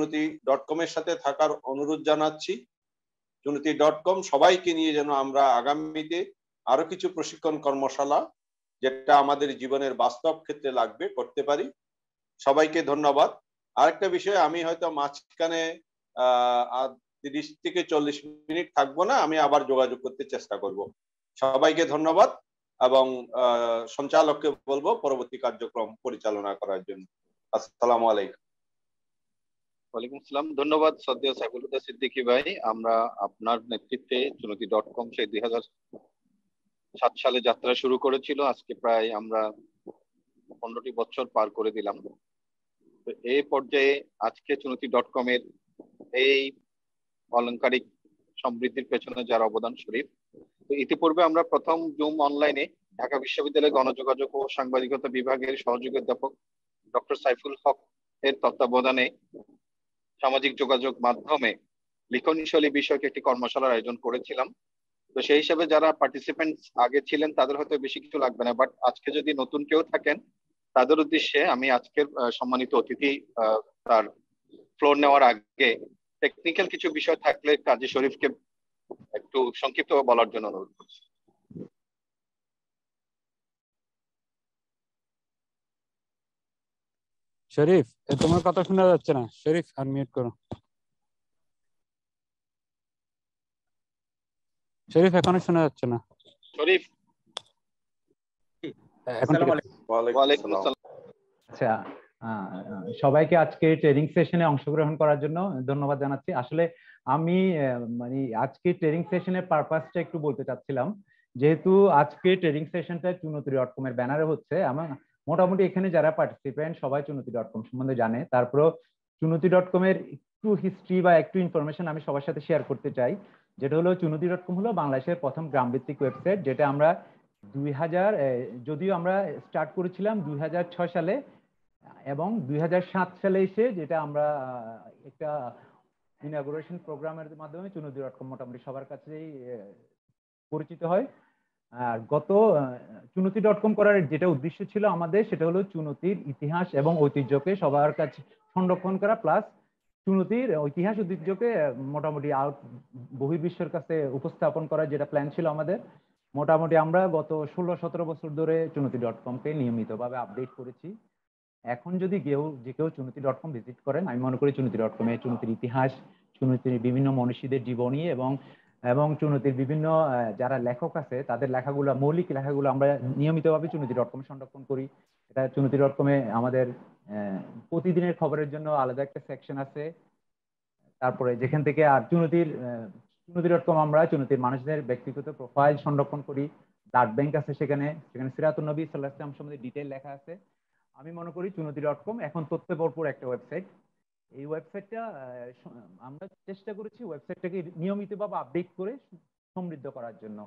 Chunati dot com এর সাথে থাকার অনুরোধ জানাচ্ছি। চুনতি ডট কম সবাইকে নিয়ে যেন আমরা আগামীতে আরও কিছু প্রশিক্ষণ কর্মশালা, যেটা আমাদের জীবনের বাস্তব ক্ষেত্রে লাগবে, করতে পারি। সবাইকে ধন্যবাদ। আরেকটা বিষয়, আমি হয়তো মাঝখানে তিরিশ থেকে চল্লিশ মিনিট থাকব না, আমি আবার যোগাযোগ করতে চেষ্টা করব। সবাইকে ধন্যবাদ এবং সঞ্চালককে বলব পরবর্তী কার্যক্রম পরিচালনা করার জন্য। আসসালামু আলাইকুম। ওয়ালাইকুম আসসালাম। ধন্যবাদ সদ্য সাইফুল হুদা সিদ্দিকী ভাই। আমরা আপনার নেতৃত্বে চুনতি ডট কম সেই দুই হাজার সাত সালে যাত্রা শুরু করেছিল। আজকে প্রায় আমরা পনেরোটি বছর পার করে দিলাম। তো এই পর্যায়ে আজকে চুনতি ডট কম এর এই অলংকারিক সমৃদ্ধির পেছনে যার অবদান শরীফ। তো ইতিপূর্বে আমরা প্রথম জুম অনলাইনে ঢাকা বিশ্ববিদ্যালয়ের গণযোগাযোগ ও সাংবাদিকতা বিভাগের সহযোগী অধ্যাপক ডক্টর সাইফুল হক এর তত্ত্বাবধানে সামাজিক যোগাযোগ মাধ্যমে লিখনী শৈলী বিষয়ক একটি কর্মশালার আয়োজন করেছিলাম। তো সেই হিসাবে যারা পার্টিসিপেন্ট আগে ছিলেন, তাদের হয়তো বেশি কিছু লাগবে না। বাট আজকে যদি নতুন কেউ থাকেন, তাদের উদ্দেশ্যে আমি আজকের সম্মানিত অতিথি তার ফ্লোর নেওয়ার আগে টেকনিক্যাল কিছু বিষয় থাকলে কাজী শরীফকে একটু সংক্ষিপ্ত বলার জন্য অনুরোধ করছি। শরীফ তোমার কথা শোনা যাচ্ছে না। শরীফ আনমিউট করো। শরীফ এখনও শোনা যাচ্ছে না। শরীফ। আচ্ছা সবাইকে আজকে ট্রেনিং সেশনে অংশগ্রহণ করার জন্য ধন্যবাদ জানাচ্ছি। আসলে আমি মানে আজকে ট্রেনিং সেশনের পারপাসটা একটু বলতে চাচ্ছিলাম। যেহেতু আজকে ট্রেনিং সেশনটা চুনতি ডট কম এর ব্যানারে হচ্ছে আমার মোটামুটি এখানে যারা পার্টিসিপেন্ট সবাই চুনতি ডট কম সম্বন্ধে জানে। তারপরও চুনতি ডট কম এর একটু হিস্ট্রি বা একটু ইনফরমেশন আমি সবার সাথে শেয়ার করতে চাই। যেটা হলো, চুনতি ডট কম হলো বাংলাদেশের প্রথম গ্রামভিত্তিক ওয়েবসাইট যেটা আমরা দুই হাজার যদিও আমরা স্টার্ট করেছিলাম দুই হাজার ছয় সালে এবং দুই হাজার সাত সালে এসে যেটা আমরা একটা ইনাগুরেশন প্রোগ্রামের মাধ্যমে চুনতি ডট কম মোটামুটি সবার কাছেই পরিচিত হয়। আর গত চুনতি ডট কম করার যেটা উদ্দেশ্য ছিল আমাদের, সেটা হলো চুনতির ইতিহাস এবং ঐতিহ্যকে সবার কাছে সংরক্ষণ করা প্লাস চুনতির ঐতিহাস ঐতিহ্যকে মোটামুটি আউট বহির্বিশ্বের কাছে উপস্থাপন করার যেটা প্ল্যান ছিল আমাদের, মোটামুটি আমরা গত ষোলো সতেরো বছর ধরে চুনতি ডট কমকে নিয়মিতভাবে আপডেট করেছি। এখন যদি কেউ, যে কেউ চুনতি ডট কম ভিজিট করেন, আমি মনে করি চুনতি ডট কমে চুনতির ইতিহাস, চুনতির বিভিন্ন মনীষীদের জীবনী এবং এবং চুনতির বিভিন্ন যারা লেখক আছে, তাদের লেখাগুলো, মৌলিক লেখাগুলো আমরা নিয়মিতভাবে চুনতি ডট কমে সংরক্ষণ করি। এটা চুনতি ডট কমে আমাদের প্রতিদিনের খবরের জন্য আলাদা একটা সেকশন আছে। তারপরে যেখান থেকে আর চুনতির চুনতি ডট কম আমরা চুনতির মানুষদের ব্যক্তিগত প্রোফাইল সংরক্ষণ করি। ব্লাড ব্যাংক আছে সেখানে সেখানে সিরাতুল নবী সাল্লাহ ইসলাম সম্বন্ধে ডিটেল লেখা আছে। আমি মনে করি চুনতি ডট কম এখন তথ্যে ভরপুর একটা ওয়েবসাইট এই ওয়েবসাইটটা আমরা চেষ্টা করেছি ওয়েবসাইটটাকে নিয়মিতভাবে আপডেট করে সমৃদ্ধ করার জন্য।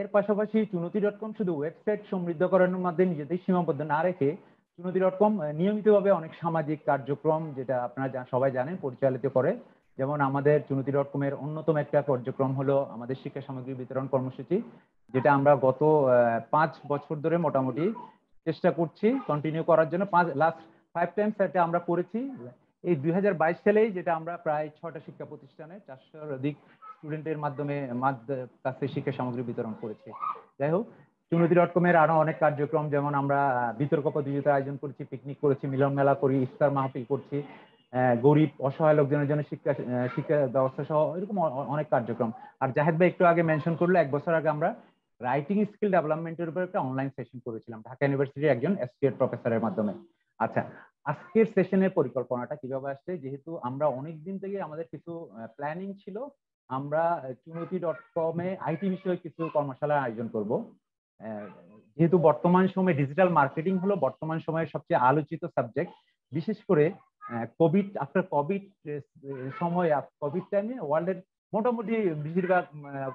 এর পাশাপাশি চুনতি ডট কম শুধু ওয়েবসাইট সমৃদ্ধ করানোর মাধ্যমে নিজেদের সীমাবদ্ধ না রেখে চুনতি ডট কম নিয়মিতভাবে অনেক সামাজিক কার্যক্রম যেটা আপনারা সবাই জানেন, পরিচালিত করে। যেমন আমাদের চুনতি ডট কমের অন্যতম একটা কার্যক্রম হলো আমাদের শিক্ষা সামগ্রী বিতরণ কর্মসূচি, যেটা আমরা গত পাঁচ বছর ধরে মোটামুটি চেষ্টা করছি কন্টিনিউ করার জন্য। পাঁচ লাস্ট ফাইভ টাইমস এটা আমরা করেছি। এই দুই হাজার বাইশ সালেই যেটা আমরা প্রায় ছটা শিক্ষা প্রতিষ্ঠানে চারশোর অধিক স্টুডেন্টের মাধ্যমে কাছে শিক্ষা সামগ্রী বিতরণ করেছে। যাই হোক, চুনতি ডট কমের আরও অনেক কার্যক্রম, যেমন আমরা বিতর্ক প্রতিযোগিতা আয়োজন করেছি পিকনিক করেছি, মিলন মেলা করি, ইফতার মাহফিল করছি গরিব, অসহায় লোকজনের জন্য শিক্ষা শিক্ষা ব্যবস্থা সহ এরকম অনেক কার্যক্রম। আর জাহেদ ভাই একটু আগে মেনশন করল, এক বছর আগে আমরা রাইটিং স্কিল ডেভেলপমেন্টের উপর একটা অনলাইন সেশন করেছিলাম, ঢাকা ইউনিভার্সিটির একজন এসপিএড প্রফেসরের মাধ্যমে। আচ্ছা আজকের সেশনের পরিকল্পনাটা কীভাবে আসছে? যেহেতু আমরা অনেক দিন থেকে আমাদের কিছু প্ল্যানিং ছিল, আমরা চুনতি ডট কমে আইটি বিষয়ে কিছু কর্মশালা আয়োজন করব। যেহেতু বর্তমান সময়ে ডিজিটাল মার্কেটিং হলো বর্তমান সময়ের সবচেয়ে আলোচিত সাবজেক্ট বিশেষ করে কোভিড আফটার কোভিড সময়ে কোভিড টাইমে ওয়ার্ল্ডের মোটামুটি বেশিরভাগ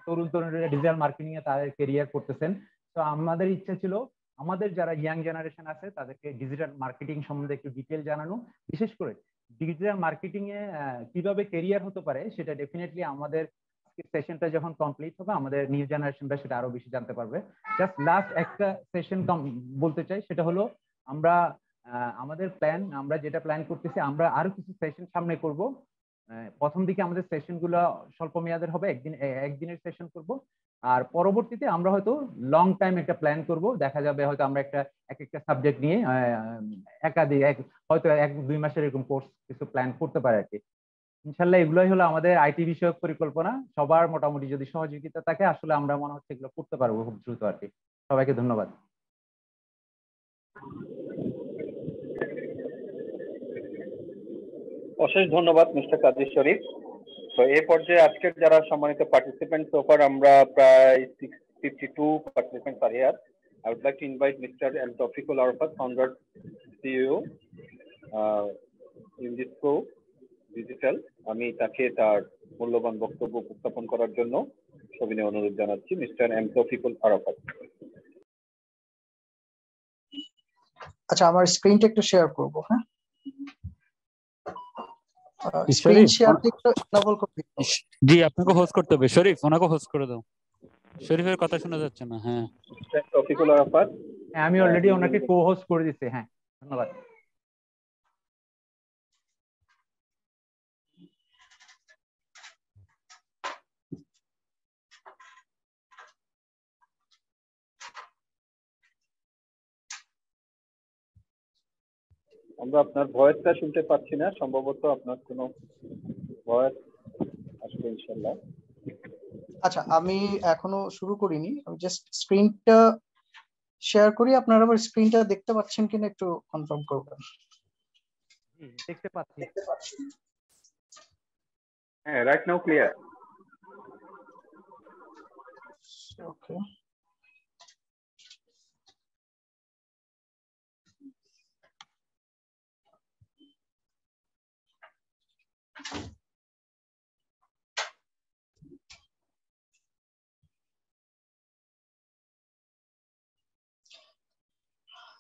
তরুণ তরুণীরা ডিজিটাল মার্কেটিং এ তাদের কেরিয়ার করতেছেন। তো আমাদের ইচ্ছা ছিল আমাদের যারা ইয়াং জেনারেশন আছে, তাদেরকে ডিজিটাল মার্কেটিং সম্বন্ধে একটু ডিটেল জানানো। বিশেষ করে ডিজিটাল মার্কেটিং এ কীভাবে কেরিয়ার হতে পারে, সেটা ডেফিনেটলি আমাদের সেশনটা যখন কমপ্লিট হবে, আমাদের নিউ জেনারেশনটা সেটা আরও বেশি জানতে পারবে। জাস্ট লাস্ট একটা সেশন বলতে চাই, সেটা হলো আমরা আমাদের প্ল্যান আমরা যেটা প্ল্যান করতেছি, আমরা আরও কিছু সেশন সামনে করব। প্রথম দিকে আমাদের সেশনগুলো স্বল্প মেয়াদের হবে, একদিন একদিনের সেশন করব। আর পরবর্তীতে আমরা হয়তো লং টাইম একটা প্ল্যান করব। দেখা যাবে হয়তো আমরা একটা, এক একটা সাবজেক্ট নিয়ে একাধিক, এক, হয়তো এক, দুই মাসের এরকম কোর্স কিছু প্ল্যান করতে পারে আর কি। ইনশাল্লাহ এগুলোই হলো আমাদের আইটি বিষয়ক পরিকল্পনা। সবার মোটামুটি যদি সহযোগিতা থাকে, আসলে আমরা মনে হচ্ছে এগুলো করতে পারব খুব দ্রুত আর কি। সবাইকে ধন্যবাদ। অশেষ ধন্যবাদ মিস্টার কাজী শরীফ। তো এই পর্যায়ে আজকের যারা সম্মানিত পার্টিসিপেন্ট সোফার আমরা প্রায় fifty two participants are here I would like to invite Mr. M. Tawfiqul Arafat, founder, CEO, uh, in this pro. আমি তাকে তার মূল্যবান বক্তব্য উপস্থাপন করার জন্য সবিনয় অনুরোধ জানাচ্ছি মিস্টার এম তৌফিকুল আরাফাত আচ্ছা আমার স্ক্রিনটা একটু শেয়ার করব হ্যাঁ স্ক্রিন শেয়ার জি আপনাকে হোস্ট করতে হবে। শরীফ ওনাকে হোস্ট করে দাও। শরীফের কথা শোনা যাচ্ছে না হ্যাঁ। তৌফিকুল আরাফাত। হ্যাঁ আমি অলরেডি ওনাকে কো হোস্ট করে দিচ্ছি হ্যাঁ ধন্যবাদ। আমরা আপনার ভয়েসটা শুনতে পাচ্ছি না সম্ভবত আপনার কোনো ভয়েস আসবে ইনশাল্লাহ আচ্ছা আমি এখনও শুরু করিনি আমি জাস্ট স্ক্রিনটা শেয়ার করি আপনারা আবার স্ক্রিনটা দেখতে পাচ্ছেন কিনা একটু কনফার্ম করবেন। দেখতে পাচ্ছি। হ্যাঁ রাইট নাও ক্লিয়ার ওকে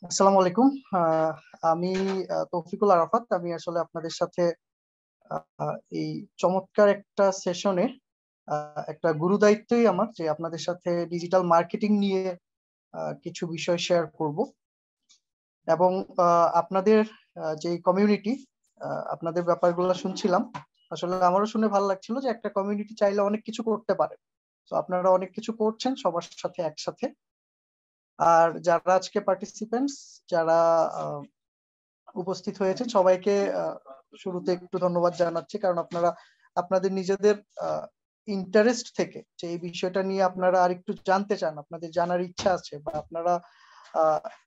আসসালামু আলাইকুম আমি তৌফিকুল আরাফাত। আমি আসলে আপনাদের সাথে এই চমৎকার একটা সেশনে একটা গুরু দায়িত্বই আমার যে আপনাদের সাথে ডিজিটাল মার্কেটিং নিয়ে কিছু বিষয় শেয়ার করব। এবং আপনাদের যে কমিউনিটি আপনাদের ব্যাপারগুলো শুনছিলাম। আসলে আমারও শুনে ভালো লাগছিল যে একটা কমিউনিটি চাইলে অনেক কিছু করতে পারে। তো আপনারা অনেক কিছু করছেন সবার সাথে, একসাথে। আর যারা আজকে পার্টিসিপেন্টস যারা উপস্থিত হয়েছেন, সবাইকে শুরুতে একটু ধন্যবাদ জানাচ্ছি। কারণ আপনারা, আপনাদের নিজেদের ইন্টারেস্ট থেকে যে এই বিষয়টা নিয়ে আপনারা আরেকটু জানতে চান, আপনাদের জানার ইচ্ছা আছে বা আপনারা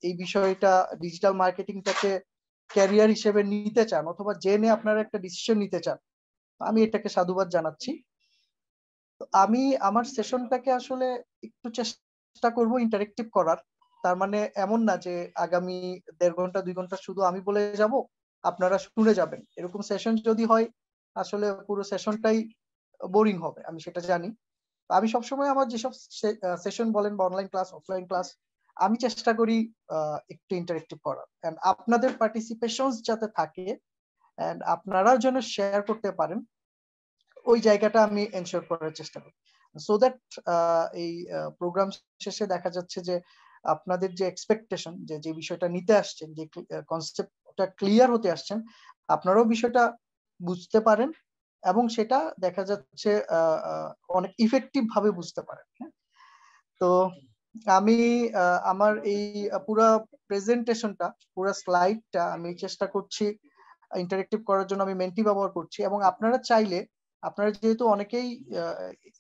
এই বিষয়টা ডিজিটাল মার্কেটিংটাকে ক্যারিয়ার হিসেবে নিতে চান অথবা জেনে আপনারা একটা ডিসিশন নিতে চান, আমি এটাকে সাধুবাদ জানাচ্ছি। আমি আমার সেশনটাকে আসলে একটু চেষ্টা করব ইন্টারেক্টিভ করার। তার মানে এমন না যে আগামী দেড় ঘণ্টা, দুই ঘণ্টা শুধু আমি বলে যাব, আপনারা শুনে যাবেন। এরকম সেশন যদি হয়, আসলে পুরো সেশনটাই বোরিং হবে, আমি সেটা জানি। আমি সবসময় আমার যেসব সেশন বলেন বা অনলাইন ক্লাস অফলাইন ক্লাস আমি চেষ্টা করি একটু ইন্টারেক্টিভ করার। এন্ড আপনাদের পার্টিসিপেশন যাতে থাকে এন্ড আপনারাও যেন শেয়ার করতে পারেন, ওই জায়গাটা আমি এনশোর করার চেষ্টা করি। সো দ্যাট এই প্রোগ্রাম শেষে দেখা যাচ্ছে যে, আপনাদের যে এক্সপেকটেশন যে যে বিষয়টা নিতে আসছেন, যে কনসেপ্টটা ক্লিয়ার হতে আসছেন, আপনারাও বিষয়টা বুঝতে পারেন এবং সেটা দেখা যাচ্ছে অনেক ইফেক্টিভ ভাবে বুঝতে পারেন। হ্যাঁ? তো আমি আমার এই পুরো প্রেজেন্টেশনটা, পুরো স্লাইডটা আমি চেষ্টা করছি, ইন্টারেক্টিভ করার জন্য আমি মেন্টি ব্যবহার করছি এবং আপনারা চাইলে, আপনারা যেহেতু অনেকেই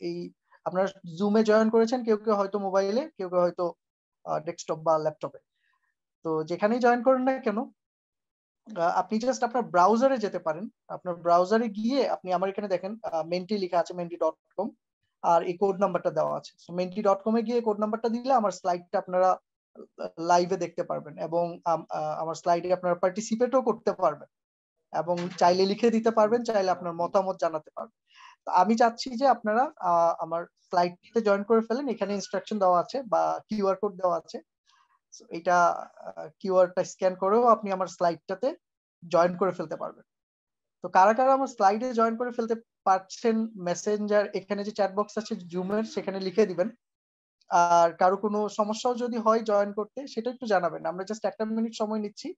এই, আপনারা জুমে জয়েন করেছেন, কেউ কেউ হয়তো মোবাইলে কেউ কেউ হয়তো ডেস্কটপ বা ল্যাপটপে তো যেখানেই জয়েন করেন না কেন আপনি জাস্ট আপনার ব্রাউজারে যেতে পারেন। আপনার ব্রাউজারে গিয়ে আপনি আমার এখানে দেখেন মেন্টি লেখা আছে, মেন্টি ডট কম। আর এই কোড নাম্বারটা দেওয়া আছে। মেন্টি ডট কমে গিয়ে কোড নাম্বারটা দিলে আমার স্লাইডটা আপনারা লাইভে দেখতে পারবেন এবং আমার স্লাইডে আপনারা পার্টিসিপেটও করতে পারবেন এবং চাইলে লিখে দিতে পারবেন, চাইলে আপনার মতামত জানাতে পারবেন। আমি চাচ্ছি যে আপনারা আমার স্লাইডটিতে জয়েন করে ফেলেন। এখানে ইনস্ট্রাকশন দেওয়া আছে বা কিউআর কোড দেওয়া আছে। এটা কিউআরটা স্ক্যান করেও আপনি আমার স্লাইডটাতে জয়েন করে ফেলতে পারবেন। তো কারা কারা আমার স্লাইডে জয়েন করে ফেলতে পারছেন মেসেঞ্জার এখানে যে চ্যাট বক্স আছে জুমের সেখানে লিখে দিবেন। আর কারও কোনো সমস্যাও যদি হয় জয়েন করতে, সেটা একটু জানাবেন। আমরা জাস্ট একটা মিনিট সময় নিচ্ছি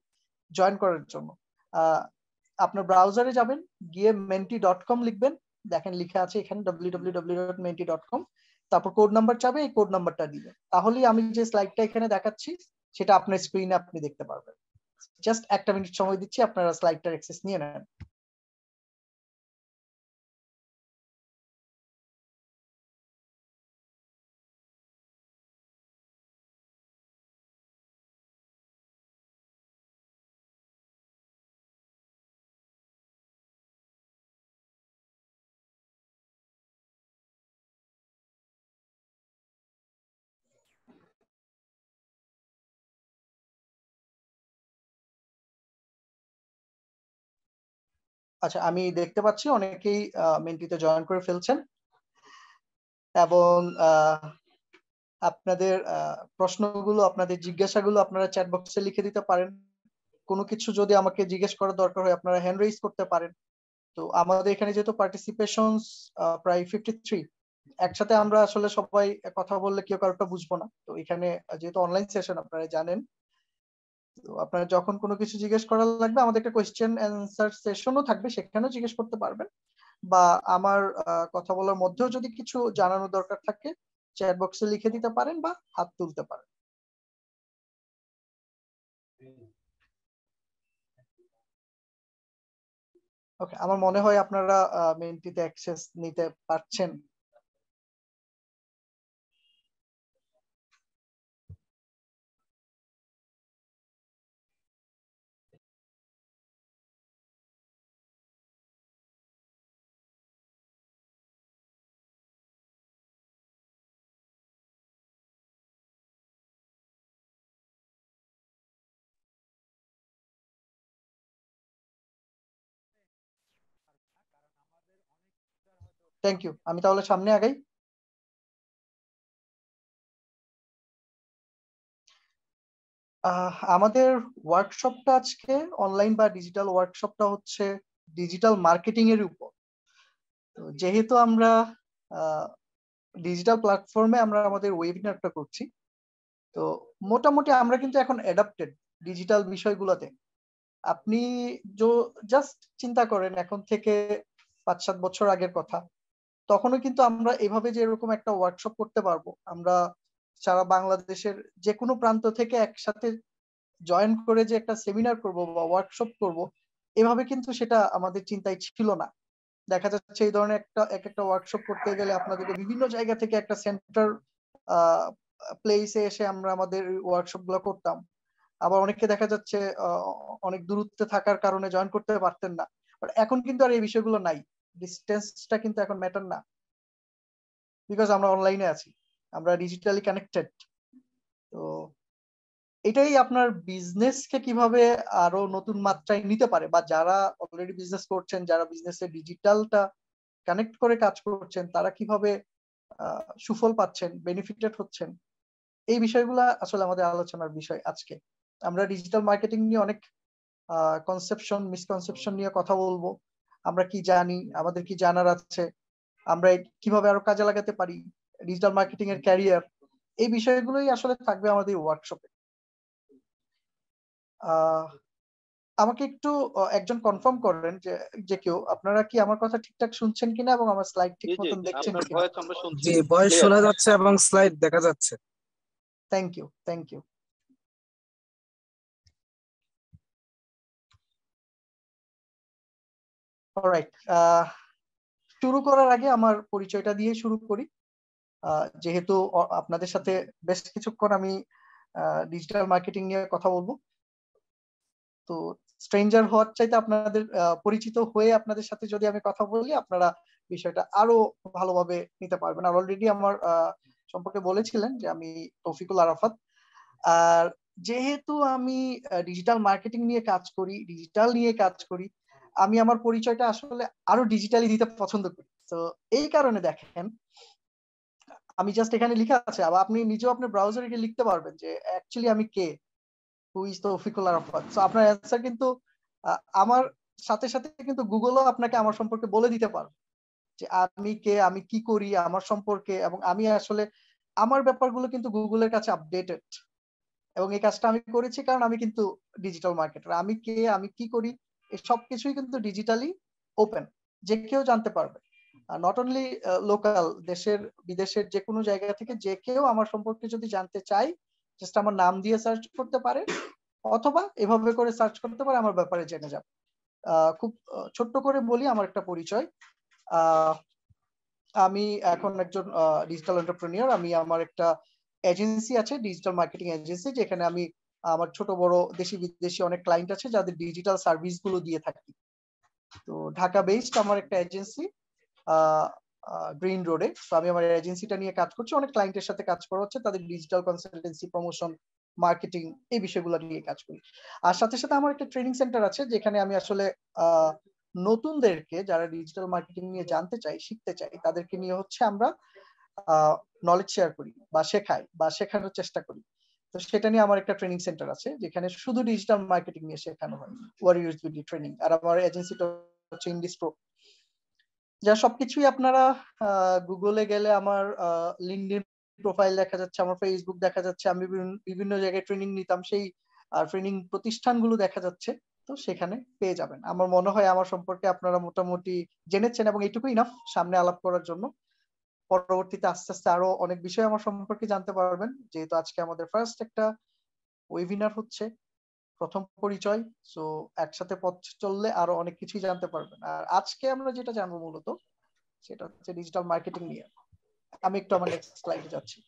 জয়েন করার জন্য। আপনার ব্রাউজারে যাবেন, গিয়ে মেন্টি ডট কম লিখবেন। দেখেন লিখা আছে এখানে মেন্টি ডট কম তারপর কোড নাম্বার চাবে, এই কোড নাম্বারটা দিবেন। তাহলেই আমি যে স্লাইডটা এখানে দেখাচ্ছি, সেটা আপনার স্ক্রিনে আপনি দেখতে পারবেন। জাস্ট একটা মিনিট সময় দিচ্ছি, আপনারা স্লাইডটার অ্যাক্সেস নিয়ে নেন। আচ্ছা আমি দেখতে পাচ্ছি অনেকেই মেন্টিতে জয়েন করে ফেলছেন। এবং আপনাদের প্রশ্নগুলো, আপনাদের জিজ্ঞাসাগুলো আপনারা চ্যাট বক্সে লিখে দিতে পারেন। কোনো কিছু যদি আমাকে জিজ্ঞেস করার দরকার হয়, আপনারা হ্যান্ড রেইজ করতে পারেন। তো আমাদের এখানে যেহেতু পার্টিসিপেশন প্রায় ফিফটি থ্রি একসাথে আমরা আসলে সবাই কথা বললে কেউ কারোটা বুঝব না। তো এখানে যেহেতু অনলাইন সেশন আপনারা জানেন। তো আপনারা যখন কোনো কিছু জিজ্ঞেস করার লাগবে, আমাদের একটা কোয়েশ্চেন অ্যান্সার সেশনও থাকবে, সেখানেও জিজ্ঞেস করতে পারবেন। বা আমার কথা বলার মধ্যেও যদি কিছু জানানোর দরকার থাকে চ্যাট বক্সে লিখে দিতে পারেন বা হাত তুলতে পারেন। ওকে আমার মনে হয় আপনারা মেনটিতে অ্যাক্সেস নিতে পারছেন। থ্যাংক ইউ আমি তাহলে সামনে আগাই। আমাদের ওয়ার্কশপটা আজকে অনলাইন বা ডিজিটাল ওয়ার্কশপটা হচ্ছে ডিজিটাল মার্কেটিং এর উপর। যেহেতু আমরা ডিজিটাল প্ল্যাটফর্মে আমরা আমাদের ওয়েবিনারটা করছি, তো মোটামুটি আমরা কিন্তু এখন অ্যাডাপ্টেড ডিজিটাল বিষয়গুলোতে। আপনি জাস্ট চিন্তা করেন, এখন থেকে পাঁচ সাত বছর আগের কথা। তখনও কিন্তু আমরা এভাবে যে এরকম একটা ওয়ার্কশপ করতে পারব, আমরা সারা বাংলাদেশের যে কোনো প্রান্ত থেকে একসাথে জয়েন করে যে একটা সেমিনার করব বা ওয়ার্কশপ করব, এভাবে কিন্তু সেটা আমাদের চিন্তায় ছিল না। দেখা যাচ্ছে এই ধরনের একটা, এক একটা ওয়ার্কশপ করতে গেলে আপনাদেরকে বিভিন্ন জায়গা থেকে একটা সেন্টার প্লেসে এসে আমরা আমাদের ওয়ার্কশপগুলো করতাম। আবার অনেকে দেখা যাচ্ছে অনেক দূরত্বে থাকার কারণে জয়েন করতে পারতেন না। এখন কিন্তু আর এই বিষয়গুলো নাই। ডিস্টেন্সটা কিন্তু এখন ম্যাটার না। বিকজ আমরা অনলাইনে আছি, আমরা ডিজিটালি কানেক্টেড তো এটাই আপনার বিজনেসকে কীভাবে আরও নতুন মাত্রায় নিতে পারে? বা যারা অলরেডি বিজনেস করছেন, যারা বিজনেসে ডিজিটালটা কানেক্ট করে কাজ করছেন, তারা কীভাবে সুফল পাচ্ছেন বেনিফিটেড হচ্ছেন? এই বিষয়গুলো আসলে আমাদের আলোচনার বিষয় আজকে। আমরা ডিজিটাল মার্কেটিং নিয়ে অনেক কনসেপশন মিসকনসেপশন নিয়ে কথা বলব। আমরা কি জানি আমাদের কি জানার আছে আমরা কীভাবে আরও কাজে লাগাতে পারি ডিজিটাল মার্কেটিং এর ক্যারিয়ার এই বিষয়গুলোই আসলে থাকবে আমাদের ওয়ার্কশপে আমাকে একটু একজন কনফার্ম করেন যে যে কেউ আপনারা কি আমার কথা ঠিকঠাক শুনছেন কিনা এবং আমার স্লাইড ঠিক মতন দেখছেন কিনা? জি ভয়েস শোনা যাচ্ছে এবং স্লাইড দেখা যাচ্ছে। Thank you thank you alright শুরু করার আগে আমার পরিচয়টা দিয়ে শুরু করি। যেহেতু আপনাদের সাথে বেশ কিছুক্ষণ আমি ডিজিটাল মার্কেটিং নিয়ে কথা বলব। তো স্ট্রেঞ্জার হওয়ার চাইতে আপনাদের পরিচিত হয়ে আপনাদের সাথে যদি আমি কথা বলি, আপনারা বিষয়টা আরও ভালোভাবে নিতে পারবেন। আর অলরেডি আমার সম্পর্কে বলেছিলেন যে আমি তৌফিকুল আরাফাত। আর যেহেতু আমি ডিজিটাল মার্কেটিং নিয়ে কাজ করি ডিজিটাল নিয়ে কাজ করি আমি আমার পরিচয়টা আসলে আরও ডিজিটালি দিতে পছন্দ করি। তো এই কারণে দেখেন, আমি জাস্ট এখানে লিখা আছে, আবার আপনি নিজেও আপনার ব্রাউজারে গিয়ে লিখতে পারবেন যে অ্যাকচুয়ালি আমি কে? Who is Toufiqul Arafat so আপনার অ্যান্সার কিন্তু আমার সাথে সাথে কিন্তু গুগলও আপনাকে আমার সম্পর্কে বলে দিতে পারবে যে, আমি কে, আমি কি করি, আমার সম্পর্কে, এবং আমি আসলে আমার ব্যাপারগুলো কিন্তু গুগলের কাছে আপডেটেড এবং এই কাজটা আমি করেছি কারণ আমি কিন্তু ডিজিটাল মার্কেটার আমি কে, আমি কি করি সব কিছুই কিন্তু ডিজিটালি ওপেন যে কেউ জানতে পারবে। নট অনলি লোকাল দেশের, বিদেশের যে কোনো জায়গা থেকে যে কেউ আমার সম্পর্কে যদি জানতে চাই জাস্ট আমার নাম দিয়ে সার্চ করতে পারে, অথবা এভাবে করে সার্চ করতে পারে, আমার ব্যাপারে জেনে যাবে। খুব ছোট্ট করে বলি আমার একটা পরিচয়। আমি এখন একজন ডিজিটাল এন্টারপ্রেনিয়র আমি আমার একটা এজেন্সি আছে ডিজিটাল মার্কেটিং এজেন্সি যেখানে আমি আমার ছোট বড় দেশি বিদেশি অনেক ক্লায়েন্ট আছে যাদের ডিজিটাল সার্ভিসগুলো দিয়ে থাকি। তো ঢাকা বেসড আমার একটা এজেন্সি গ্রিন রোডে তো আমি আমার এজেন্সিটা নিয়ে কাজ করছি। অনেক ক্লায়েন্টের সাথে কাজ করা হচ্ছে। তাদের ডিজিটাল কনসালটেন্সি প্রমোশন মার্কেটিং এই বিষয়গুলো নিয়ে কাজ করি। আর সাথে সাথে আমার একটা ট্রেনিং সেন্টার আছে, যেখানে আমি আসলে নতুনদেরকে যারা ডিজিটাল মার্কেটিং নিয়ে জানতে চাই শিখতে চাই তাদেরকে নিয়ে হচ্ছে আমরা নলেজ শেয়ার করি বা শেখাই বা শেখানোর চেষ্টা করি। তো সেটা নিয়ে আমার একটা ট্রেনিং সেন্টার আছে, যেখানে শুধু ডিজিটাল মার্কেটিং নিয়ে শেখানো হয় ওয়ার ইউএসবিডি ট্রেনিং আর আমার এজেন্সিটা হচ্ছে ইন্ডিস প্রো যা সবকিছুই আপনারা গুগলে গেলে আমার লিঙ্কডিন প্রোফাইল দেখা যাচ্ছে, আমার ফেসবুক দেখা যাচ্ছে, আমি বিভিন্ন জায়গায় ট্রেনিং নিতাম, সেই ট্রেনিং প্রতিষ্ঠানগুলো দেখা যাচ্ছে, তো সেখানে পেয়ে যাবেন। আমার মনে হয় আমার সম্পর্কে আপনারা মোটামুটি জেনেছেন এবং এইটুকুই না, সামনে আলাপ করার জন্য। পরবর্তীতে আস্তে আস্তে আরও অনেক বিষয় আমার সম্পর্কে জানতে পারবেন। যেহেতু আজকে আমাদের ফার্স্ট একটা ওয়েবিনার হচ্ছে, প্রথম পরিচয় সো একসাথে পথ চললে আরও অনেক কিছুই জানতে পারবেন। আর আজকে আমরা যেটা জানব মূলত, সেটা হচ্ছে ডিজিটাল মার্কেটিং নিয়ে। আমি একটু আমার নেক্সট স্লাইডে যাচ্ছি।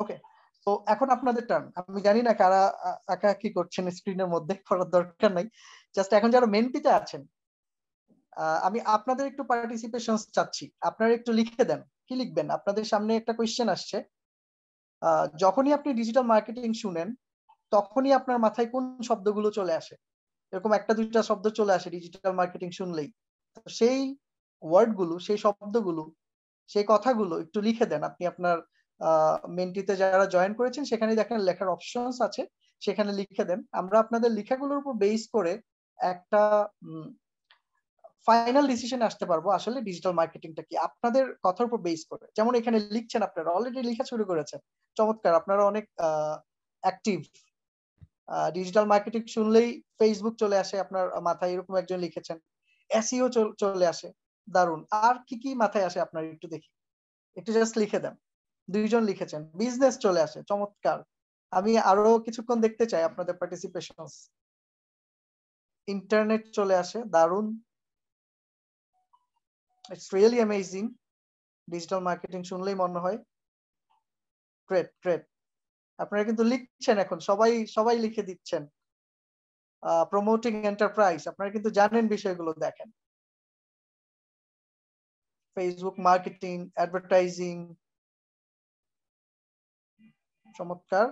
ওকে তো এখন আপনাদের টার্ন আমি জানি না কারা একা কি করছেন স্ক্রিনের মধ্যে করার দরকার নাই। জাস্ট এখন যারা মেন্টিতে আছেন আমি আপনাদের একটু পার্টিসিপেশন চাচ্ছি। আপনারা একটু লিখে দেন। কি লিখবেন? আপনাদের সামনে একটা কোয়েশ্চেন আসছে। যখনই আপনি ডিজিটাল মার্কেটিং শুনেন, তখনই আপনার মাথায় কোন শব্দগুলো চলে আসে? এরকম একটা দুইটা শব্দ চলে আসে ডিজিটাল মার্কেটিং শুনলেই। সেই ওয়ার্ডগুলো সেই শব্দগুলো, সেই কথাগুলো একটু লিখে দেন। আপনি আপনার মেন্টিতে যারা জয়েন করেছেন সেখানে দেখেন লেখার অপশনস আছে। সেখানে লিখে দেন। আমরা আপনাদের লেখাগুলোর উপর বেস করে একটা ফাইনাল ডিসিশন আসতে পারব। আসলে ডিজিটাল মার্কেটিংটা কি? আপনাদের কথার উপর বেস করে। যেমন এখানে লিখছেন আপনারা অলরেডি লেখা শুরু করেছেন। চমৎকার, আপনারা অনেক অ্যাক্টিভ ডিজিটাল মার্কেটিং শুনলেই ফেসবুক চলে আসে, আপনার মাথায় এরকম একজন লিখেছেন। এসিও চলে আসে। দারুণ আর কি কি মাথায় আসে আপনার একটু দেখি। একটু জাস্ট লিখে দেন। দুইজন লিখেছেন। বিজনেস চলে আসে, চমৎকার। আমি আরও কিছুক্ষণ দেখতে চাই আপনাদের পার্টিসিপেশন ইন্টারনেট চলে আসে দারুণ it's really amazing digital marketing শুনলেই মনে হয়। গ্রেট গ্রেট আপনারা কিন্তু লিখছেন এখন, সবাই সবাই লিখে দিচ্ছেন। প্রমোটিং এন্টারপ্রাইজ আপনারা কিন্তু জানেন বিষয়গুলো, দেখেন। ফেসবুক মার্কেটিং অ্যাডভার্টাইজিং চমৎকার।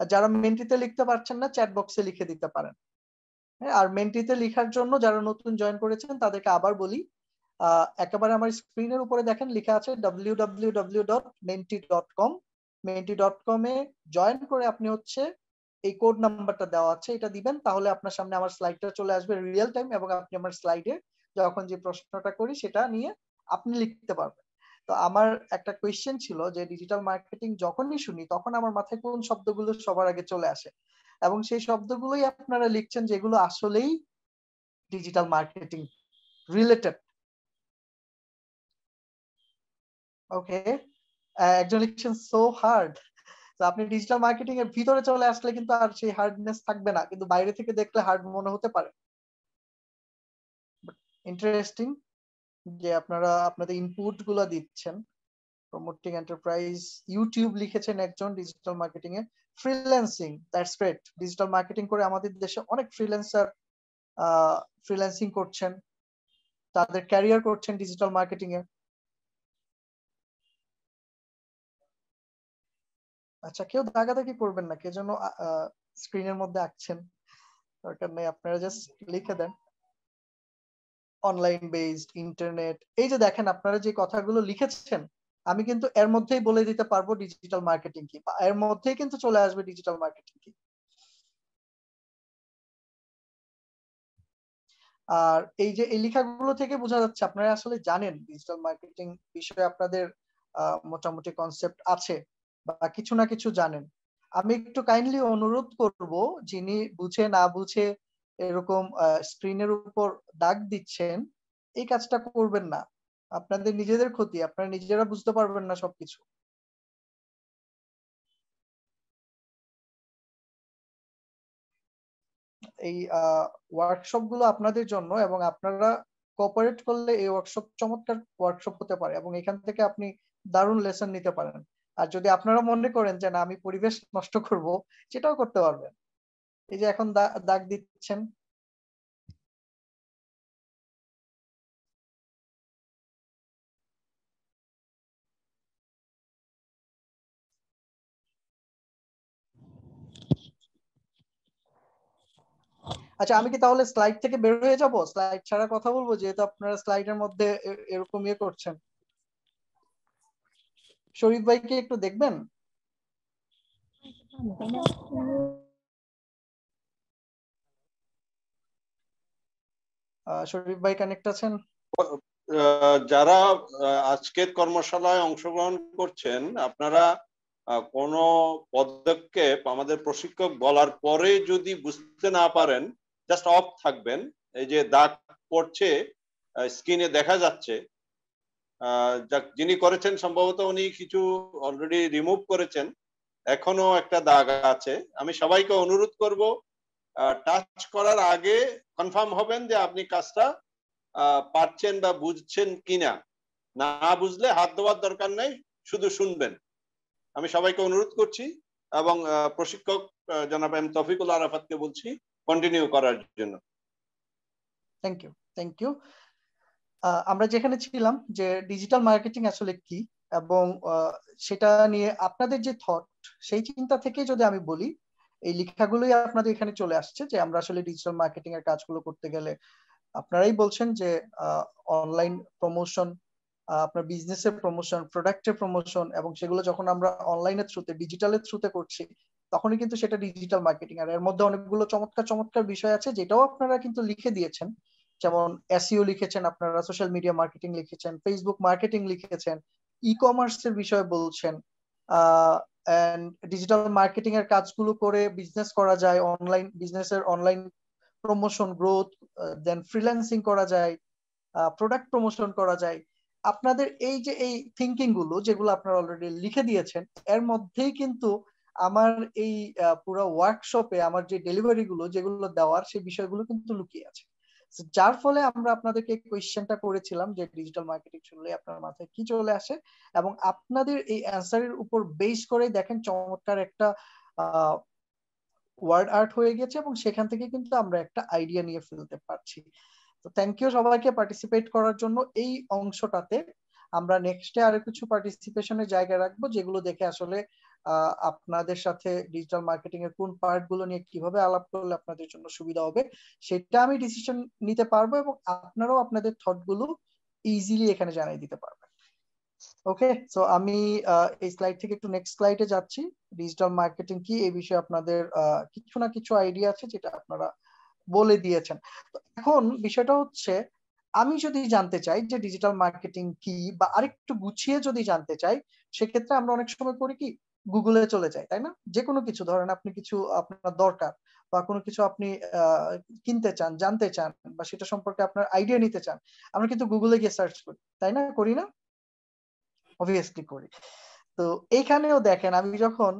যারা মেন্টিতে লিখতে পারছেন না চ্যাট বক্সে লিখে দিতে পারেন। হ্যাঁ, আর মেন্টিতে লেখার জন্য যারা নতুন জয়েন করেছেন তাদেরকে আবার বলি একেবারে আমার স্ক্রিনের উপরে দেখেন লেখা আছে W W W dot dot com dot join করে আপনি হচ্ছে এই কোড নাম্বারটা দেওয়া আছে এটা দিবেন তাহলে আপনার সামনে আমার স্লাইডটা চলে আসবে রিয়েল টাইম এবং আপনি আমার স্লাইডে যখন যে প্রশ্নটা করি সেটা নিয়ে আপনি লিখতে পারবেন। তো আমার একটা কোয়েশ্চেন ছিল যে ডিজিটাল মার্কেটিং যখনই শুনি তখন আমার মাথায় কোন শব্দগুলো সবার আগে চলে আসে? এবং সেই শব্দগুলোই আপনারা লিখছেন যেগুলো আসলেই ডিজিটাল মার্কেটিং রিলেটেড ওকে একজন লিখছেন সো হার্ড আপনি ডিজিটাল মার্কেটিং এর ভিতরে চলে আসলে কিন্তু আর সেই হার্ডনেস থাকবে না, কিন্তু বাইরে থেকে দেখলে হার্ড মনে হতে পারে। ইন্টারেস্টিং যে আপনারা, আপনাদের ইনপুটগুলো দিচ্ছেন। প্রমোটিং এন্টারপ্রাইজ ইউটিউব লিখেছেন একজন digital marketing A freelancing that's great digital marketing করে আমাদের দেশে অনেক ফ্রিল্যান্সার ফ্রিল্যান্সিং করছেন। তাদের ক্যারিয়ার করছেন ডিজিটাল মার্কেটিং এ। আচ্ছা কেউ দাগাদাগি করবেন না, কে যেন স্ক্রিনের মধ্যে আঁকছেন। দরকার নেই, আপনারা জাস্ট লিখে দেন। অনলাইন বেসড ইন্টারনেট এই যে দেখেন, আপনারা যে কথাগুলো লিখেছেন আমি কিন্তু এর মধ্যেই বলে দিতে পারব ডিজিটাল মার্কেটিং কি এর মধ্যেই কিন্তু চলে আসবে ডিজিটাল মার্কেটিং কি। আর এই যে এই লেখাগুলো থেকে বোঝা যাচ্ছে, আপনারা আসলে জানেন ডিজিটাল মার্কেটিং বিষয়ে আপনাদের মোটামুটি কনসেপ্ট আছে, বা কিছু না কিছু জানেন। আমি একটু কাইন্ডলি অনুরোধ করব, যিনি বুঝে না বুঝে এরকম স্ক্রিনের উপর দাগ দিচ্ছেন, এই কাজটা করবেন না। আপনাদের নিজেদের ক্ষতি, আপনারা নিজেরা বুঝতে পারবেন না সবকিছু। এই ওয়ার্কশপগুলো আপনাদের জন্য এবং আপনারা কোঅপারেট করলে এই ওয়ার্কশপ চমৎকার ওয়ার্কশপ হতে পারে এবং এখান থেকে আপনি দারুণ লেসন নিতে পারেন। আর যদি আপনারা মনে করেন যে, না, আমি পরিবেশ নষ্ট করব, সেটাও করতে পারবেন। এই যে এখন দাগ দিচ্ছেন। আচ্ছা আমি কি তাহলে স্লাইড থেকে বের হয়ে যাব? স্লাইড ছাড়া কথা বলব, যেহেতু আপনারা স্লাইডের মধ্যে এরকম ইয়ে করছেন। শরীফ ভাইকে একটু দেখবেন? শরীফ ভাই কানেক্ট আছেন? যারা আজকের কর্মশালায় অংশগ্রহণ করছেন, আপনারা কোন পদক্ষেপ আমাদের প্রশিক্ষক বলার পরে যদি বুঝতে না পারেন জাস্ট অফ থাকবেন। এই যে দাগ পড়ছে স্ক্রিনে দেখা যাচ্ছে যিনি করেছেন সম্ভবত উনি কিছু অলরেডি রিমুভ করেছেন। এখনও একটা দাগ আছে। আমি সবাইকে অনুরোধ করব টাচ করার আগে কনফার্ম হবেন যে আপনি কাজটা পারছেন বা বুঝছেন কিনা। না বুঝলে হাত দেওয়ার দরকার নেই, শুধু শুনবেন। আমি সবাইকে অনুরোধ করছি এবং প্রশিক্ষক জনাব এম তফিকুল আরাফাতকে বলছি কন্টিনিউ করার জন্য। থ্যাংক ইউ থ্যাংক ইউ আমরা যেখানে ছিলাম যে ডিজিটাল মার্কেটিং আসলে কি এবং সেটা নিয়ে আপনাদের যে থট সেই চিন্তা থেকে যদি আমি বলি, এই লেখাগুলোই আপনাদের এখানে চলে আসছে যে আমরা আসলে ডিজিটাল মার্কেটিং এর কাজগুলো করতে গেলে আপনারাই বলছেন যে অনলাইন প্রমোশন আপনার বিজনেসের প্রমোশন প্রোডাক্টের প্রমোশন এবং সেগুলো যখন আমরা অনলাইনের থ্রুতে ডিজিটালের থ্রুতে করছি তখনই কিন্তু সেটা ডিজিটাল মার্কেটিং আর এর মধ্যে অনেকগুলো চমৎকার চমৎকার বিষয় আছে যেটাও আপনারা কিন্তু লিখে দিয়েছেন। যেমন এসইও লিখেছেন আপনারা সোশ্যাল মিডিয়া মার্কেটিং লিখেছেন ফেসবুক মার্কেটিং লিখেছেন ই কমার্সের বিষয়ে বলছেন ডিজিটাল মার্কেটিং এর কাজগুলো করে বিজনেস করা যায় অনলাইন বিজনেসের online promotion growth then freelancing করা যায় প্রোডাক্ট প্রমোশন করা যায়। আপনাদের এই যে, এই থিঙ্কিংগুলো যেগুলো আপনারা অলরেডি লিখে দিয়েছেন, এর মধ্যেই কিন্তু আমার এই পুরো ওয়ার্কশপে আমার যে ডেলিভারি গুলো যেগুলো দেওয়ার সেই বিষয়গুলো কিন্তু লুকিয়ে আছে। যার ফলে আমরা আপনাদেরকে কোয়েশ্চেনটা করেছিলাম যে ডিজিটাল মার্কেটিং শুনলে আপনার মাথায় কি চলে আসে এবং আপনাদের এই অ্যান্সারের উপর বেস করে দেখেন চমৎকার একটা ওয়ার্ড আর্ট হয়ে গেছে এবং সেখান থেকে কিন্তু আমরা একটা আইডিয়া নিয়ে ফেলতে পারছি। তো থ্যাংক ইউ সবাইকে পার্টিসিপেট করার জন্য। এই অংশটাতে আমরা নেক্সটে আরও কিছু পার্টিসিপেশনের জায়গা রাখব যেগুলো দেখে আসলে আপনাদের সাথে ডিজিটাল মার্কেটিং এর কোন পার্টগুলো নিয়ে কীভাবে আলাপ করলে আপনাদের জন্য সুবিধা হবে, সেটা আমি ডিসিশন নিতে পারব এবং আপনারাও আপনাদের থটগুলো ইজিলি এখানে জানিয়ে দিতে পারবেন। ওকে সো আমি এই স্লাইড থেকে একটু নেক্সট স্লাইডে যাচ্ছি। ডিজিটাল মার্কেটিং কি? এই বিষয়ে আপনাদের কিছু না কিছু আইডিয়া আছে যেটা আপনারা বলে দিয়েছেন। এখন বিষয়টা হচ্ছে, আমি যদি জানতে চাই যে ডিজিটাল মার্কেটিং কি বা আরেকটু গুছিয়ে যদি জানতে চাই, সেক্ষেত্রে আমরা অনেক সময় করি কি গুগলে চলে যাই তাই না? যে কোনো কিছু, ধরেন আপনি কিছু আপনার দরকার বা কোনো কিছু আপনি কিনতে চান, জানতে চান বা সেটা সম্পর্কে আপনার আইডিয়া নিতে চান, আমরা কিন্তু গুগলে গিয়ে সার্চ করি, তাই না? করি না? অবভিয়াসলি করি। তো এইখানেও দেখেন, আমি যখন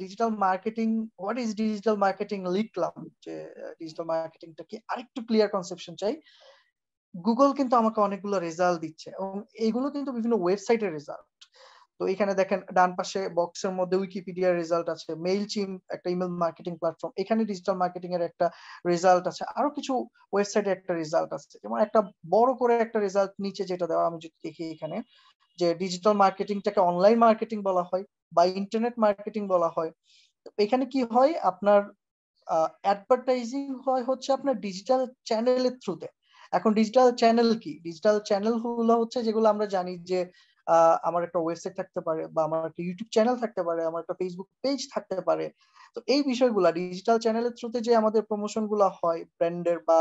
digital marketing what is digital marketing লিখলাম যে ডিজিটাল মার্কেটিংটা কি? আরেকটু ক্লিয়ার কনসেপশন চাই। গুগল কিন্তু আমাকে অনেকগুলো রেজাল্ট দিচ্ছে এবং এইগুলো কিন্তু বিভিন্ন ওয়েবসাইটের রেজাল্ট তো এখানে দেখেন, ডান পাশে বক্সের মধ্যে উইকিপিডিয়ার রেজাল্ট আছে মেইল চিম একটা ইমেল মার্কেটিং প্ল্যাটফর্ম এখানে ডিজিটাল মার্কেটিং এর একটা রেজাল্ট আছে, আরও কিছু ওয়েবসাইটে একটা রেজাল্ট আছে, যেমন একটা বড় করে একটা রেজাল্ট নিচে যেটা দেওয়া, আমি যদি দেখি এখানে, যে ডিজিটাল মার্কেটিংটাকে অনলাইন মার্কেটিং বলা হয় বা ইন্টারনেট মার্কেটিং বলা হয় এখানে কি হয়, আপনার অ্যাডভার্টাইজিং হয় হচ্ছে আপনার ডিজিটাল চ্যানেলের থ্রুতে এখন ডিজিটাল চ্যানেল কি? ডিজিটাল চ্যানেলগুলো হচ্ছে যেগুলো আমরা জানি যে আমার একটা ওয়েবসাইট থাকতে পারে বা আমার একটা ইউটিউব চ্যানেল থাকতে পারে, আমার একটা ফেসবুক পেজ থাকতে পারে। তো এই বিষয়গুলা ডিজিটাল চ্যানেলের থ্রুতে যে আমাদের প্রমোশনগুলা হয় ব্র্যান্ডের বা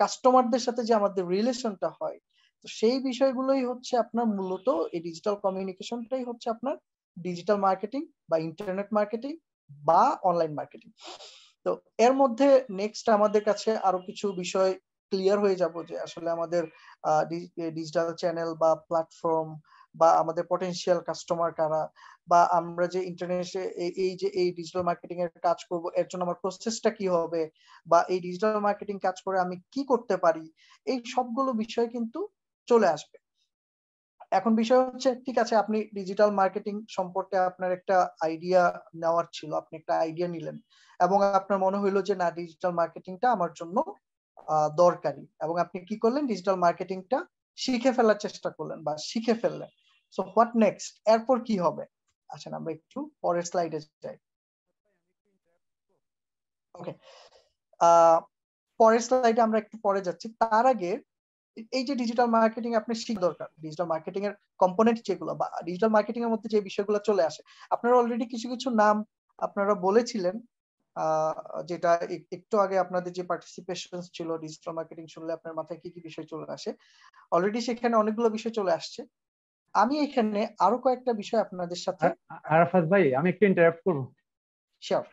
কাস্টমারদের সাথে যে আমাদের রিলেশনটা হয়, তো সেই বিষয়গুলোই হচ্ছে আপনার মূলত এই ডিজিটাল কমিউনিকেশনটাই হচ্ছে আপনার ডিজিটাল মার্কেটিং বা ইন্টারনেট মার্কেটিং বা অনলাইন মার্কেটিং তো এর মধ্যে নেক্সট আমাদের কাছে আরও কিছু বিষয় ক্লিয়ার হয়ে যাব যে আসলে আমাদের ডিজিটাল চ্যানেল বা প্ল্যাটফর্ম বা আমাদের পটেনশিয়াল কাস্টমার কারা, বা আমরা যে ইন্টারনেটে এই যে, এই ডিজিটাল মার্কেটিং এর কাজ করব, এর জন্য আমার প্রসেসটা কি হবে, বা এই ডিজিটাল মার্কেটিং কাজ করে আমি কি করতে পারি, এই সবগুলো বিষয় কিন্তু চলে আসবে। এখন বিষয় হচ্ছে, ঠিক আছে, আপনি ডিজিটাল মার্কেটিং সম্পর্কে আপনার একটা আইডিয়া নেওয়ার ছিল, আপনি একটা আইডিয়া নিলেন, এবং আপনার মনে হইল যে, না ডিজিটাল মার্কেটিংটা আমার জন্য দরকারি। এবং আপনি কি করলেন ডিজিটাল মার্কেটিংটা শিখে ফেলার চেষ্টা করলেন, বা শিখে ফেললেন। সো হোয়াট নেক্সট এরপর কি হবে? আসেন আমরা একটু পরের স্লাইডে যাই। ওকে পরের স্লাইডে আমরা একটু পরে যাচ্ছি। তার আগে এই যে ডিজিটাল মার্কেটিং আপনি শিখ দরকার ডিজিটাল মার্কেটিং এর কম্পোনেন্ট যেগুলো বা ডিজিটাল মার্কেটিং এর মধ্যে যে বিষয়গুলো চলে আসে, আপনারা অলরেডি কিছু কিছু নাম আপনারা বলেছিলেন যেটা একটু আগে আপনাদের যে পার্টিসিপেশন ছিল ডিজিটাল মার্কেটিং শুনলে আপনার মাথায় কি কি বিষয় চলে আসে অলরেডি সেখানে অনেকগুলো বিষয় চলে আসছে। আমি এখানে আরও কয়েকটা বিষয় আপনাদের সাথে আরাফাত ভাই আমি একটু ইন্টারাপ্ট করব। শিওর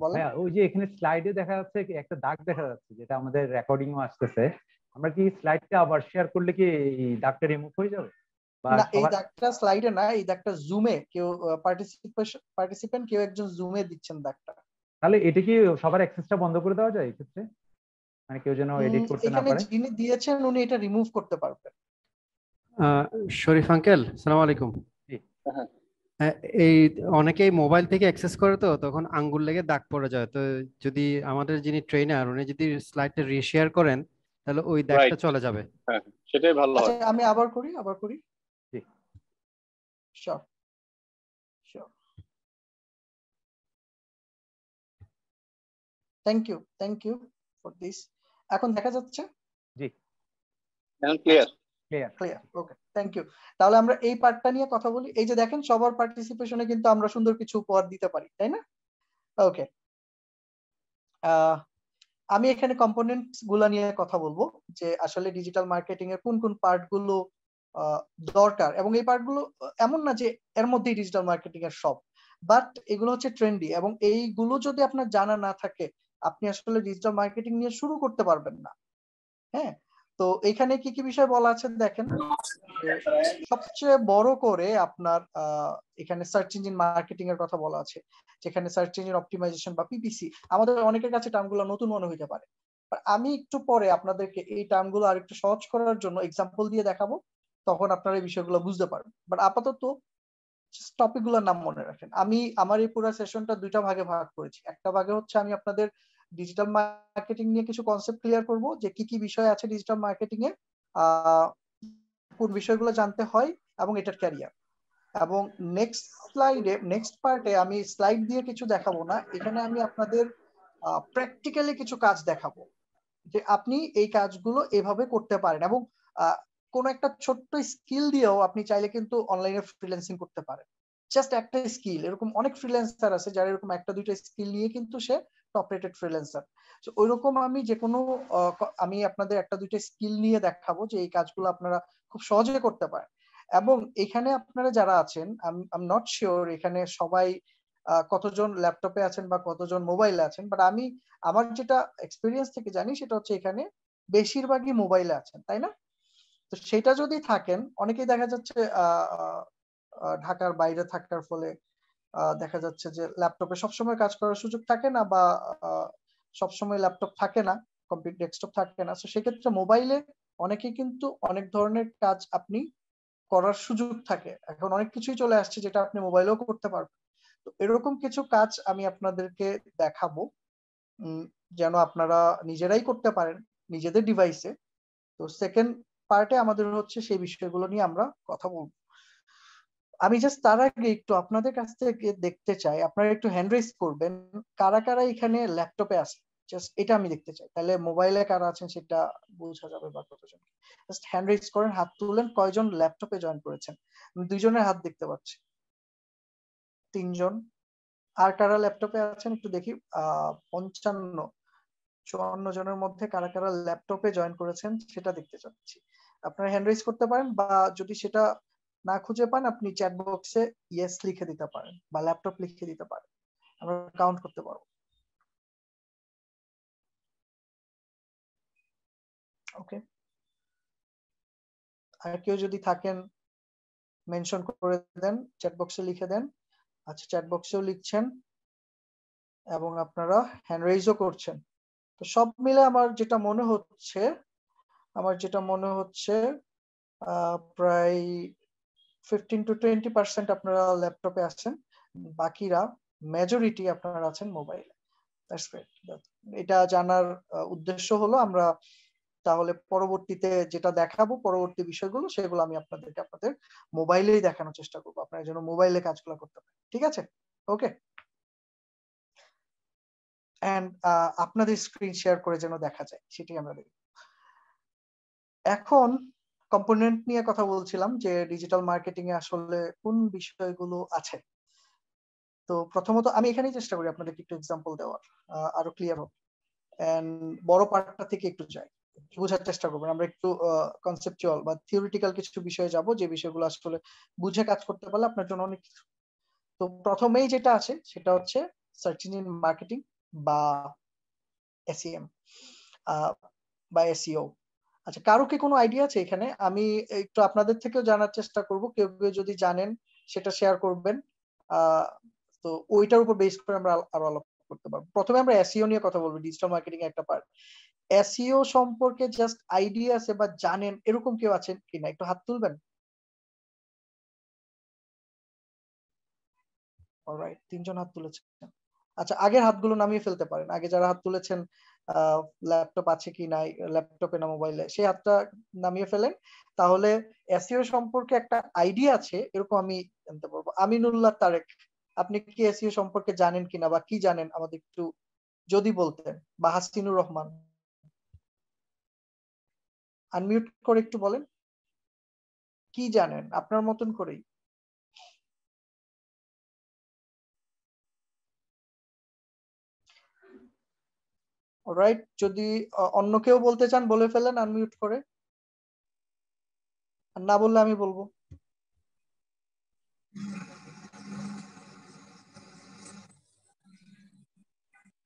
বলেন। হ্যাঁ ওই যে এখানে স্লাইডে দেখা যাচ্ছে একটা দাগ দেখা যাচ্ছে যেটা আমাদের রেকর্ডিং রেকর্ডিংও আসতেছে। আমরা কি স্লাইডটা আবার শেয়ার করলে কি এই দাগটা রিমুভ হয়ে যাবে? না এই দাগটা স্লাইডে না এই দাগটা জুমে কেউ পার্টিসিপেশন পার্টিসিপেন্ট কেউ একজন জুমে দিচ্ছেন দাগটা। তাহলে এটা কি সবার অ্যাক্সেসটা বন্ধ করে দেওয়া যায় এক্ষেত্রে? মানে কেউ যেন এডিট করতে না পারে? যিনি দিয়েছেন উনি এটা রিমুভ করতে পারবেন। শরীফ আঙ্কেল সালাম আলাইকুম। এই অনেকেই মোবাইল থেকে অ্যাক্সেস করে তো তখন আঙ্গুল লেগে দাগ পড়ে যায়। তো যদি আমাদের যিনি ট্রেনার উনি যদি স্লাইডটা রিশেয়ার করেন তাহলে ওই দাগটা চলে যাবে। হ্যাঁ সেটাই ভালো হয়। আচ্ছা আমি আবার করি আবার করি? জি। Sure sure thank you thank you for this এখন দেখা যাচ্ছে? জি। এখন ক্লিয়ার থ্যাংক ইউ তাহলে আমরা এই পার্টটা নিয়ে কথা বলি। এই যে দেখেন, সবার পার্টিসিপেশনে কিন্তু আমরা সুন্দর কিছু উপহার দিতে পারি, তাই না? ওকে আমি এখানে কম্পোনেন্টসগুলো নিয়ে কথা বলব, যে আসলে ডিজিটাল মার্কেটিং এর কোন কোন পার্টগুলো দরকার। এবং এই পার্টগুলো এমন না যে এর মধ্যেই ডিজিটাল মার্কেটিং এর সব বাট এগুলো হচ্ছে ট্রেন্ডি এবং এইগুলো যদি আপনার জানা না থাকে, আপনি আসলে ডিজিটাল মার্কেটিং নিয়ে শুরু করতে পারবেন না। হ্যাঁ? তো এখানে কি কি বিষয় বলা আছে দেখেন? সবচেয়ে বড় করে আপনার এখানে সার্চ ইঞ্জিন মার্কেটিং এর কথা বলা আছে। যেখানে সার্চ ইঞ্জিন অপটিমাইজেশন বা পিপিসি আমাদের অনেকের কাছে টার্মগুলো নতুন মনে হইতে পারে। আমি একটু পরে আপনাদেরকে এই টার্মগুলো আর একটু সহজ করার জন্য এক্সাম্পল দিয়ে দেখাবো, তখন আপনারা এই বিষয়গুলো বুঝতে পারবেন। বাট আপাতত টপিকগুলোর নাম মনে রাখেন। আমি, আমার এই পুরো সেশনটা দুইটা ভাগে ভাগ করেছি। একটা ভাগে হচ্ছে আমি আপনাদের ডিজিটাল মার্কেটিং নিয়ে কিছু কনসেপ্ট ক্লিয়ার করব যে কি কি বিষয় আছে ডিজিটাল মার্কেটিং এ কোন বিষয়গুলো জানতে হয় এবং এটার ক্যারিয়ার এবং নেক্সট স্লাইডে নেক্সট পার্টে আমি স্লাইড দিয়ে কিছু দেখাবো না, এখানে আমি আপনাদের প্র্যাকটিক্যালি কিছু কাজ দেখাবো। যে আপনি এই কাজগুলো এভাবে করতে পারেন এবং কোন একটা ছোট্ট স্কিল দিয়েও আপনি চাইলে কিন্তু অনলাইনে ফ্রিল্যান্সিং করতে পারেন। জাস্ট একটা স্কিল এরকম অনেক ফ্রিল্যান্সার আছে যারা এরকম একটা দুইটা স্কিল নিয়ে কিন্তু সে টপ রেটেড ফ্রিল্যান্সার তো ওইরকম আমি যে কোনো আমি আপনাদের একটা দুইটা স্কিল নিয়ে দেখাবো যে এই কাজগুলো আপনারা খুব সহজে করতে পারেন। এবং এখানে আপনারা যারা আছেন, আম নট শিওর এখানে সবাই কতজন ল্যাপটপে আছেন বা কতজন মোবাইলে আছেন বাট আমি, আমার যেটা এক্সপিরিয়েন্স থেকে জানি সেটা হচ্ছে এখানে বেশিরভাগই মোবাইলে আছেন, তাই না? তো সেটা যদি থাকেন, অনেকেই দেখা যাচ্ছে ঢাকার বাইরে থাকার ফলে দেখা যাচ্ছে যে ল্যাপটপে সবসময় কাজ করার সুযোগ থাকে না বা সবসময় ল্যাপটপ থাকে না কম্পিউটার ডেস্কটপ থাকে না। তো সেক্ষেত্রে মোবাইলে অনেকে কিন্তু অনেক ধরনের কাজ আপনি করার সুযোগ থাকে। এখন অনেক কিছুই চলে আসছে যেটা আপনি মোবাইলেও করতে পারবেন। তো এরকম কিছু কাজ আমি আপনাদেরকে দেখাবো। যেন আপনারা নিজেরাই করতে পারেন নিজেদের ডিভাইসে তো সেকেন্ড পার্টে আমাদের হচ্ছে সেই বিষয়গুলো নিয়ে আমরা কথা বলব। আমি জাস্ট তার আগে একটু আপনাদের কাছ থেকে দেখতে চাই। আপনারা একটু হ্যান্ড রেস করবেন। কারা কারা এখানে ল্যাপটপে আছে জাস্ট এটা আমি দেখতে চাই। তাহলে মোবাইলে কারা আছেন সেটা বোঝা যাবে বা কতজন জাস্ট হ্যান্ড রেস করেন, হাত তুলেন, কয়জন ল্যাপটপে জয়েন করেছেন? দুইজনের হাত দেখতে পাচ্ছি। তিনজন। আর কারা ল্যাপটপে আছেন একটু দেখি। আহ পঞ্চান্ন। চুয়ান্ন জনের মধ্যে কারা কারা ল্যাপটপে জয়েন করেছেন সেটা দেখতে চাচ্ছি। আপনারা হ্যান্ড রেজ করতে পারেন বা যদি সেটা না খুঁজে পান, আপনি চ্যাট বক্সে ইয়েস লিখে দিতে পারেন বা ল্যাপটপ লিখে দিতে পারেন। আমরা কাউন্ট করতে পারব। ওকে আর কেউ যদি থাকেন মেনশন করে দেন চ্যাট বক্সে লিখে দেন আচ্ছা চ্যাট বক্সেও লিখছেন এবং আপনারা হ্যান্ড রেইজও করছেন। তো সব মিলে আমার যেটা মনে হচ্ছে, আমার যেটা মনে হচ্ছে প্রায় ফিফটিন টু টোয়েন্টি পার্সেন্ট আপনারা ল্যাপটপে আছেন, বাকিরা মেজরিটি আপনারা আছেন মোবাইলে এটা জানার উদ্দেশ্য হলো আমরা তাহলে পরবর্তীতে যেটা দেখাবো, পরবর্তী বিষয়গুলো, সেগুলো আমি আপনাদেরকে আপনাদের মোবাইলেই দেখানোর চেষ্টা করব। আপনারা যেন মোবাইলে কাজগুলো করতে পারেন। ঠিক আছে? ওকে অ্যান্ড আপনাদের স্ক্রিন শেয়ার করে যেন দেখা যায় সেটি আমরা দেখব। এখন কম্পোনেন্ট নিয়ে কথা বলছিলাম যে ডিজিটাল মার্কেটিং এ আসলে কোন বিষয়গুলো আছে। তো প্রথমত আমি এখানেই চেষ্টা করি আপনাদেরকে একটু এক্সাম্পল দেওয়ার আরও ক্লিয়ার হোক। এন্ড বড় পার্টটা থেকে একটু যাই বোঝার চেষ্টা করবেন। আমরা একটু কনসেপচুয়াল বা থিওরিটিক্যাল কিছু বিষয়ে যাব, যে বিষয়গুলো আসলে বুঝে কাজ করতে পারলে আপনার জন্য অনেক কিছু। তো প্রথমেই যেটা আছে, সেটা হচ্ছে সার্চ ইঞ্জিন মার্কেটিং বা এসইএম বা এসইও আচ্ছা কারও কি কোনো আইডিয়া আছে এখানে? আমি একটু আপনাদের থেকেও জানার চেষ্টা করব। কেউ কেউ যদি জানেন, সেটা শেয়ার করবেন। তো ওইটার উপর বেস করে আমরা আরও আলাপ করতে পারব। প্রথমে আমরা এসইও নিয়ে কথা বলব ডিজিটাল মার্কেটিং একটা পার্ট এসইও সম্পর্কে জাস্ট আইডিয়া আছে বা জানেন, এরকম কেউ আছেন কিনা? একটু হাত তুলবেন? অলরাইট তিনজন হাত তুলেছেন। আচ্ছা আগের হাতগুলো নামিয়ে ফেলতে পারেন। আগে যারা হাত তুলেছেন ল্যাপটপ আছে কি নাই ল্যাপটপে না মোবাইলে সেই হাতটা নামিয়ে ফেলেন। তাহলে এসইও সম্পর্কে একটা আইডিয়া আছে, এরকম আমি জানতে পারব। আমিনুল্লাহ তারেক, আপনি কি এসইও সম্পর্কে জানেন কিনা বা কি জানেন? আমাদের একটু যদি বলতেন, বা হাসিনুর রহমান। আনমিউট করে একটু বলেন। কি জানেন? আপনার মতন করেই। রাইট যদি অন্য কেউ বলতে চান বলে ফেলেন আনমিউট করে। আর না বললে আমি বলব।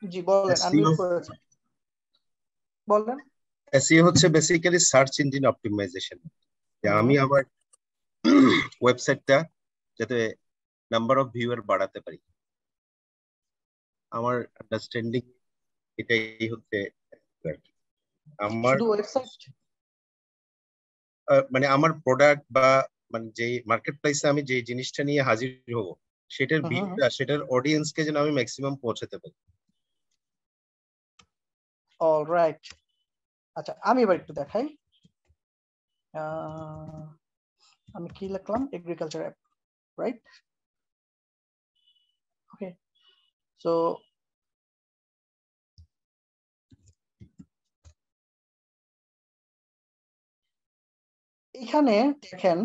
জি বলেন আনমিউট করেছেন। বলেন। এসইও হচ্ছে বেসিক্যালি সার্চ ইঞ্জিন অপটিমাইজেশন আমি আমার ওয়েবসাইটটা যাতে নাম্বার অফ ভিউয়ার বাড়াতে পারি। আমার আন্ডারস্ট্যান্ডিং এটাই হচ্ছে আমার মানে আমার প্রোডাক্ট বা মানে যে মার্কেট প্লেসে আমি যে জিনিসটা নিয়ে হাজির হব সেটার ভিউটা সেটার অডিয়েন্সকে যেন আমি ম্যাক্সিমাম পৌঁছাতে পারি অলরাইট আচ্ছা আমি এবার একটু দেখাই আমি কি লিখলাম agriculture app right okay so এখানে দেখেন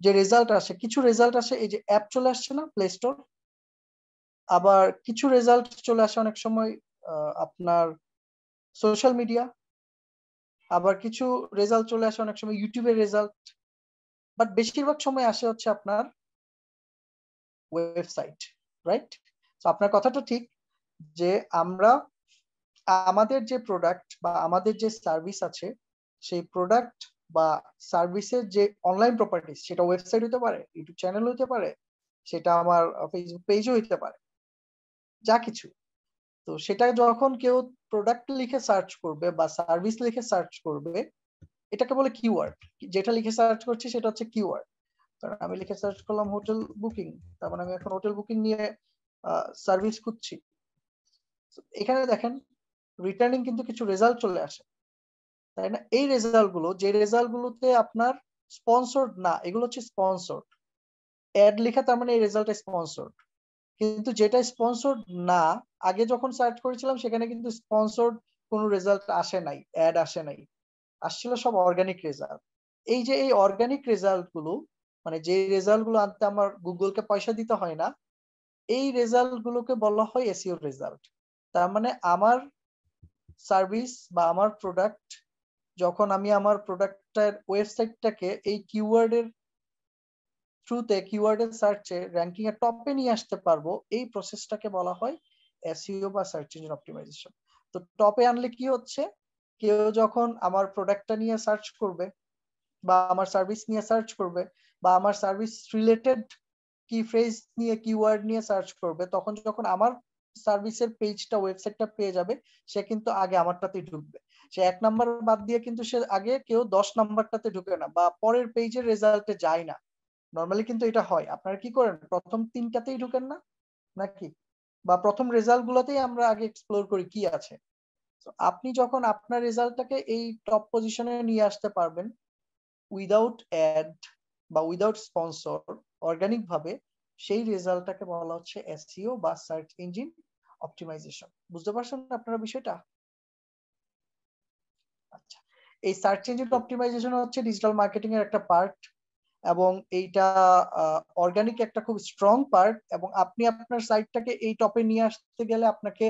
যে রেজাল্ট আসে, কিছু রেজাল্ট আসে, এই যে অ্যাপ চলে আসছে না প্লে স্টোর আবার কিছু রেজাল্ট চলে আসে অনেক সময় আপনার সোশ্যাল মিডিয়া আবার কিছু রেজাল্ট চলে আসে অনেক সময় ইউটিউবের রেজাল্ট বাট বেশিরভাগ সময় আসে হচ্ছে আপনার ওয়েবসাইট রাইট তো আপনার কথাটা ঠিক যে আমরা আমাদের যে প্রোডাক্ট বা আমাদের যে সার্ভিস আছে, সেই প্রোডাক্ট বা সার্ভিসের যে অনলাইন প্রপার্টিস সেটা ওয়েবসাইট হতে পারে ইউটিউব চ্যানেল হতে পারে, সেটা আমার ফেসবুক পেজও হতে পারে, যা কিছু। তো সেটা যখন কেউ প্রোডাক্ট লিখে সার্চ করবে বা সার্ভিস লিখে সার্চ করবে, এটাকে বলে কিওয়ার্ড যেটা লিখে সার্চ করছি সেটা হচ্ছে কিওয়ার্ড কারণ আমি লিখে সার্চ করলাম হোটেল বুকিং তার মানে আমি এখন হোটেল বুকিং নিয়ে সার্ভিস খুঁজছি। এখানে দেখেন রিটার্নিং কিন্তু কিছু রেজাল্ট চলে আসে। তাই না? এই রেজাল্টগুলো, যে রেজাল্ট গুলোতে আপনার স্পন্সর্ড না, এগুলো হচ্ছে স্পন্সর্ড অ্যাড লেখা তার মানে এই রেজাল্টটা স্পন্সর্ড কিন্তু যেটা স্পন্সর্ড না, আগে যখন সার্চ করেছিলাম, সেখানে কিন্তু স্পন্সর্ড কোনো রেজাল্ট আসে নাই অ্যাড আসে নাই। আসছিল সব অর্গানিক রেজাল্ট এই যে এই অর্গানিক রেজাল্টগুলো মানে যে রেজাল্টগুলো আনতে আমার গুগলকে পয়সা দিতে হয় না, এই রেজাল্ট গুলোকে বলা হয় এসিও রেজাল্ট তার মানে আমার সার্ভিস বা আমার প্রোডাক্ট যখন আমি আমার প্রোডাক্টটার ওয়েবসাইটটাকে এই কিওয়ার্ডের থ্রুতে কিওয়ার্ডের সার্চে র্যাঙ্কিং এর টপে নিয়ে আসতে পারব, এই প্রসেসটাকে বলা হয় এসইও বা সার্চ ইঞ্জিন অপটিমাইজেশন তো টপে আনলে কি হচ্ছে? কেউ যখন আমার প্রোডাক্টটা নিয়ে সার্চ করবে বা আমার সার্ভিস নিয়ে সার্চ করবে বা আমার সার্ভিস রিলেটেড কি ফ্রেজ নিয়ে কিওয়ার্ড নিয়ে সার্চ করবে, তখন যখন আমার সার্ভিসের পেজটা ওয়েবসাইটটা পেয়ে যাবে, সে কিন্তু আগে আমারটাতেই ঢুকবে। সে এক নাম্বার বাদ দিয়ে কিন্তু সে আগে কেউ দশ নাম্বারটাতে ঢুকে না বা পরের পেজের রেজাল্টে যায় না। নর্মালি কিন্তু এটা হয়। আপনারা কি করেন? প্রথম তিনটাতেই ঢুকেন না? নাকি? বা প্রথম রেজাল্ট গুলোতেই আমরা আগে এক্সপ্লোর করি কি আছে। আপনি যখন আপনার রেজাল্টটাকে এই টপ পজিশনে নিয়ে আসতে পারবেন উইদাউট অ্যাড বা উইদাউট স্পন্সর অর্গানিক ভাবে, সেই রেজাল্টটাকে বলা হচ্ছে এসইও বা সার্চ ইঞ্জিন অপটিমাইজেশন বুঝতে পারছেন আপনারা বিষয়টা? এই সার্চ ইঞ্জিন অপটিমাইজেশন হচ্ছে ডিজিটাল মার্কেটিং এর একটা পার্ট এবং এইটা অর্গানিক একটা খুব স্ট্রং পার্ট এবং আপনি আপনার সাইটটাকে এই টপে নিয়ে আসতে গেলে আপনাকে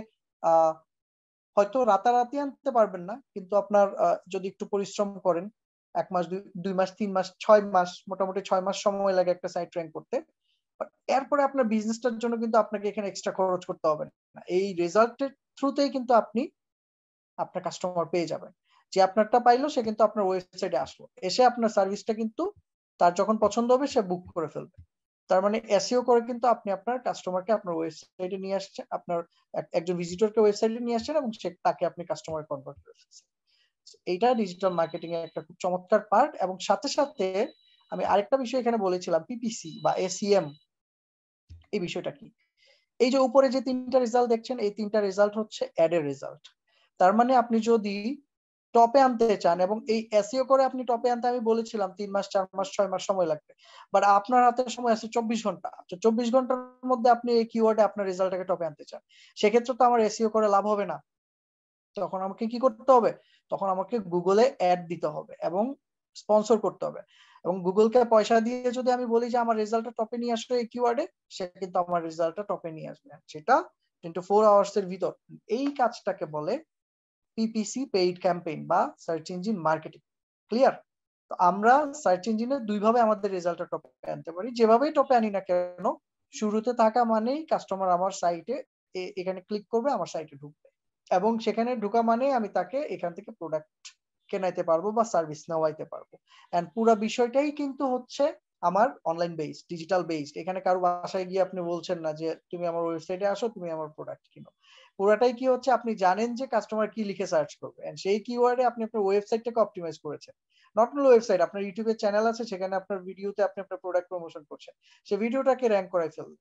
হয়তো রাতারাতি আনতে পারবেন না, কিন্তু আপনার যদি একটু পরিশ্রম করেন, এক মাস, দুই মাস, তিন মাস, ছয় মাস, মোটামুটি ছয় মাস সময় লাগে একটা সাইট র্যাঙ্ক করতে এরপরে আপনার বিজনেসটার জন্য কিন্তু আপনাকে এখানে এক্সট্রা খরচ করতে হবে না। এই রেজাল্টের থ্রুতেই কিন্তু আপনি আপনার কাস্টমার পেয়ে যাবেন। যে আপনারটা পাইলো, সে কিন্তু আপনার ওয়েবসাইটে আসলো। এসে আপনার সার্ভিসটা কিন্তু তার যখন পছন্দ হবে, সে বুক করে ফেলবে। তার মানে এসইও করে কিন্তু আপনি আপনার কাস্টমারকে আপনার ওয়েবসাইটে নিয়ে আসছেন, আপনার একজন ভিজিটরকে ওয়েবসাইটে নিয়ে আসছেন এবং সে তাকে আপনি কাস্টমার কনভার্ট করে ফেলছেন। এইটা ডিজিটাল মার্কেটিং এর একটা খুব চমৎকার পার্ট এবং সাথে সাথে আমি আরেকটা বিষয় এখানে বলেছিলাম পিপিসি বা এসিএম এই বিষয়টা কি? এই যে উপরে যে তিনটা রেজাল্ট দেখছেন, এই তিনটা রেজাল্ট হচ্ছে অ্যাডের রেজাল্ট তার মানে আপনি যদি টপে আনতে চান এবং এই এসিও করে আপনি টপে আনতে, আমি বলেছিলাম তিন মাস, চার মাস, ছয় মাস সময় লাগবে। বাট আপনার হাতে সময় আছে চব্বিশ ঘণ্টা। তো চব্বিশ ঘণ্টার মধ্যে আপনি এই কিওয়ার্ডে আপনার রেজাল্টটাকে টপে আনতে চান। সেক্ষেত্রে তো আমার এসিও করে লাভ হবে না। তখন আমাকে কি করতে হবে? তখন আমাকে গুগলে অ্যাড দিতে হবে এবং স্পন্সর করতে হবে। এবং গুগলকে পয়সা দিয়ে যদি আমি বলি যে আমার রেজাল্টটা টপে নিয়ে আসবে এই কিওয়ার্ডে সে কিন্তু আমার রেজাল্টটা টপে নিয়ে আসবে সেটা টোয়েন্টি ফোর আওয়ার্স এর ভিতর। এই কাজটাকে বলে পিপিসি পেইড ক্যাম্পেইন বা সার্চ ইঞ্জিন মার্কেটিং ক্লিয়ার তো আমরা সার্চ ইঞ্জিনে দুই ভাবে আমাদের রেজাল্টটা টপে আনতে পারি। যেভাবেই টপে আনি না কেন, শুরুতে থাকা মানেই কাস্টমার আমার সাইটে এখানে ক্লিক করবে, আমার সাইটে ঢুকবে। এবং সেখানে ঢুকা মানে আমি তাকে এখান থেকে প্রোডাক্ট কেনাইতে পারব বা সার্ভিস নেওয়াইতে পারব। এন্ড পুরো বিষয়টাই কিন্তু হচ্ছে আমার অনলাইন বেসড ডিজিটাল বেসড এখানে কারও বাসায় গিয়ে আপনি বলছেন না যে, তুমি আমার ওয়েবসাইটে আসো, তুমি আমার প্রোডাক্ট কিনো। পুরাটাই কি হচ্ছে? আপনি জানেন যে কাস্টমার কি লিখে সার্চ করবে এন্ড সেই কিওয়ার্ডে আপনি আপনার ওয়েবসাইটটাকে অপটিমাইজ করেছেন। নট অনলি ওয়েবসাইট আপনার ইউটিউবের চ্যানেল আছে, সেখানে আপনার ভিডিওতে আপনি আপনার প্রোডাক্ট প্রমোশন করছেন। সেই ভিডিওটাকে র্যাঙ্ক করাই ফেলবে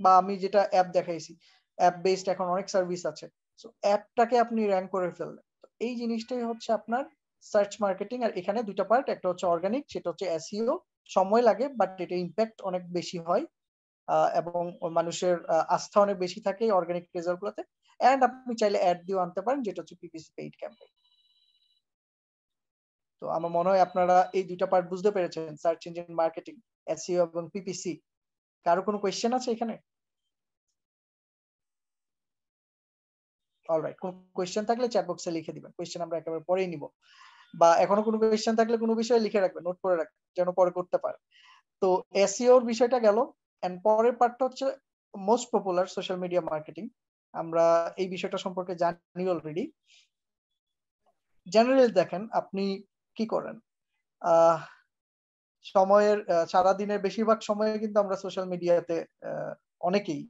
বা আমি যেটা অ্যাপ দেখাইছি অ্যাপ বেসড এখন অনেক সার্ভিস আছে। সো অ্যাপটাকে আপনি র্যাঙ্ক করে ফেললেন। তো এই জিনিসটাই হচ্ছে আপনার সার্চ মার্কেটিং আর এখানে দুইটা পার্ট একটা হচ্ছে অর্গানিক সেটা হচ্ছে এসইও সময় লাগে বাট এটা ইম্প্যাক্ট অনেক বেশি হয়। এবং মানুষের আস্থা অনেক বেশি থাকে অর্গানিক রেজাল্ট গুলোতে। এন্ড আপনি চাইলে অ্যাড দিয়েও আনতে পারেন, যেটা হচ্ছে পিপিসি পেইড ক্যাম্পেইন তো আমার মনে হয় আপনারা এই দুইটা পার্ট বুঝতে পেরেছেন সার্চ ইঞ্জিন মার্কেটিং এসইও এবং পিপিসি কারও কোনো কোয়েশ্চেন আছে এখানে? অলরাইট কোন কোয়েশ্চেন থাকলে চ্যাট বক্সে লিখে দিবেন। কোয়েশ্চেন আমরা একেবারে পরেই নিব। বা এখনও কোনো কোয়েশ্চেন থাকলে কোনো বিষয়ে লিখে রাখবেন নোট করে রাখবেন, যেন পরে করতে পারে। তো এসইওর বিষয়টা গেল এন্ড পরের পার্টটা হচ্ছে most popular social media marketing আমরা এই বিষয়টা সম্পর্কে জানি অলরেডি জেনারেল দেখেন, আপনি কি করেন? সময়ের সারা দিনের বেশিরভাগ সময়ে কিন্তু আমরা সোশ্যাল মিডিয়াতে অনেকেই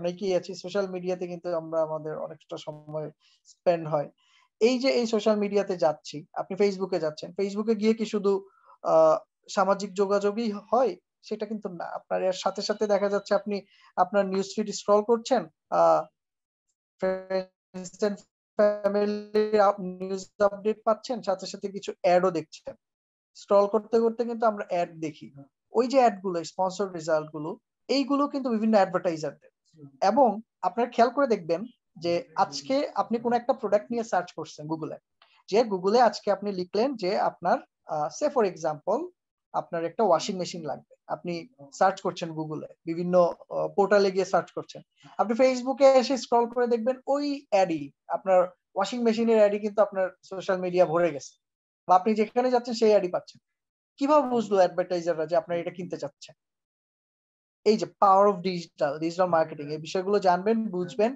অনেকেই আছি। সোশ্যাল মিডিয়াতে কিন্তু আমরা আমাদের অনেকটা সময় স্পেন্ড হয়। এই যে এই সোশ্যাল মিডিয়াতে যাচ্ছি, আপনি ফেসবুকে যাচ্ছেন। ফেসবুকে গিয়ে কি শুধু সামাজিক যোগাযোগই হয়? সেটা কিন্তু না। আপনার এর সাথে সাথে দেখা যাচ্ছে আপনি আপনার নিউজ ফিড স্ক্রল করছেন নিউজ আপডেট পাচ্ছেন, সাথে সাথে কিছু অ্যাডও দেখছেন। স্ক্রল করতে করতে কিন্তু আমরা অ্যাড দেখি। ওই যে অ্যাডগুলো স্পন্সর রেজাল্টগুলো, এইগুলো কিন্তু বিভিন্ন অ্যাডভার্টাইজারদের এবং আপনার খেয়াল করে দেখবেন যে আজকে আপনি কোন একটা প্রোডাক্ট নিয়ে সার্চ করছেন গুগলে যে গুগলে আজকে আপনি লিখলেন যে আপনার সে ফর এক্সাম্পল আপনার একটা ওয়াশিং মেশিন লাগবে। আপনি সার্চ করছেন গুগলে বিভিন্ন পোর্টালে গিয়ে সার্চ করছেন। আপনি ফেসবুকে এসে স্ক্রল করে দেখবেন ওই অ্যাডই আপনার ওয়াশিং মেশিনের অ্যাডই কিন্তু আপনার সোশ্যাল মিডিয়া ভরে গেছে। বা আপনি যেখানে যাচ্ছেন সেই অ্যাডই পাচ্ছেন। কীভাবে বুঝলো অ্যাডভার্টাইজাররা যে আপনার এটা কিনতে চাচ্ছেন? এই যে power of digital digital marketing এই বিষয়গুলো জানবেন, বুঝবেন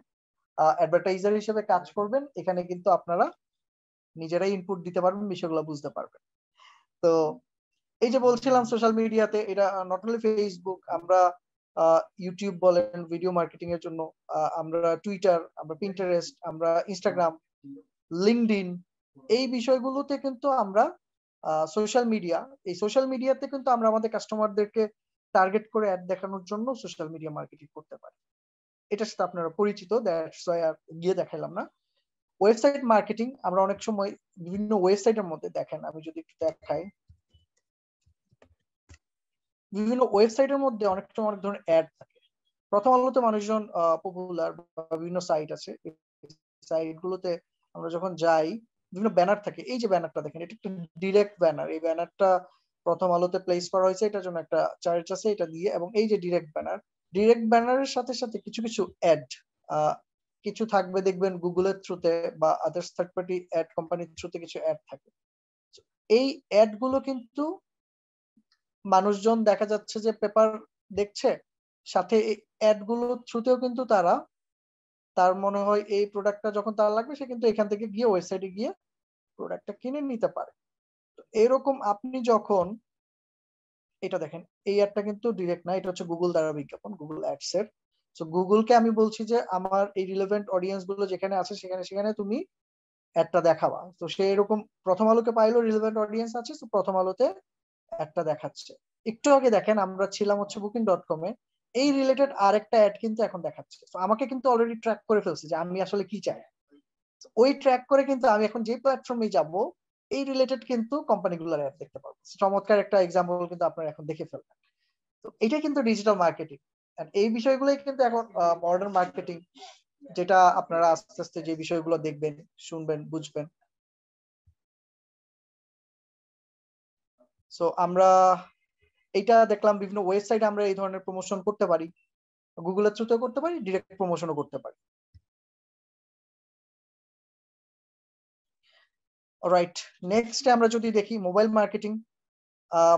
অ্যাডভার্টাইজার হিসেবে কাজ করবেন, এখানে কিন্তু আপনারা নিজেরাই ইনপুট দিতে পারবেন, বিষয়গুলো বুঝতে পারবেন। তো এই যে বলছিলাম সোশ্যাল মিডিয়াতে এটা নট অনলি ফেসবুক আমরা ইউটিউব বলেন ভিডিও মার্কেটিং এর জন্য আমরা টুইটার আমরা পিন্টারেস্ট আমরা ইনস্টাগ্রাম লিঙ্কডিন এই বিষয়গুলোতে কিন্তু আমরা সোশ্যাল মিডিয়া এই সোশ্যাল মিডিয়াতে কিন্তু আমরা আমাদের কাস্টমারদেরকে টার্গেট করে অ্যাড দেখানোর জন্য সোশ্যাল মিডিয়া মার্কেটিং করতে পারি। এটার সাথে আপনারা পরিচিত দ্যাটস ওয়াই আর গিয়ে দেখাইলাম না। ওয়েবসাইট মার্কেটিং আমরা অনেক সময় বিভিন্ন ওয়েবসাইটের মধ্যে দেখেন, আমি যদি একটু দেখাই। বিভিন্ন ওয়েবসাইটের মধ্যে অনেক সময় অনেক ধরনের অ্যাড থাকে। প্রথম আলোতে মানুষজন পপুলার বিভিন্ন সাইট আছে। সাইট গুলোতে আমরা যখন যাই, বিভিন্ন ব্যানার থাকে। এই যে ব্যানারটা দেখেন, এটা একটা ডিরেক্ট ব্যানার এই ব্যানারটা প্রথম আলোতে প্লেস করা হয়েছে, এটার জন্য একটা চার্জ আছে, এটা দিয়ে। এবং এই যে ডিরেক্ট ব্যানার ডিরেক্ট ব্যানারের সাথে সাথে কিছু কিছু অ্যাড কিছু থাকবে দেখবেন গুগলের থ্রুতে বা আদার্স থার্ড পার্টি অ্যাড কোম্পানির থ্রুতে কিছু অ্যাড থাকে। এই অ্যাডগুলো কিন্তু মানুষজন দেখা যাচ্ছে যে পেপার দেখছে, সাথে অ্যাডগুলোর থ্রুতেও কিন্তু তারা, তার মনে হয় এই প্রোডাক্টটা যখন তার লাগবে, সে কিন্তু এখান থেকে গিয়ে ওয়েবসাইটে গিয়ে প্রোডাক্টটা কিনে নিতে পারে। এরকম আপনি যখন, এটা দেখেন, এই অ্যাডটা কিন্তু ডিরেক্ট না, এটা হচ্ছে গুগল দ্বারা বিজ্ঞাপন গুগল অ্যাডস এর। তো গুগলকে আমি বলছি যে, আমার এই রিলেভেন্ট অডিয়েন্সগুলো যেখানে আছে, সেখানে সেখানে তুমি অ্যাডটা দেখাবা। তো সে এরকম প্রথম আলোকে পাইলো রিলেভেন্ট অডিয়েন্স আছে, তো প্রথম আলোতে অ্যাডটা দেখাচ্ছে। একটু আগে দেখেন, আমরা ছিলাম হচ্ছে বুকিং ডট কমে এই রিলেটেড আরেকটা অ্যাড কিন্তু এখন দেখাচ্ছে। তো আমাকে কিন্তু অলরেডি ট্র্যাক করে ফেলছে যে আমি আসলে কি চাই। ওই ট্র্যাক করে কিন্তু আমি এখন যে প্ল্যাটফর্মে যাব, এই রিলেটেড কিন্তু কোম্পানিগুলোর অ্যাড দেখতে পাবো চমৎকার একটা এক্সাম্পল কিন্তু আপনারা এখন দেখে ফেলবেন। তো এটা কিন্তু ডিজিটাল মার্কেটিং এই বিষয়গুলোই কিন্তু এখন মডার্ন মার্কেটিং যেটা আপনারা আস্তে আস্তে যে বিষয়গুলো দেখবেন, শুনবেন, বুঝবেন। সো আমরা এটা দেখলাম বিভিন্ন ওয়েবসাইটে আমরা এই ধরনের প্রমোশন করতে পারি। গুগলের থ্রুতেও করতে পারি ডিরেক্ট প্রমোশনও করতে পারি। রাইট নেক্সট আমরা যদি দেখি মোবাইল মার্কেটিং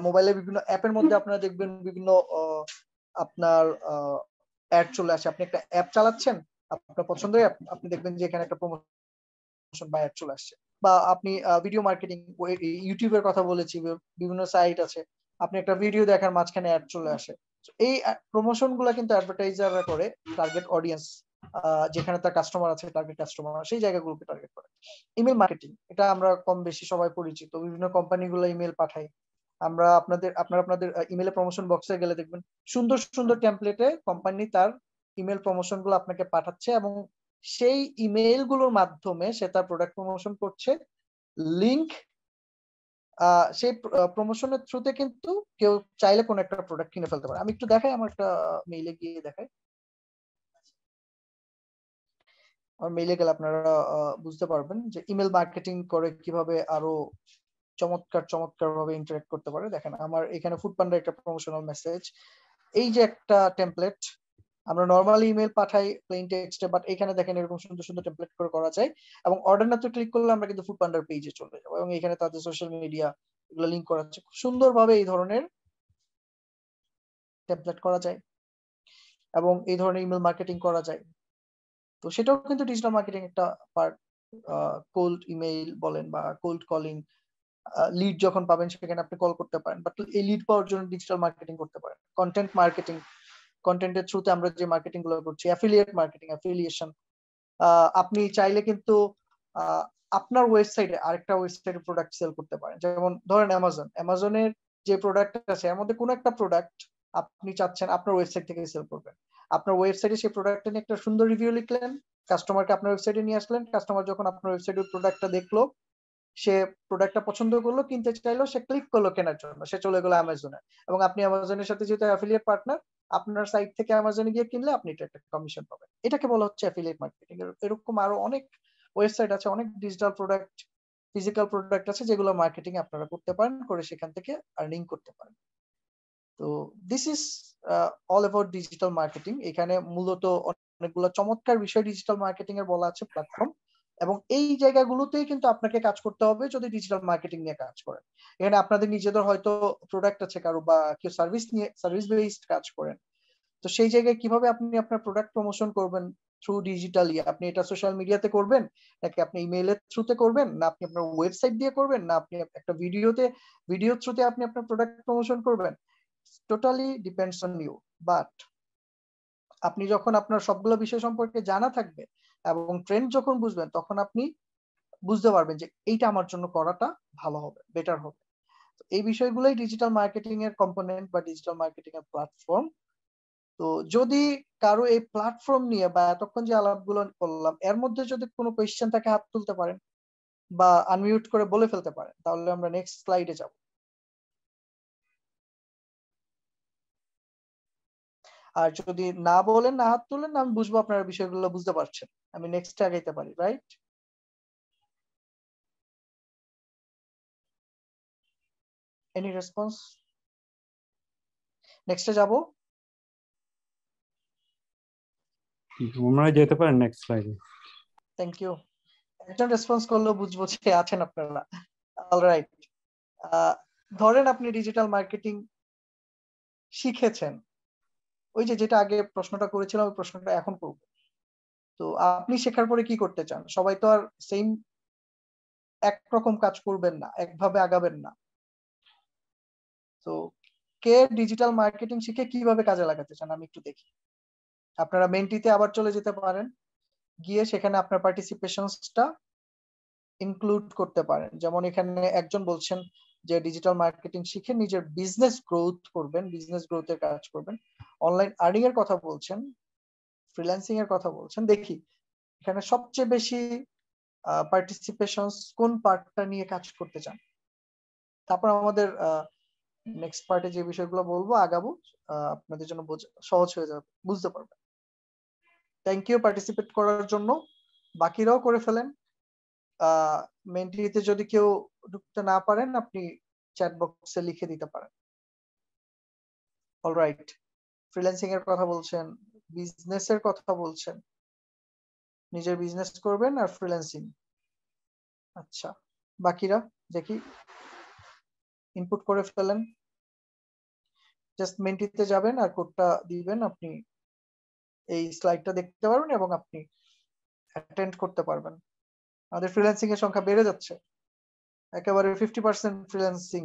মোবাইলের বিভিন্ন অ্যাপের মধ্যে আপনারা দেখবেন বিভিন্ন আপনার অ্যাড চলে আসে। আপনি একটা অ্যাপ চালাচ্ছেন, আপনার পছন্দের অ্যাপ, আপনি দেখবেন যে এখানে একটা প্রমোশন বা অ্যাড চলে আসছে। বা আপনি ভিডিও মার্কেটিং ইউটিউবের কথা বলেছি বিভিন্ন সাইট আছে। আপনি একটা ভিডিও দেখার মাঝখানে অ্যাড চলে আসে। এই প্রমোশনগুলা কিন্তু অ্যাডভার্টাইজাররা করে টার্গেট অডিয়েন্স যেখানে তার কাস্টমার আছে টার্গেট কাস্টমার সেই জায়গাগুলোকে টার্গেট করে। ইমেল মার্কেটিং এটা আমরা কম বেশি সবাই পরিচিত। বিভিন্ন কোম্পানিগুলো ইমেল পাঠাই আমরা আপনাদের আপনারা আপনাদের ইমেলে প্রমোশন বক্সে গেলে দেখবেন সুন্দর সুন্দর টেমপ্লেটে কোম্পানি তার ইমেল প্রমোশনগুলো আপনাকে পাঠাচ্ছে এবং সেই ইমেলগুলোর মাধ্যমে সে তার প্রোডাক্ট প্রমোশন করছে। লিংক সেই প্রমোশনের থ্রুতে কিন্তু কেউ চাইলে কোন একটা প্রোডাক্ট কিনে ফেলতে পারে। আমি একটু দেখাই আমার একটা মেইলে গিয়ে দেখাই। আমার মেইলে গেলে আপনারা বুঝতে পারবেন যে ইমেল মার্কেটিং করে কীভাবে আরও চমৎকার চমৎকার ভাবে ইন্টারেক্ট করতে পারে। দেখেন, আমার এখানে ফুড পান্ডা একটা প্রমোশনাল মেসেজ এই যে একটা টেমপ্লেট আমরা নর্মালি ইমেল পাঠাই প্লেন টেক্সটে বাট এখানে দেখেন এরকম সুন্দর সুন্দর টেমপ্লেট করে করা যায়। এবং অর্ডার না তো ক্লিক করলে আমরা কিন্তু ফুড পান্ডার পেজে চলে যাব। এবং এখানে তাদের সোশ্যাল মিডিয়া এগুলো লিঙ্ক করা আছে। খুব সুন্দরভাবে এই ধরনের টেমপ্লেট করা যায়। এবং এই ধরনের ইমেল মার্কেটিং করা যায়। তো সেটাও কিন্তু ডিজিটাল মার্কেটিং একটা পার্ট কোল্ড ইমেইল বলেন বা কোল্ড কলিং লিড যখন পাবেন সেখানে আপনি কল করতে পারেন। বাট এই লিড পাওয়ার জন্য ডিজিটাল মার্কেটিং করতে পারেন। কন্টেন্ট মার্কেটিং কন্টেন্টের থ্রুতে আমরা যে মার্কেটিংগুলো করছি অ্যাফিলিয়েট মার্কেটিং অ্যাফিলিয়েশন আপনি চাইলে কিন্তু আপনার ওয়েবসাইটে আরেকটা ওয়েবসাইটে প্রোডাক্ট সেল করতে পারেন। যেমন ধরেন অ্যামাজন অ্যামাজনের যে প্রোডাক্ট আছে, এর মধ্যে কোনো একটা প্রোডাক্ট আপনি চাচ্ছেন আপনার ওয়েবসাইট থেকে সেল করবেন। আপনার ওয়েবসাইটে সেই প্রোডাক্টটা নিয়ে একটা সুন্দর রিভিউ লিখলেন কাস্টমারকে আপনার ওয়েবসাইটে নিয়ে আসলেন কাস্টমার যখন আপনার ওয়েবসাইটে প্রোডাক্টটা দেখল, সে প্রোডাক্টটা পছন্দ করল, কিনতে চাইলো, সে ক্লিক করল কেনার জন্য, সে চলে গেলো অ্যামাজনে এবং আপনি অ্যামাজনের সাথে যেহেতু অ্যাফিলিয়েট পার্টনার আপনার সাইট থেকে অ্যামাজনে গিয়ে কিনলে আপনি এটা একটা কমিশন পাবেন। এটাকে বলা হচ্ছে অ্যাফিলিয়েট মার্কেটিং এরকম আরও অনেক ওয়েবসাইট আছে, অনেক ডিজিটাল প্রোডাক্ট ফিজিক্যাল প্রোডাক্ট আছে, যেগুলো মার্কেটিং আপনারা করতে পারেন, করে সেখান থেকে আর্নিং করতে পারেন। তো this is all about digital marketing এখানে মূলত অনেকগুলো চমৎকার বিষয় ডিজিটাল মার্কেটিং এর বলা আছে প্ল্যাটফর্ম এবং এই জায়গাগুলোতেই কিন্তু আপনাকে কাজ করতে হবে যদি ডিজিটাল মার্কেটিং নিয়ে কাজ করেন। এখানে আপনাদের নিজেদের হয়তো প্রোডাক্ট আছে কারও বা কেউ সার্ভিস নিয়ে সার্ভিস বেসড কাজ করেন। তো সেই জায়গায় কীভাবে আপনি আপনার প্রোডাক্ট প্রমোশন করবেন থ্রু ডিজিটালি আপনি এটা সোশ্যাল মিডিয়াতে করবেন, নাকি আপনি ইমেইলের থ্রুতে করবেন, না আপনি আপনার ওয়েবসাইট দিয়ে করবেন, না আপনি একটা ভিডিওতে ভিডিও থ্রুতে আপনি আপনার প্রোডাক্ট প্রমোশন করবেন? Totally depends on you but আপনি যখন আপনার সবগুলো বিষয় সম্পর্কে জানা থাকবে এবং ট্রেন্ড যখন বুঝবেন, তখন আপনি বুঝতে পারবেন যে এইটা আমার জন্য করাটা ভালো হবে বেটার হবে। এই বিষয়গুলোই ডিজিটাল মার্কেটিং এর কম্পোনেন্ট বা ডিজিটাল মার্কেটিং এর প্ল্যাটফর্ম তো যদি কারও এই প্ল্যাটফর্ম নিয়ে বা এতক্ষণ যে আলাপগুলো করলাম, এর মধ্যে যদি কোনো কোয়েশ্চেন থাকে, হাত তুলতে পারেন বা আনমিউট করে বলে ফেলতে পারেন, তাহলে আমরা নেক্সট স্লাইডে যাব। আর যদি না বলেন, না হাত তুলেন, আমি বুঝব আপনারা বিষয়গুলো বুঝতে পারছেন। আমি নেক্সট আগাইতে পারি রাইট এনি রেসপন্স নেক্সটে যাব? আমরা যেতে পারেন নেক্সট স্লাইডে থ্যাংক ইউ একজন রেসপন্স করলেও বুঝব যে আছেন আপনারা। অলরাইট ধরেন আপনি ডিজিটাল মার্কেটিং শিখেছেন। ওই যে যেটা আগে প্রশ্নটা করেছিলাম ওই প্রশ্নটা এখন করব। তো আপনি শেখার পরে কি করতে চান? সবাই তো আর সেম একরকম কাজ করবেন না, একভাবে আগাবেন না। তো কে ডিজিটাল মার্কেটিং শিখে কীভাবে কাজে লাগাতে চান? আমি একটু দেখি। আপনারা মেন্টিতে আবার চলে যেতে পারেন। গিয়ে সেখানে আপনার পার্টিসিপেশনসটা ইনক্লুড করতে পারেন। যেমন এখানে একজন বলছেন যে ডিজিটাল মার্কেটিং শিখে নিজের বিজনেস গ্রোথ করবেন বিজনেস গ্রোথের কাজ করবেন। অনলাইন আর্নিং এর কথা বলছেন। ফ্রিল্যান্সিং এর কথা বলছেন, দেখি, এখানে সবচেয়ে বেশি পার্টিসিপেশন কোন পার্টটা নিয়ে কাজ করতে চান? তারপর আমাদের নেক্সট পার্টে যে বিষয়গুলো বলব, আগাবো আপনাদের জন্য সহজ হয়ে যাবে, বুঝতে পারবেন। থ্যাংক ইউ পার্টিসিপেট করার জন্য। বাকিরাও করে ফেলেন। মেন্টিতে যদি কেউ ঢুকতে না পারেন, আপনি চ্যাট বক্সে লিখে দিতে পারেন। অলরাইট ফ্রিল্যান্সিং এর কথা বলছেন বিজনেস এর কথা বলছেন। নিজের বিজনেস করবেন আর ফ্রিল্যান্সিং আচ্ছা বাকিরা দেখি। ইনপুট করে ফেলেন। জাস্ট মেন্টিতে যাবেন আর কোডটা দিবেন। আপনি এই স্লাইডটা দেখতে পারবেন এবং আপনি অ্যাটেন্ড করতে পারবেন। আমাদের ফ্রিল্যান্সিং এর সংখ্যা বেড়ে যাচ্ছে। একেবারে ফিফটি পার্সেন্ট ফ্রিল্যান্সিং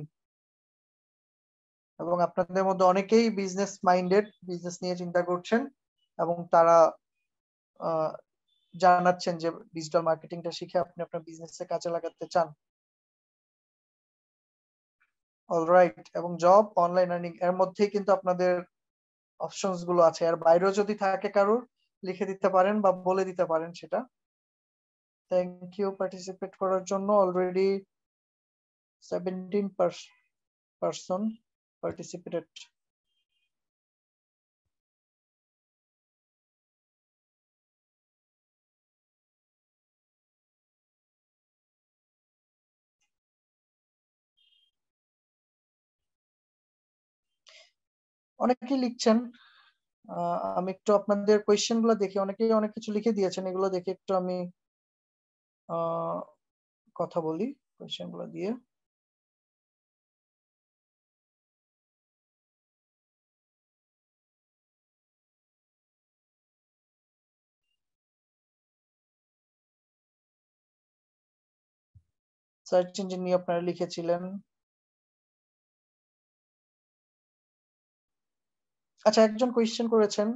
এবং আপনাদের মধ্যে অনেকেই বিজনেস মাইন্ডেড বিজনেস নিয়ে চিন্তা করছেন। এবং তারা জানাচ্ছেন যে ডিজিটাল মার্কেটিংটা শিখে আপনি আপনার বিজনেসে কাজে লাগাতে চান। অলরাইট এবং জব অনলাইন আর্নিং এর মধ্যেই কিন্তু আপনাদের অপশনসগুলো আছে। আর বাইরেও যদি থাকে কারোর, লিখে দিতে পারেন বা বলে দিতে পারেন সেটা। থ্যাংক ইউ পার্টিসিপেট করার জন্য অলরেডি সেভেন্টিন পার্সন participated অনেকে লিখছেন আমি একটু আপনাদের কোয়েশ্চেনগুলো দেখি, অনেকেই অনেক কিছু লিখে দিয়েছেন, এগুলো দেখে একটু আমি কথা বলি কোয়েশ্চেনগুলো দিয়ে। সার্চ ইঞ্জিন নিয়ে আপনারা লিখেছিলেন। আচ্ছা একজন কোয়েশ্চেন করেছেন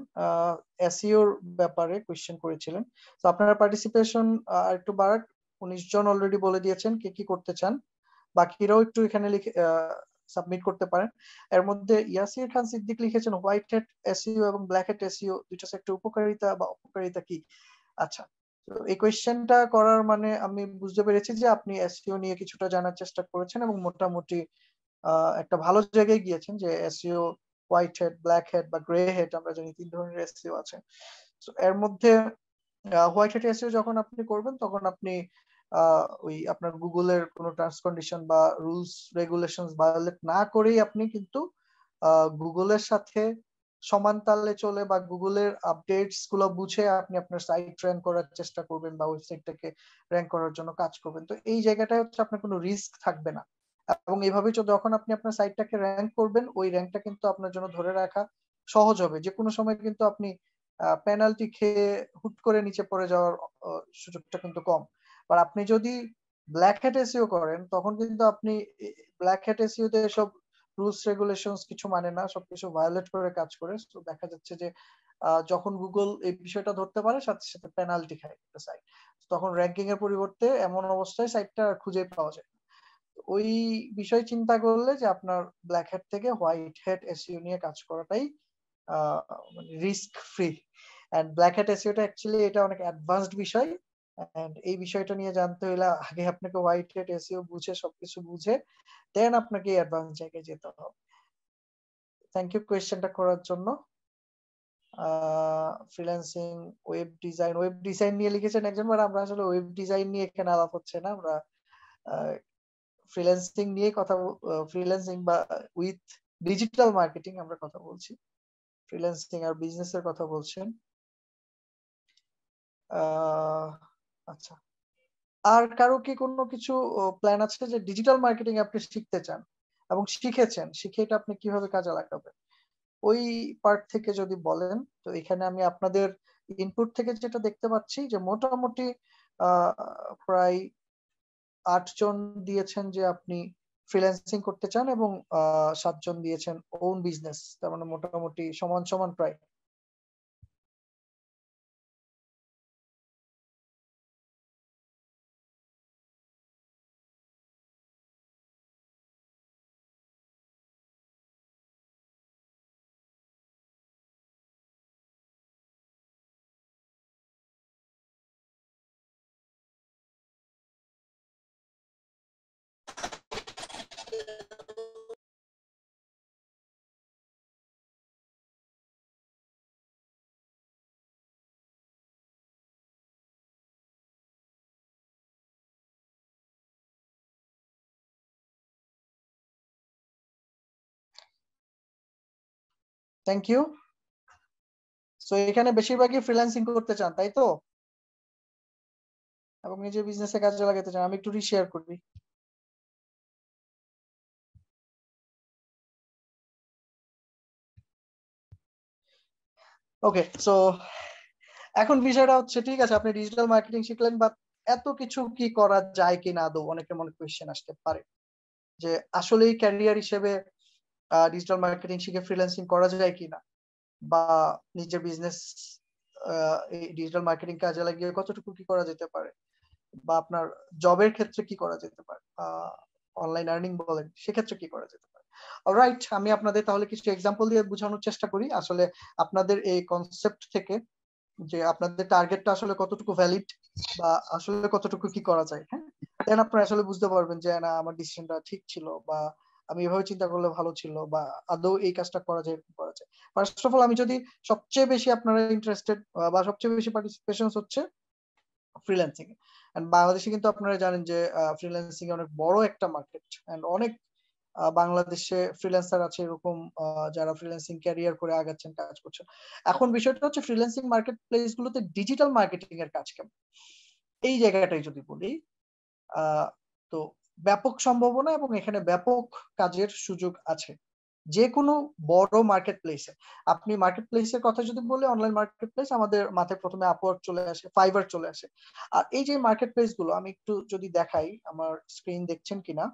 এসইওর ব্যাপারে কোয়েশ্চেন করেছিলেন। তো আপনারা পার্টিসিপেশন একটু বাড়াক। উনিশ জন অলরেডি বলে দিয়েছেন কে কি করতে চান। বাকিরাও একটু এখানে লিখে সাবমিট করতে পারেন। এর মধ্যে ইয়াসির খান সিদ্দিক লিখেছেন হোয়াইট হেড এসইও এবং ব্ল্যাক হেড এসইও দুইটা একটা উপকারিতা বা অপকারিতা কি? আচ্ছা এই কোয়েশ্চেনটা করার মানে আমি বুঝতে পেরেছি যে আপনি এসইও নিয়ে কিছুটা জানার চেষ্টা করেছেন এবং মোটামুটি একটা ভালো জায়গায় গিয়েছেন যে SEO white head black head বা গ্রে হেড আমরা জানি, তিন ধরনের এসইও আছে। তো এর মধ্যে হোয়াইট হেড এসইও যখন আপনি করবেন, তখন আপনি ওই আপনার গুগলের কোনো টার্মস কন্ডিশন বা রুলস রেগুলেশনস ভায়োলেট না করেই আপনি কিন্তু গুগলের সাথে সমান চলে বা গুগলের আপডেটসগুলো বুঝে আপনি আপনার সাইট র্যাঙ্ক করার চেষ্টা করবেন বা ওয়েবসাইটটাকে র্যাঙ্ক করার জন্য কাজ করবেন। তো এই জায়গাটায় হচ্ছে আপনার কোনো রিস্ক থাকবে না। এবং এইভাবে যখন আপনি আপনার সাইটটাকে র্যাঙ্ক করবেন, ওই র্যাঙ্কটা কিন্তু আপনার জন্য ধরে রাখা সহজ হবে। যে কোনো সময় কিন্তু আপনি পেনাল্টি খেয়ে হুট করে নিচে পড়ে যাওয়ার সুযোগটা কিন্তু কম। আর আপনি যদি ব্ল্যাক হ্যাট এসিও করেন, তখন কিন্তু আপনি ব্ল্যাক হ্যাট এসিওতে সব রুলস রেগুলেশনস কিছু মানে না, সবকিছু ভায়োলেট করে কাজ করে। তো দেখা যাচ্ছে যে যখন গুগল এই বিষয়টা ধরতে পারে, সাথে সাথে পেনাল্টি খায় একটা সাইট তখন র্যাঙ্কিং এর পরিবর্তে এমন অবস্থায় সাইটটা খুঁজে পাওয়া যায়। ওই বিষয় চিন্তা করলে যে আপনার ব্ল্যাক হেড থেকে হোয়াইট হেড এসইও নিয়ে কাজ করাটাই risk free and black head এসইওটা actually এটা অনেক অ্যাডভান্সড বিষয়। এন্ড এই বিষয়টা নিয়ে জানতে হলে আগে আপনাকে হোয়াইট হেড এসইও বুঝে, সবকিছু বুঝে দেন আপনাকে অ্যাডভান্স জায়গায় যেতে হবে। থ্যাংক ইউ কোয়েশ্চেনটা করার জন্য। Freelancing web design web design নিয়ে লিখেছেন একজন আমরা আসলে ওয়েব ডিজাইন নিয়ে এখানে আলাপ হচ্ছে না। আমরা ফ্রিল্যান্সিং নিয়ে কথা ফ্রিল্যান্সিং বা উইথ ডিজিটাল মার্কেটিং আমরা কথা বলছি। ফ্রিল্যান্সিং আর বিজনেস এর কথা বলছেন। আচ্ছা। আর কারও কি কোনো কিছু প্ল্যান আছে যে ডিজিটাল মার্কেটিং আপনি শিখতে চান? এবং শিখেছেন, শিখে এটা আপনি কীভাবে কাজে লাগাবেন? ওই পার্ট থেকে যদি বলেন, তো এখানে আমি আপনাদের ইনপুট থেকে যেটা দেখতে পাচ্ছি যে মোটামুটি প্রায় আটজন দিয়েছেন যে আপনি ফ্রিল্যান্সিং করতে চান এবং সাতজন দিয়েছেন ওন বিজনেস তার মানে মোটামুটি সমান সমান প্রায় থ্যাংক ইউ সো এখানে বেশিরভাগই ফ্রিল্যান্সিং করতে চান, তাই তো? এবং নিজের বিজনেসে কাজে লাগাতে চান, আমি একটু রিশেয়ার করি। ওকে সো এখন বিষয়টা হচ্ছে, ঠিক আছে, আপনি ডিজিটাল মার্কেটিং শিখলেন বা এত কিছু কি করা যায় কি না আদৌ অনেকের মনে কোয়েশ্চেন আসতে পারে। যে আসলেই ক্যারিয়ার হিসেবে ডিজিটাল মার্কেটিং শিখে ফ্রিল্যান্সিং করা যায় কিনা? বা নিজের বিজনেস এই ডিজিটাল মার্কেটিং কাজে লাগিয়ে কতটুকু কি করা যেতে পারে? বা আপনার জবের ক্ষেত্রে কি করা যেতে পারে? অনলাইন আর্নিং বলেন, সেক্ষেত্রে কি করা যেতে পারে? রাইট আমি আপনাদের তাহলে কিছু এক্সাম্পল দিয়ে বোঝানোর চেষ্টা করি। আসলে আপনাদের এই কনসেপ্ট থেকে যে আপনাদের টার্গেটটা আসলে কতটুকু ভ্যালিড বা আসলে কতটুকু কি করা যায় হ্যাঁ? দেন আপনারা আসলে বুঝতে পারবেন যে, না, আমার ডিসিশনটা ঠিক ছিল বা আমি এভাবে চিন্তা করলে ভালো ছিল বা আদৌ এই কাজটা করা যায় করা যায়। ফার্স্ট অফ অল আমি যদি সবচেয়ে বেশি আপনারা ইন্টারেস্টেড বা সবচেয়ে বেশি পার্টিসিপেশন হচ্ছে ফ্রিল্যান্সিং এন্ড বাংলাদেশে কিন্তু আপনারা জানেন যে ফ্রিল্যান্সিং অনেক বড় একটা মার্কেট এন্ড অনেক বাংলাদেশে ফ্রিল্যান্সার আছে এরকম যারা ফ্রিল্যান্সিং ক্যারিয়ার করে আগাচ্ছেন, কাজ করছেন। এখন বিষয়টা হচ্ছে ফ্রিল্যান্সিং মার্কেট প্লেস গুলোতে ডিজিটাল মার্কেটিং এর কাজ কেমন? এই জায়গাটাই যদি বলি তো ব্যাপক সম্ভাবনা এবং এখানে ব্যাপক কাজের সুযোগ আছে। যে কোনো বড় মার্কেট প্লেসে আপনি মার্কেট প্লেসের কথা যদি বলে অনলাইন মার্কেট প্লেস আমাদের মাথায় প্রথমে আপওয়ার্ক চলে আসে ফাইবার চলে আসে। আর এই যে মার্কেট প্লেসগুলো আমি একটু যদি দেখাই, আমার স্ক্রিন দেখছেন কিনা?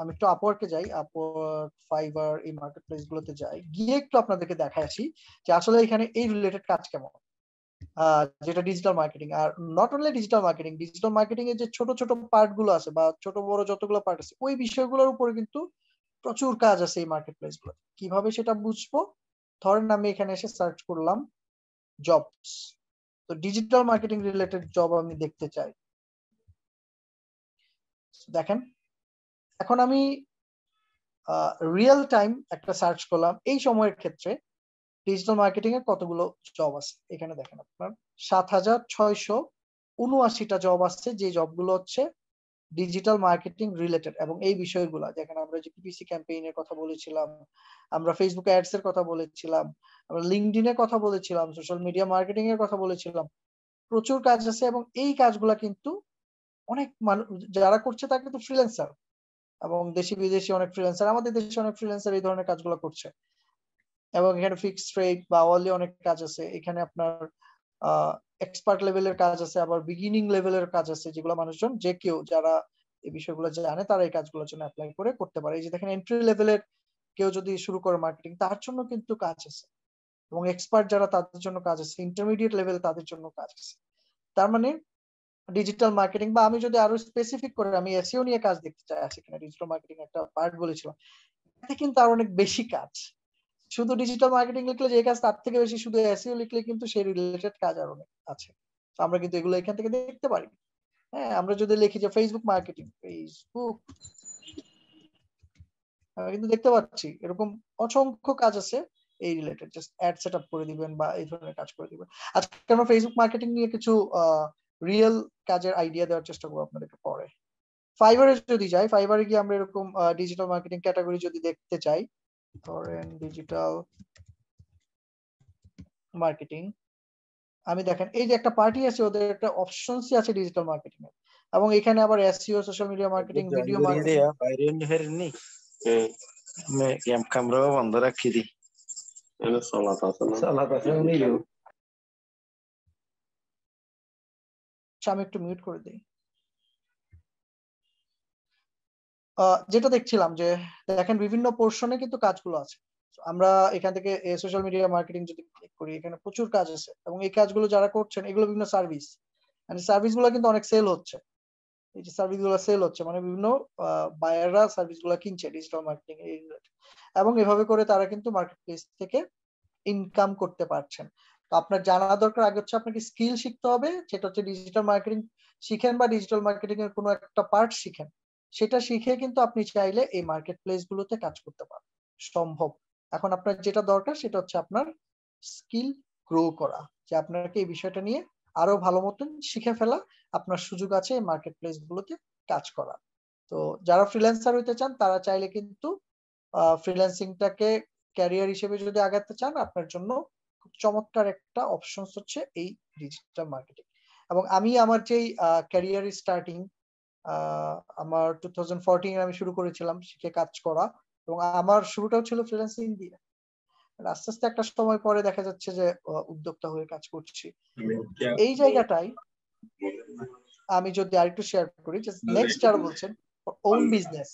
আমি একটু আপওয়ার্কে যাই আপওয়ার্ক ফাইবার এই মার্কেট প্লেস গুলোতে যাই। গিয়ে একটু আপনাদেরকে দেখাই আসি যে আসলে এখানে এই রিলেটেড কাজ কেমন। যেটা digital marketing R not only digital marketing digital marketing এর যে ছোট ছোট পার্টগুলো আছে বা ছোট বড় যতগুলো পার্ট আছে, ওই বিষয়গুলোর উপরে কিন্তু প্রচুর কাজ আছে এই মার্কেট প্লেসগুলো কীভাবে সেটা বুঝব? ধরেন আমি এখানে এসে সার্চ করলাম জবস তো ডিজিটাল মার্কেটিং রিলেটেড জব আমি দেখতে চাই। দেখেন, এখন আমি রিয়েল টাইম একটা সার্চ করলাম এই সময়ের ক্ষেত্রে। ডিজিটাল মার্কেটিং এর কতগুলো জব আছে? এখানে দেখেন আপনার। সাত হাজার ছয়শো উনআশিটা জব আসছে যে জবগুলো হচ্ছে ডিজিটাল মার্কেটিং রিলেটেড এবং এই বিষয়গুলো যেখানে আমরা পিপিসি ক্যাম্পেইনের কথা বলেছিলাম, আমরা ফেসবুক অ্যাডস এর কথা বলেছিলাম, আমরা লিঙ্কডিন এর কথা বলেছিলাম সোশ্যাল মিডিয়া মার্কেটিং এর কথা বলেছিলাম, প্রচুর কাজ আছে এবং এই কাজগুলা কিন্তু অনেক মানুষ যারা করছে তারা কিন্তু ফ্রিল্যান্সার এবং দেশি বিদেশি অনেক ফ্রিল্যান্সার আমাদের দেশে অনেক ফ্রিল্যান্সার এই ধরনের কাজগুলো করছে। এবং এখানে ফিক্সড রেট বা আওয়ারলি অনেক কাজ আছে। এখানে আপনার এক্সপার্ট লেভেলের কাজ আছে, আবার বিগিনিং লেভেলের কাজ আছে যেগুলো মানুষজন, যে কেউ যারা এই বিষয়গুলো জানে, তারা এই কাজগুলোর জন্য অ্যাপ্লাই করে করতে পারে। এই যে দেখেন এন্ট্রি লেভেলের কেউ যদি শুরু করে মার্কেটিং তার জন্য কিন্তু কাজ আছে। এবং এক্সপার্ট যারা, তাদের জন্য কাজ আছে। ইন্টারমিডিয়েট লেভেল তাদের জন্য কাজ আছে। তার মানে ডিজিটাল মার্কেটিং বা আমি যদি আরও স্পেসিফিক করে, আমি এসিও নিয়ে কাজ দেখতে চাই আছে কিনা ডিজিটাল মার্কেটিং একটা পার্ট বলেছিলাম, এতে কিন্তু আর অনেক বেশি কাজ। শুধু ডিজিটাল মার্কেটিং লিখলে যে কাজ তার থেকে বেশি শুধু এসিও লিখলে কিন্তু সেই রিলেটেড কাজ আর অনেক আছে আমরা কিন্তু এগুলো এখান থেকে দেখতে পারি। হ্যাঁ আমরা যদি লিখি যে ফেসবুক মার্কেটিং ফেসবুক আমরা কিন্তু দেখতে পাচ্ছি এরকম অসংখ্য কাজ আছে এই related just ad set up করে দিবেন বা এই ধরনের কাজ করে দিবেন। আজকে আমরা ফেসবুক মার্কেটিং নিয়ে কিছু রিয়েল কাজের আইডিয়া দেওয়ার চেষ্টা করব আপনাদেরকে পরে। ফাইবারে যদি যাই ফাইবারে গিয়ে আমরা এরকম ডিজিটাল মার্কেটিং ক্যাটাগরি যদি দেখতে চাই ধরেন ডিজিটাল মার্কেটিং আমি দেখেন এই যে একটা পার্টি আছে ওদের একটা অপশনসই আছে ডিজিটাল মার্কেটিং এর। এবং এখানে আবার SEO social media marketing video marketing বাইরে হেরেননি মে গেম ক্যামেরা বন্ধ রাখি দি। সালাত আছে সালাত আছে উনি আমি একটু মিউট করে দিই। যেটা দেখছিলাম যে দেখেন বিভিন্ন পোর্শনে কিন্তু কাজগুলো আছে। আমরা এখান থেকে সোশ্যাল মিডিয়া মার্কেটিং যদি করি, এখানে প্রচুর কাজ আছে এবং এই কাজগুলো যারা করছেন, এগুলো বিভিন্ন সার্ভিস সার্ভিসগুলো কিন্তু অনেক সেল হচ্ছে। এই যে সার্ভিসগুলো সেল হচ্ছে মানে বিভিন্ন বায়াররা সার্ভিসগুলো কিনছে ডিজিটাল মার্কেটিং এবং এভাবে করে তারা কিন্তু মার্কেট প্লেস থেকে ইনকাম করতে পারছেন। তো আপনার জানা দরকার, আগে হচ্ছে আপনাকে স্কিল শিখতে হবে। সেটা হচ্ছে ডিজিটাল মার্কেটিং শিখেন বা ডিজিটাল মার্কেটিং এর কোনো একটা পার্ট শিখেন। সেটা শিখে কিন্তু আপনি চাইলে এই মার্কেট প্লেস গুলোতে কাজ করতে পারেন সম্ভব। এখন আপনার যেটা দরকার সেটা হচ্ছে আপনার স্কিল গ্রো করা, যে আপনাকে এই বিষয়টা নিয়ে আরও ভালো মতন শিখে ফেলা, আপনার সুযোগ আছে এই মার্কেট প্লেস গুলোতে কাজ করা তো যারা ফ্রিল্যান্সার হইতে চান, তারা চাইলে কিন্তু ফ্রিল্যান্সিংটাকে ক্যারিয়ার হিসেবে যদি আগাতে চান, আপনার জন্য খুব চমৎকার একটা অপশন হচ্ছে এই ডিজিটাল মার্কেটিং এবং আমি আমার যেই ক্যারিয়ার স্টার্টিং আমার টু থাউজেন্ড আমি শুরু করেছিলাম শিখে কাজ করা এবং আমার শুরুটাও ছিল ফ্রিল্যান্সিং দিয়ে। আস্তে আস্তে একটা সময় পরে দেখা যাচ্ছে যে উদ্যোক্তা হয়ে কাজ করছি। এই জায়গাটাই আমি যদি আরেকটু শেয়ার করি যে নেক্সট যারা বলছেন ওন বিজনেস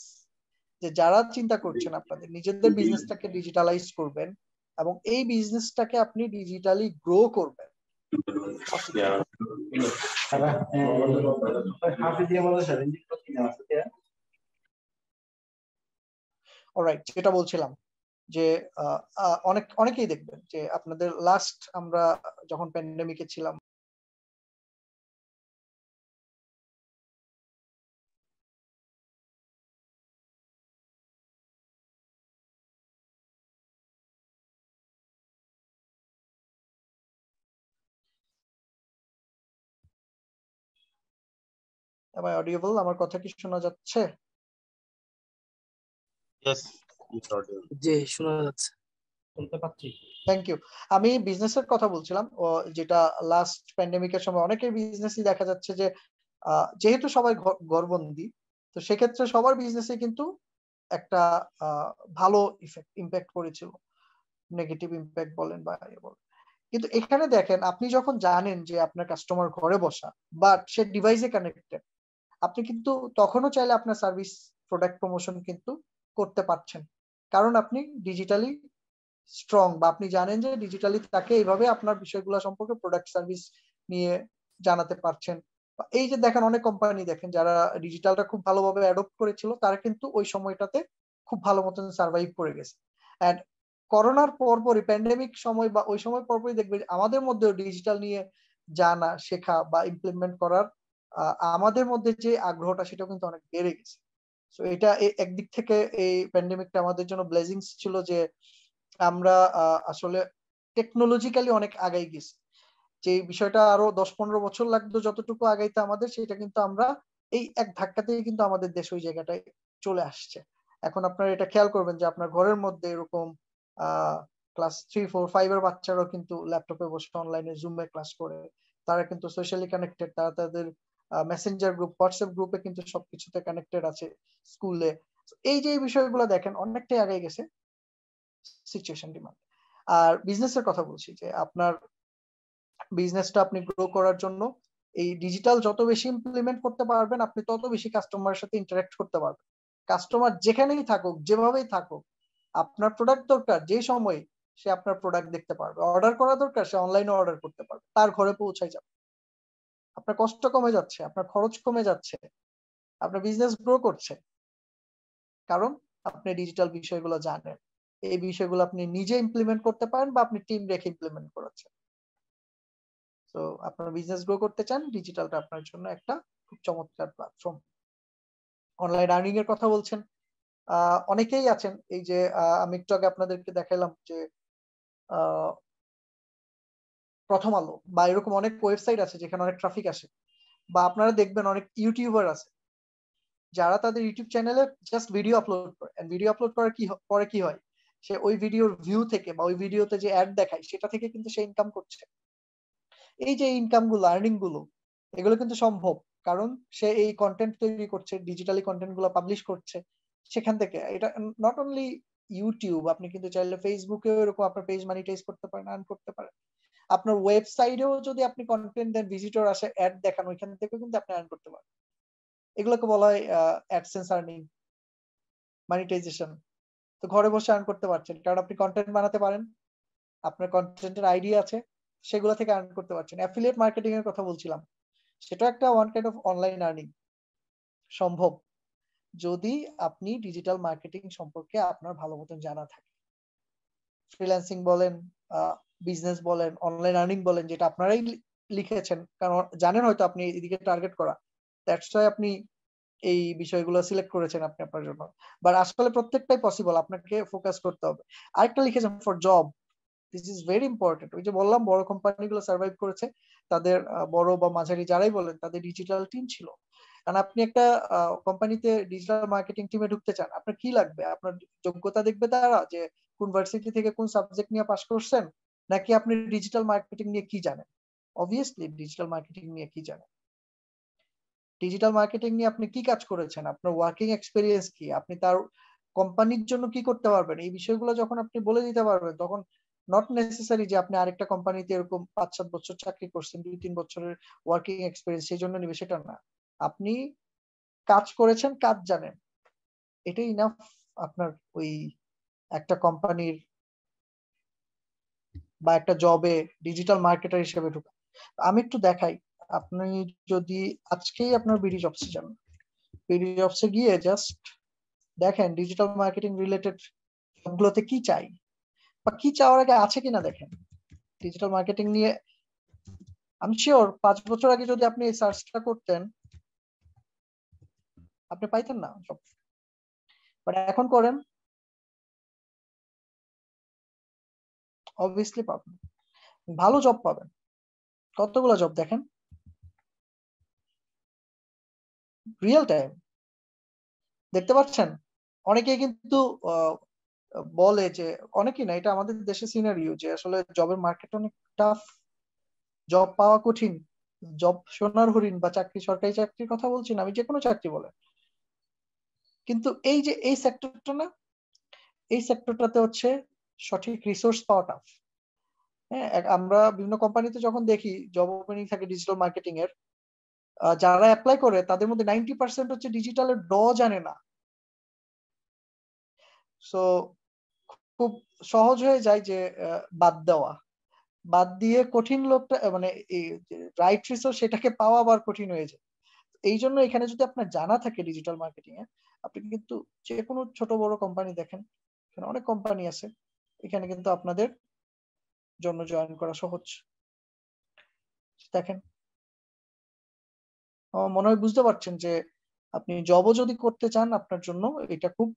যে যারা চিন্তা করছেন আপনাদের, নিজেদের বিজনেসটাকে ডিজিটালাইজ করবেন এবং এই বিজনেসটাকে আপনি ডিজিটালি গ্রো করবেন। অলরাইট যেটা বলছিলাম যে অনেক অনেকেই দেখবেন যে আপনাদের লাস্ট আমরা যখন প্যান্ডেমিকে ছিলাম Am I audible? আমার কথা কি শোনা যাচ্ছে? Yes, জি শোনা যাচ্ছে। শুনতে পাচ্ছি থ্যাংক ইউ আমি বিজনেসের কথা বলছিলাম যেটা লাস্ট প্যান্ডেমিকের সময় অনেকের বিজনেসই দেখা যাচ্ছে যে যেহেতু সবাই ঘরবন্দি তো সেক্ষেত্রে সবার বিজনেসে কিন্তু একটা ভালো ইফেক্ট ইম্প্যাক্ট করেছিল। নেগেটিভ ইম্প্যাক্ট বলেন বা বলেন। কিন্তু এখানে দেখেন আপনি যখন জানেন যে আপনার কাস্টমার ঘরে বসা বাট সে ডিভাইসে কানেক্টেড আপনি কিন্তু তখনও চাইলে আপনার সার্ভিস প্রোডাক্ট প্রমোশন কিন্তু করতে পারছেন। কারণ আপনি ডিজিটালি স্ট্রং বা আপনি জানেন যে ডিজিটালি তাকে এইভাবে আপনার বিষয়গুলো সম্পর্কে প্রোডাক্ট সার্ভিস নিয়ে জানাতে পারছেন। এই যে দেখেন, অনেক কোম্পানি দেখেন, যারা ডিজিটালটা খুব ভালোভাবে অ্যাডপ্ট করেছিল, তারা কিন্তু ওই সময়টাতে খুব ভালো মতন সার্ভাইভ করে গেছে। অ্যান্ড করোনার পরপরই প্যান্ডেমিক সময় বা ওই সময় পরপরই দেখবে আমাদের মধ্যে ডিজিটাল নিয়ে জানা, শেখা বা ইমপ্লিমেন্ট করার আমাদের মধ্যে যে আগ্রহটা সেটাও কিন্তু অনেক বেড়ে গেছে। তো এটা একদিক থেকে এই প্যান্ডেমিকটা আমাদের জন্য ব্লেজিংস ছিল যে আমরা আসলে টেকনোলজিক্যালি অনেক আগাই গেছি। যে বিষয়টা আরও দশ পনেরো বছর লাগতো, যতটুকু আগাইতে আমাদের, সেটা কিন্তু আমরা এই এক ধাক্কাতেই কিন্তু আমাদের দেশ ওই জায়গাটায় চলে আসছে। এখন আপনারা এটা খেয়াল করবেন যে আপনার ঘরের মধ্যে এরকম ক্লাস থ্রি ফোর ফাইভ এর বাচ্চারাও কিন্তু ল্যাপটপে বসে অনলাইনে জুমে ক্লাস করে। তারা কিন্তু সোশ্যালি কানেক্টেড তারা তাদের মেসেঞ্জার গ্রুপ হোয়াটসঅ্যাপ গ্রুপে কিন্তু সবকিছুতে কানেক্টেড আছে স্কুলে এই যে বিষয়গুলো দেখেন, অনেকটাই আগে গেছে সিচুয়েশন ডিমান্ড আর বিজনেসের কথা বলছি যে, আপনার বিজনেসটা আপনি গ্রো করার জন্য এই ডিজিটাল যত বেশি ইমপ্লিমেন্ট করতে পারবেন, আপনি তত বেশি কাস্টমারের সাথে ইন্টারাক্ট করতে পারবেন। কাস্টমার যেখানেই থাকুক, যেভাবেই থাকুক, আপনার প্রোডাক্ট দরকার, যে সময় সে আপনার প্রোডাক্ট দেখতে পারবে। অর্ডার করা দরকার, সে অনলাইনে অর্ডার করতে পারবে। তার ঘরে পৌঁছাই যাবে। আপনার কষ্ট কমে যাচ্ছে, আপনার খরচ কমে যাচ্ছে, আপনার বিজনেস গ্রো করছে। কারণ আপনি ডিজিটাল বিষয়গুলো জানেন। এই বিষয়গুলো আপনি নিজে ইমপ্লিমেন্ট করতে পারেন বা আপনি টিম রেখে ইমপ্লিমেন্ট করাচ্ছেন তো আপনার বিজনেস গ্রো করতে চান ডিজিটালটা আপনার জন্য একটা খুব চমৎকার প্ল্যাটফর্ম অনলাইন আর্নিং এর কথা বলছেন। অনেকেই আছেন। এই যে আমি একটু আগে আপনাদেরকে দেখালাম যে প্রথম আলো বা এরকম অনেক ওয়েবসাইট আছে যেখানে অনেক ট্রাফিক আসে বা আপনারা দেখবেন অনেক ইউটিউবার আছে যারা তাদের ইউটিউব চ্যানেলে জাস্ট ভিডিও আপলোড করে ভিডিও আপলোড করার কি পরে কি হয়? সে ওই ভিডিওর ভিউ থেকে বা ওই ভিডিওতে যে অ্যাড দেখায় সেটা থেকে কিন্তু সে ইনকাম করছে। এই যে ইনকামগুলো আর্নিংগুলো, এগুলো কিন্তু সম্ভব কারণ সে এই কন্টেন্ট তৈরি করছে ডিজিটালি কন্টেন্টগুলো পাবলিশ করছে সেখান থেকে। এটা নট অনলি ইউটিউব আপনি কিন্তু চাইলে ফেসবুকেও এরকম আপনার পেজ মানিটাইজ করতে পারেন আর্ন করতে পারেন। আপনার ওয়েবসাইটেও যদি আপনি কন্টেন্ট দেন ভিজিটর আসে অ্যাড দেখান, ওইখান থেকে কিন্তু আপনি আর্ন করতে পারেন এগুলোকে বলা হয় অ্যাডসেন্স আর্নিং মানিটাইজেশন তো ঘরে বসে আর্ন করতে পারছেন, কারণ আপনি কন্টেন্ট বানাতে পারেন, আপনার কন্টেন্টের আইডিয়া আছে, সেগুলো থেকে আর্ন করতে পারছেন। অ্যাফিলিয়েট মার্কেটিং এর কথা বলছিলাম, সেটা একটা one kind of online earning সম্ভব, যদি আপনি ডিজিটাল মার্কেটিং সম্পর্কে আপনার ভালো মতন জানা থাকে। ফ্রিল্যান্সিং বলেন বিজনেস বলেন অনলাইন আর্নিং বলেন, যেটা আপনারাই লিখেছেন, কারণ জানেন হয়তো আপনি এদিকে টার্গেট করা। দ্যাটস ওয়াই আপনি এই বিষয়গুলো সিলেক্ট করেছেন আপনি আপনার জন্য। বাট আসলে প্রত্যেকটাই পসিবল আপনাকে ফোকাস করতে হবে। আরেকটা লিখেছেন for job this is very important ওই যে বললাম, বড় কোম্পানিগুলো সার্ভাইভ করেছে, তাদের বড় বা মাঝারি যারাই বলেন, তাদের ডিজিটাল টিম ছিল। কারণ আপনি একটা কোম্পানিতে ডিজিটাল মার্কেটিং টিমে ঢুকতে চান, আপনার কি লাগবে? আপনার যোগ্যতা দেখবে তারা যে কোন ভার্সিটি থেকে কোন সাবজেক্ট নিয়ে পাশ করছেন নাকি আপনি ডিজিটাল মার্কেটিং নিয়ে কি জানেন? অবভিয়াসলি ডিজিটাল মার্কেটিং নিয়ে কি জানেন? ডিজিটাল মার্কেটিং নিয়ে আপনি কি কাজ করেছেন? আপনার ওয়ার্কিং এক্সপিরিয়েন্স কি? আপনি তার কোম্পানির জন্য কি করতে পারবেন? এই বিষয়গুলো যখন আপনি বলে দিতে পারবেন, তখন নট নেসেসারি যে আপনি আরেকটা কোম্পানিতে এরকম পাঁচ, সাত বছর চাকরি করছেন, দুই, তিন বছরের ওয়ার্কিং এক্সপিরিয়েন্স সেই জন্য নিবে, সেটা না। আপনি কাজ করেছেন, কাজ জানেন। এটাই ইনাফ আপনার ওই একটা কোম্পানির বা একটা জবে ডিজিটাল মার্কেটার হিসেবে ঢুকা আমি একটু দেখাই, আপনি যদি আজকেই আপনার বিডি জবসে যান বিডি জবসে গিয়ে জাস্ট দেখেন ডিজিটাল মার্কেটিং রিলেটেড সবগুলোতে কি চাই, বা কি চাওয়ার আগে আছে কিনা দেখেন। ডিজিটাল মার্কেটিং নিয়ে আমি শিওর পাঁচ বছর আগে যদি আপনি সার্চটা করতেন, আপনি পাইতেন না জব বাট এখন করেন অবভিয়াসলি পাবেন। ভালো জব পাবেন। কতগুলো জব দেখেন? রিয়েল টাইম দেখতে পাচ্ছেন? অনেকে কিন্তু বলে যে, অনেকেই না, এটা আমাদের দেশে সিনারিও যে, আসলে জবের মার্কেট অনেক টাফ জব পাওয়া কঠিন। জব সোনার হরিণ বা চাকরি, সরকারি চাকরির কথা বলছি না, আমি যে কোনো চাকরি বলে কিন্তু এই যে, এই সেক্টরটা না, এই সেক্টরটাতে হচ্ছে সঠিক রিসোর্স পাওয়া টাফ হ্যাঁ আমরা বিভিন্ন কোম্পানিতে যখন দেখি জব ওপেনিং থাকে ডিজিটাল মার্কেটিং এর যারা অ্যাপ্লাই করে, তাদের মধ্যে নাইনটি পার্সেন্ট হচ্ছে ডিজিটালের ড জানে না। সো খুব সহজ হয়ে যায় যে বাদ দেওয়া। বাদ দিয়ে কঠিন লোকটা মানে রাইট রিসোর্স সেটাকে পাওয়া আবার কঠিন হয়ে যায়। এই জন্য এখানে যদি আপনার জানা থাকে ডিজিটাল মার্কেটিং এ, আপনি কিন্তু যে কোনো ছোট বড় কোম্পানি দেখেন, এখানে অনেক কোম্পানি আছে। এখানে কিন্তু আপনাদের জন্য জয়েন করা সহজ। দেখেন। মনে হয় বুঝতে পারছেন যে আপনি জবও যদি করতে চান আপনার জন্য এটা খুব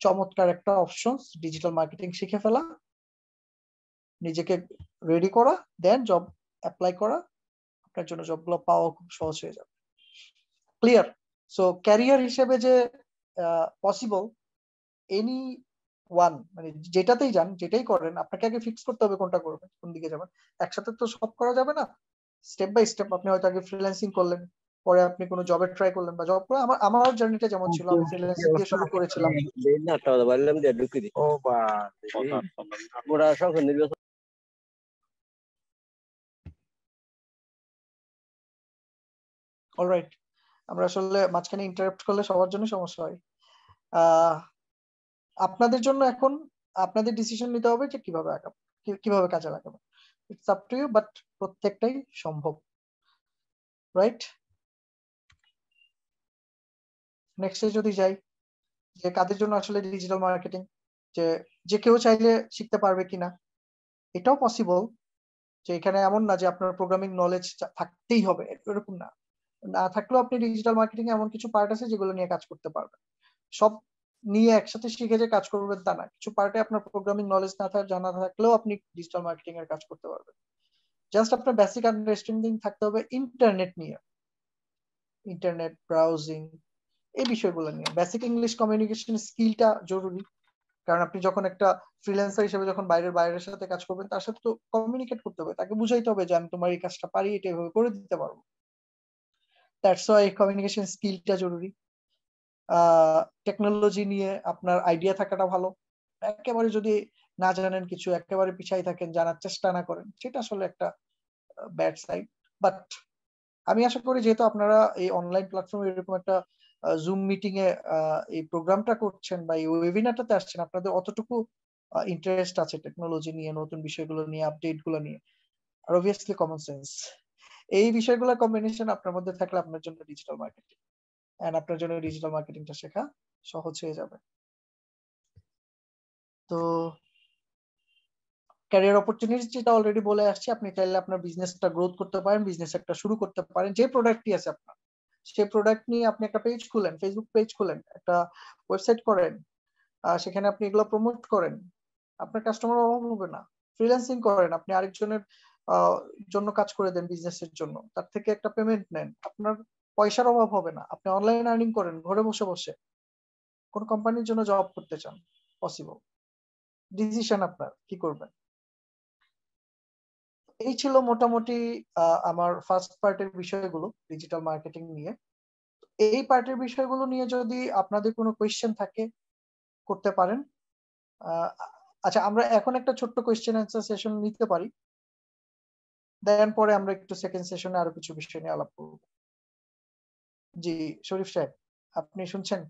চমৎকার একটা অপশন ডিজিটাল মার্কেটিং শিখে ফেলা, নিজেকে রেডি করা দেন জব অ্যাপ্লাই করা, আপনার জন্য জবগুলো পাওয়া খুব সহজ হয়ে যাবে। ক্লিয়ার সো ক্যারিয়ার হিসেবে যে পসিবল এনি ওয়ান মানে যেটাতেই যান যেটাই করেন আপনাকে আগে ফিক্স করতে হবে কোনটা করবেন কোন দিকে যাবেন। একসাথে তো সব করা যাবে না। স্টেপ বাই স্টেপ আপনি হয়তো আগে ফ্রিল্যান্সিং করলেন পরে আপনি কোনো জবে ট্রাই করলেন বা জব করে আমার আমার জার্নিটা যেমন ছিল আমি ফ্রিল্যান্সিং দিয়ে শুরু করেছিলাম। ও বা ওরা সব নির্বাচন অলরাইট আমরা আসলে মাঝখানে ইন্টারাপ্ট করলে সবার জন্য সমস্যা হয়। আহ আপনাদের জন্য এখন আপনাদের ডিসিশন নিতে হবে যে কীভাবে আগাবো কীভাবে কাজে লাগাবো। It's up to you but প্রত্যেকটাই সম্ভব। রাইট নেক্সটে যদি যাই, যে কাদের জন্য আসলে ডিজিটাল মার্কেটিং যে যে কেউ চাইলে শিখতে পারবে কিনা, এটাও পসিবল যে এখানে এমন না যে আপনার প্রোগ্রামিং নলেজ থাকতেই হবে, এরকম না। না থাকলেও আপনি ডিজিটাল মার্কেটিং এমন কিছু পার্ট আছে যেগুলো নিয়ে কাজ করতে পারবেন। সব নিয়ে একসাথে শিখে যে কাজ করবেন তা না। কিছু পার্টে আপনার প্রোগ্রামিং নলেজ না থাকা, জানা থাকলেও আপনি ডিজিটাল মার্কেটিং এর কাজ করতে পারবেন। জাস্ট আপনার বেসিক আন্ডারস্ট্যান্ডিং থাকতে হবে ইন্টারনেট নিয়ে। ইন্টারনেট ব্রাউজিং এই বিষয়গুলো নিয়ে। বেসিক ইংলিশ কমিউনিকেশন স্কিলটা জরুরি। কারণ আপনি যখন একটা ফ্রিল্যান্সার হিসেবে যখন বাইরের বাইরের সাথে কাজ করবেন, তার সাথে তো কমিউনিকেট করতে হবে। তাকে বুঝাইতে হবে যে, আমি তোমার এই কাজটা পারি, এটা এভাবে করে দিতে পারব। দ্যাটস ওয়াই কমিউনিকেশন স্কিলটা জরুরি। টেকনোলজি নিয়ে আপনার আইডিয়া থাকাটা ভালো। একেবারে যদি না জানেন কিছু, একেবারে পিছাই থাকেন, জানার চেষ্টা না করেন, সেটা আসলে একটা ব্যাড সাইড বাট আমি আশা করি যেহেতু আপনারা এই অনলাইন প্ল্যাটফর্মে এরকম একটা জুম মিটিং এ এই প্রোগ্রামটা করছেন বা এই ওয়েবিনারটাতে আসছেন, আপনাদের অতটুকু ইন্টারেস্ট আছে টেকনোলজি নিয়ে, নতুন বিষয়গুলো নিয়ে আপডেটগুলো নিয়ে। আর অবভিয়াসলি কমন সেন্স এই বিষয়গুলো কম্বিনেশন আপনার মধ্যে থাকলে আপনার জন্য ডিজিটাল মার্কেটিং এন্ড আপনার জন্য ডিজিটাল মার্কেটিংটা শেখা সহজ হয়ে যাবে। তো ক্যারিয়ার অপরচুনিটি যেটা অলরেডি বলে আসছি, আপনি চাইলে আপনার বিজনেসটা গ্রোথ করতে পারেন বিজনেস একটা শুরু করতে পারেন। যে প্রোডাক্টই আছে আপনার, সেই প্রোডাক্ট নিয়ে আপনি একটা পেজ খুলেন ফেসবুক পেজ খুলেন, একটা ওয়েবসাইট করেন সেখানে আপনি এগুলো প্রমোট করেন। আপনার কাস্টমার অভাব হবে না। ফ্রিল্যান্সিং করেন, আপনি আরেকজনের জন্য কাজ করে দেন বিজনেসের জন্য। তার থেকে একটা পেমেন্ট নেন। আপনার পয়সার অভাব হবে না। আপনি অনলাইন আর্নিং করেন, ঘরে বসে বসে। কোন কোম্পানির জন্য জব করতে চান পসিবল ডিসিশন আপনার, কি করবেন? এই ছিল মোটামুটি আমার ফার্স্ট পার্টের বিষয়গুলো ডিজিটাল মার্কেটিং নিয়ে। এই পার্টের বিষয়গুলো নিয়ে যদি আপনাদের কোনো কোয়েশ্চেন থাকে, করতে পারেন। আচ্ছা আমরা এখন একটা ছোট্ট কোয়েশ্চেন অ্যান্সার সেশন নিতে পারি। দেন পরে আমরা একটু সেকেন্ড সেশনে আরও কিছু বিষয় নিয়ে আলাপ করব। জি, শরীফ সাহেব, আপনি শুনছেন?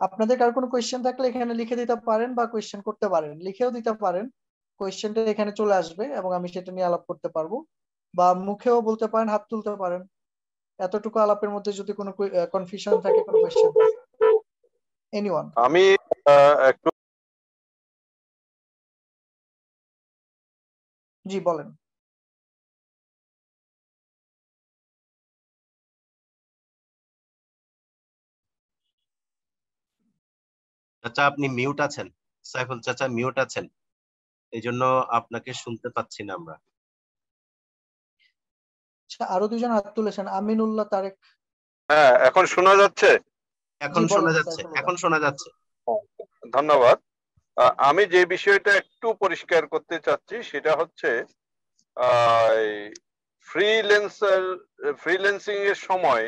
আপনাদের কার কোনো কোয়েশ্চেন থাকলে এখানে লিখে দিতে পারেন বা কোয়েশ্চেন করতে পারেন। লিখেও দিতে পারেন। কোয়েশ্চেনটা এখানে চলে আসবে এবং আমি সেটা নিয়ে আলাপ করতে পারব বা মুখেও বলতে পারেন, হাত তুলতে পারেন। এতটুকু আলাপের মধ্যে যদি কোনো কনফিউশন থাকে, কোনো কোয়েশ্চেন এনিওয়ান আমি একটু জি বলেন। চাচা আপনি মিউট আছেন। সাইফুল চাচা মিউট আছেন। এই জন্য আপনাকে শুনতে পাচ্ছি না আমরা। আচ্ছা, আরও দুজন হাত তুলেছেন আমিনুল্লাহ তারেক। হ্যাঁ এখন শোনা যাচ্ছে? এখন শোনা যাচ্ছে এখন শোনা যাচ্ছে। ধন্যবাদ। আমি যে বিষয়টা একটু পরিষ্কার করতে চাচ্ছি, সেটা হচ্ছে ফ্রিল্যান্সার ফ্রিল্যান্সিং এর সময়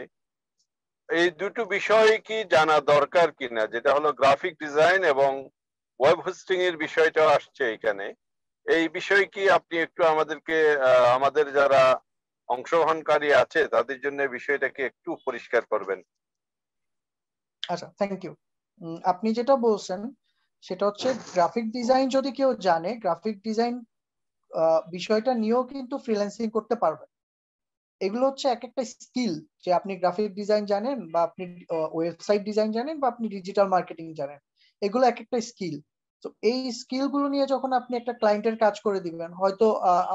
এই দুটো বিষয় কি জানা দরকার কিনা? যেটা হলো গ্রাফিক ডিজাইন এবং ওয়েব হোস্টিং এর বিষয়টা আসছে এখানে। এই বিষয় কি আপনি একটু আমাদেরকে আমাদের যারা অংশগ্রহণকারী আছে, তাদের জন্য বিষয়টাকে একটু পরিষ্কার করবেন। আচ্ছা থ্যাংক ইউ আপনি যেটা বলছেন সেটা হচ্ছে গ্রাফিক ডিজাইন যদি কেউ জানে গ্রাফিক ডিজাইন বিষয়টা নিয়েও কিন্তু ফ্রিল্যান্সিং করতে পারবেন। এগুলো হচ্ছে এক একটা স্কিল যে আপনি গ্রাফিক ডিজাইন জানেন বা আপনি ওয়েবসাইট ডিজাইন জানেন বা আপনি ডিজিটাল মার্কেটিং জানেন। এগুলো এক একটা স্কিল তো এই স্কিলগুলো নিয়ে যখন আপনি একটা ক্লায়েন্টের কাজ করে দিবেন, হয়তো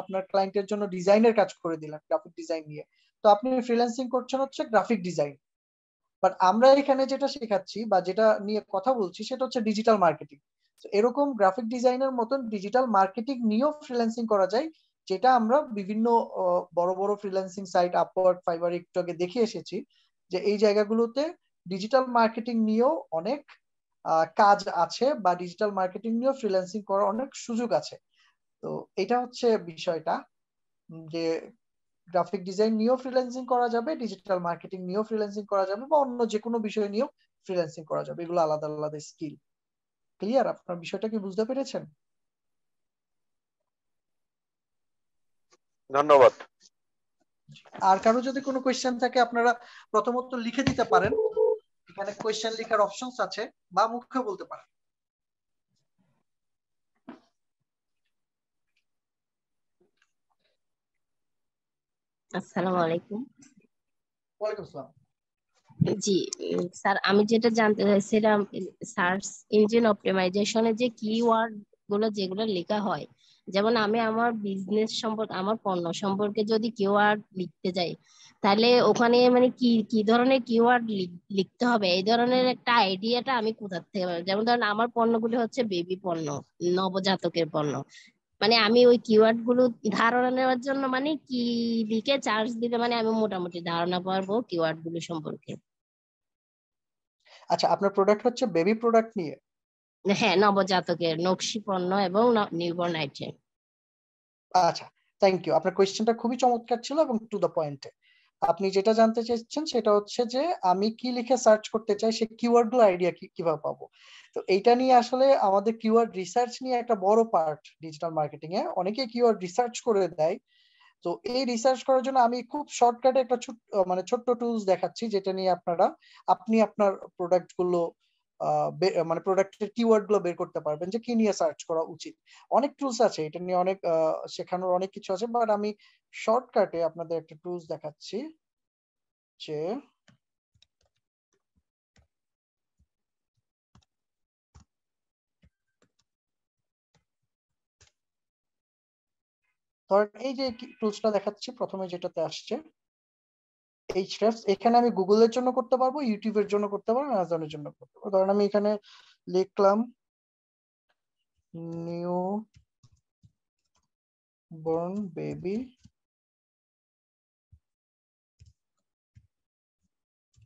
আপনার ক্লায়েন্টের জন্য ডিজাইনের কাজ করে দিলেন গ্রাফিক ডিজাইন নিয়ে। তো আপনি ফ্রিল্যান্সিং করছেন হচ্ছে গ্রাফিক ডিজাইন বাট আমরা এখানে যেটা শেখাচ্ছি বা যেটা নিয়ে কথা বলছি সেটা হচ্ছে ডিজিটাল মার্কেটিং এরকম গ্রাফিক ডিজাইনের মতন ডিজিটাল মার্কেটিং নিয়েও ফ্রিল্যান্সিং করা যায়, যেটা আমরা বিভিন্ন বড় বড় ফ্রিল্যান্সিং সাইট আপওয়ার্ক ফাইবার একটু আগে দেখে এসেছি যে এই জায়গাগুলোতে ডিজিটাল মার্কেটিং নিয়েও অনেক কাজ আছে বা ডিজিটাল মার্কেটিং নিয়েও ফ্রিল্যান্সিং করার অনেক সুযোগ আছে। তো, এটা হচ্ছে বিষয়টা যে গ্রাফিক ডিজাইন নিয়েও ফ্রিল্যান্সিং করা যাবে ডিজিটাল মার্কেটিং নিয়েও ফ্রিল্যান্সিং করা যাবে বা অন্য যে কোনো বিষয় নিয়েও ফ্রিল্যান্সিং করা যাবে। এগুলো আলাদা আলাদা স্কিল ক্লিয়ার আপনার বিষয়টা কি বুঝতে পেরেছেন? ধন্যবাদ। আর কারও যদি কোনো কোয়েশ্চেন থাকে আপনারা প্রথমত লিখে দিতে পারেন। এখানে কোয়েশ্চেন লেখার অপশনস আছে বা মুখে বলতে পারেন। আসসালামু আলাইকুম। ওয়ালাইকুম আসসালাম। জি স্যার আমি যেটা জানতে চাইছিলাম সার্চ ইঞ্জিন অপটিমাইজেশনে যে কিওয়ার্ডগুলো যেগুলো লেখা হয় যেমন আমি আমার বিজনেস সম্পর্কে আমার পণ্য সম্পর্কে যদি কিওয়ার্ড লিখতে যাই তাহলে ওখানে মানে কি কি ধরনের কিওয়ার্ড লিখতে হবে? এই ধরনের একটা আইডিয়াটা আমি কোথা থেকে যেমন ধরেন আমার পণ্যগুলি হচ্ছে বেবি পণ্য নবজাতকের পণ্য। মানে আমি ওই কিওয়ার্ডগুলো ধারণা নেওয়ার জন্য মানে কি দিকে চার্জ দিলে মানে আমি মোটামুটি ধারণা পারব কিওয়ার্ডগুলো সম্পর্কে। আচ্ছা আপনার প্রোডাক্ট হচ্ছে বেবি প্রোডাক্ট নিয়ে? হ্যাঁ নবজাতকের নকশি পণ্য এবং নিউবর্ন আইটেম আচ্ছা থ্যাংক ইউ আপনার কোয়েশ্চেনটা খুবই চমৎকার ছিল এবং টু দ্য পয়েন্টে আপনি যেটা জানতে চাইছেন সেটা হচ্ছে যে আমি কি লিখে সার্চ করতে চাই, সে কিওয়ার্ডগুলো আইডিয়া কীভাবে পাবো? তো এইটা নিয়ে আসলে আমাদের কিওয়ার্ড রিসার্চ নিয়ে একটা বড় পার্ট ডিজিটাল মার্কেটিং এ। অনেকে কিওয়ার্ড রিসার্চ করে দেয়। তো এই রিসার্চ করার জন্য আমি খুব শর্টকাটে একটা মানে ছোট্ট টুলস দেখাচ্ছি, যেটা নিয়ে আপনারা, আপনি আপনার প্রোডাক্টগুলো মানে প্রোডাক্টের কিওয়ার্ডগুলো বের করতে পারবেন যে কি নিয়ে সার্চ করা উচিত। অনেক টুলস আছে, এটা নিয়ে অনেক শেখানোর অনেক কিছু আছে বাট আমি শর্টকাটে আপনাদের একটা টুলস দেখাচ্ছি যে ধরেন এই যে টুলসটা দেখাচ্ছি, প্রথমে যেটাতে আসছে এইচরেফস এখানে আমি গুগলের জন্য করতে পারব ইউটিউবের জন্য করতে পারব অ্যামাজনের জন্য করতে পারব। ধরেন আমি এখানে লিখলাম newborn baby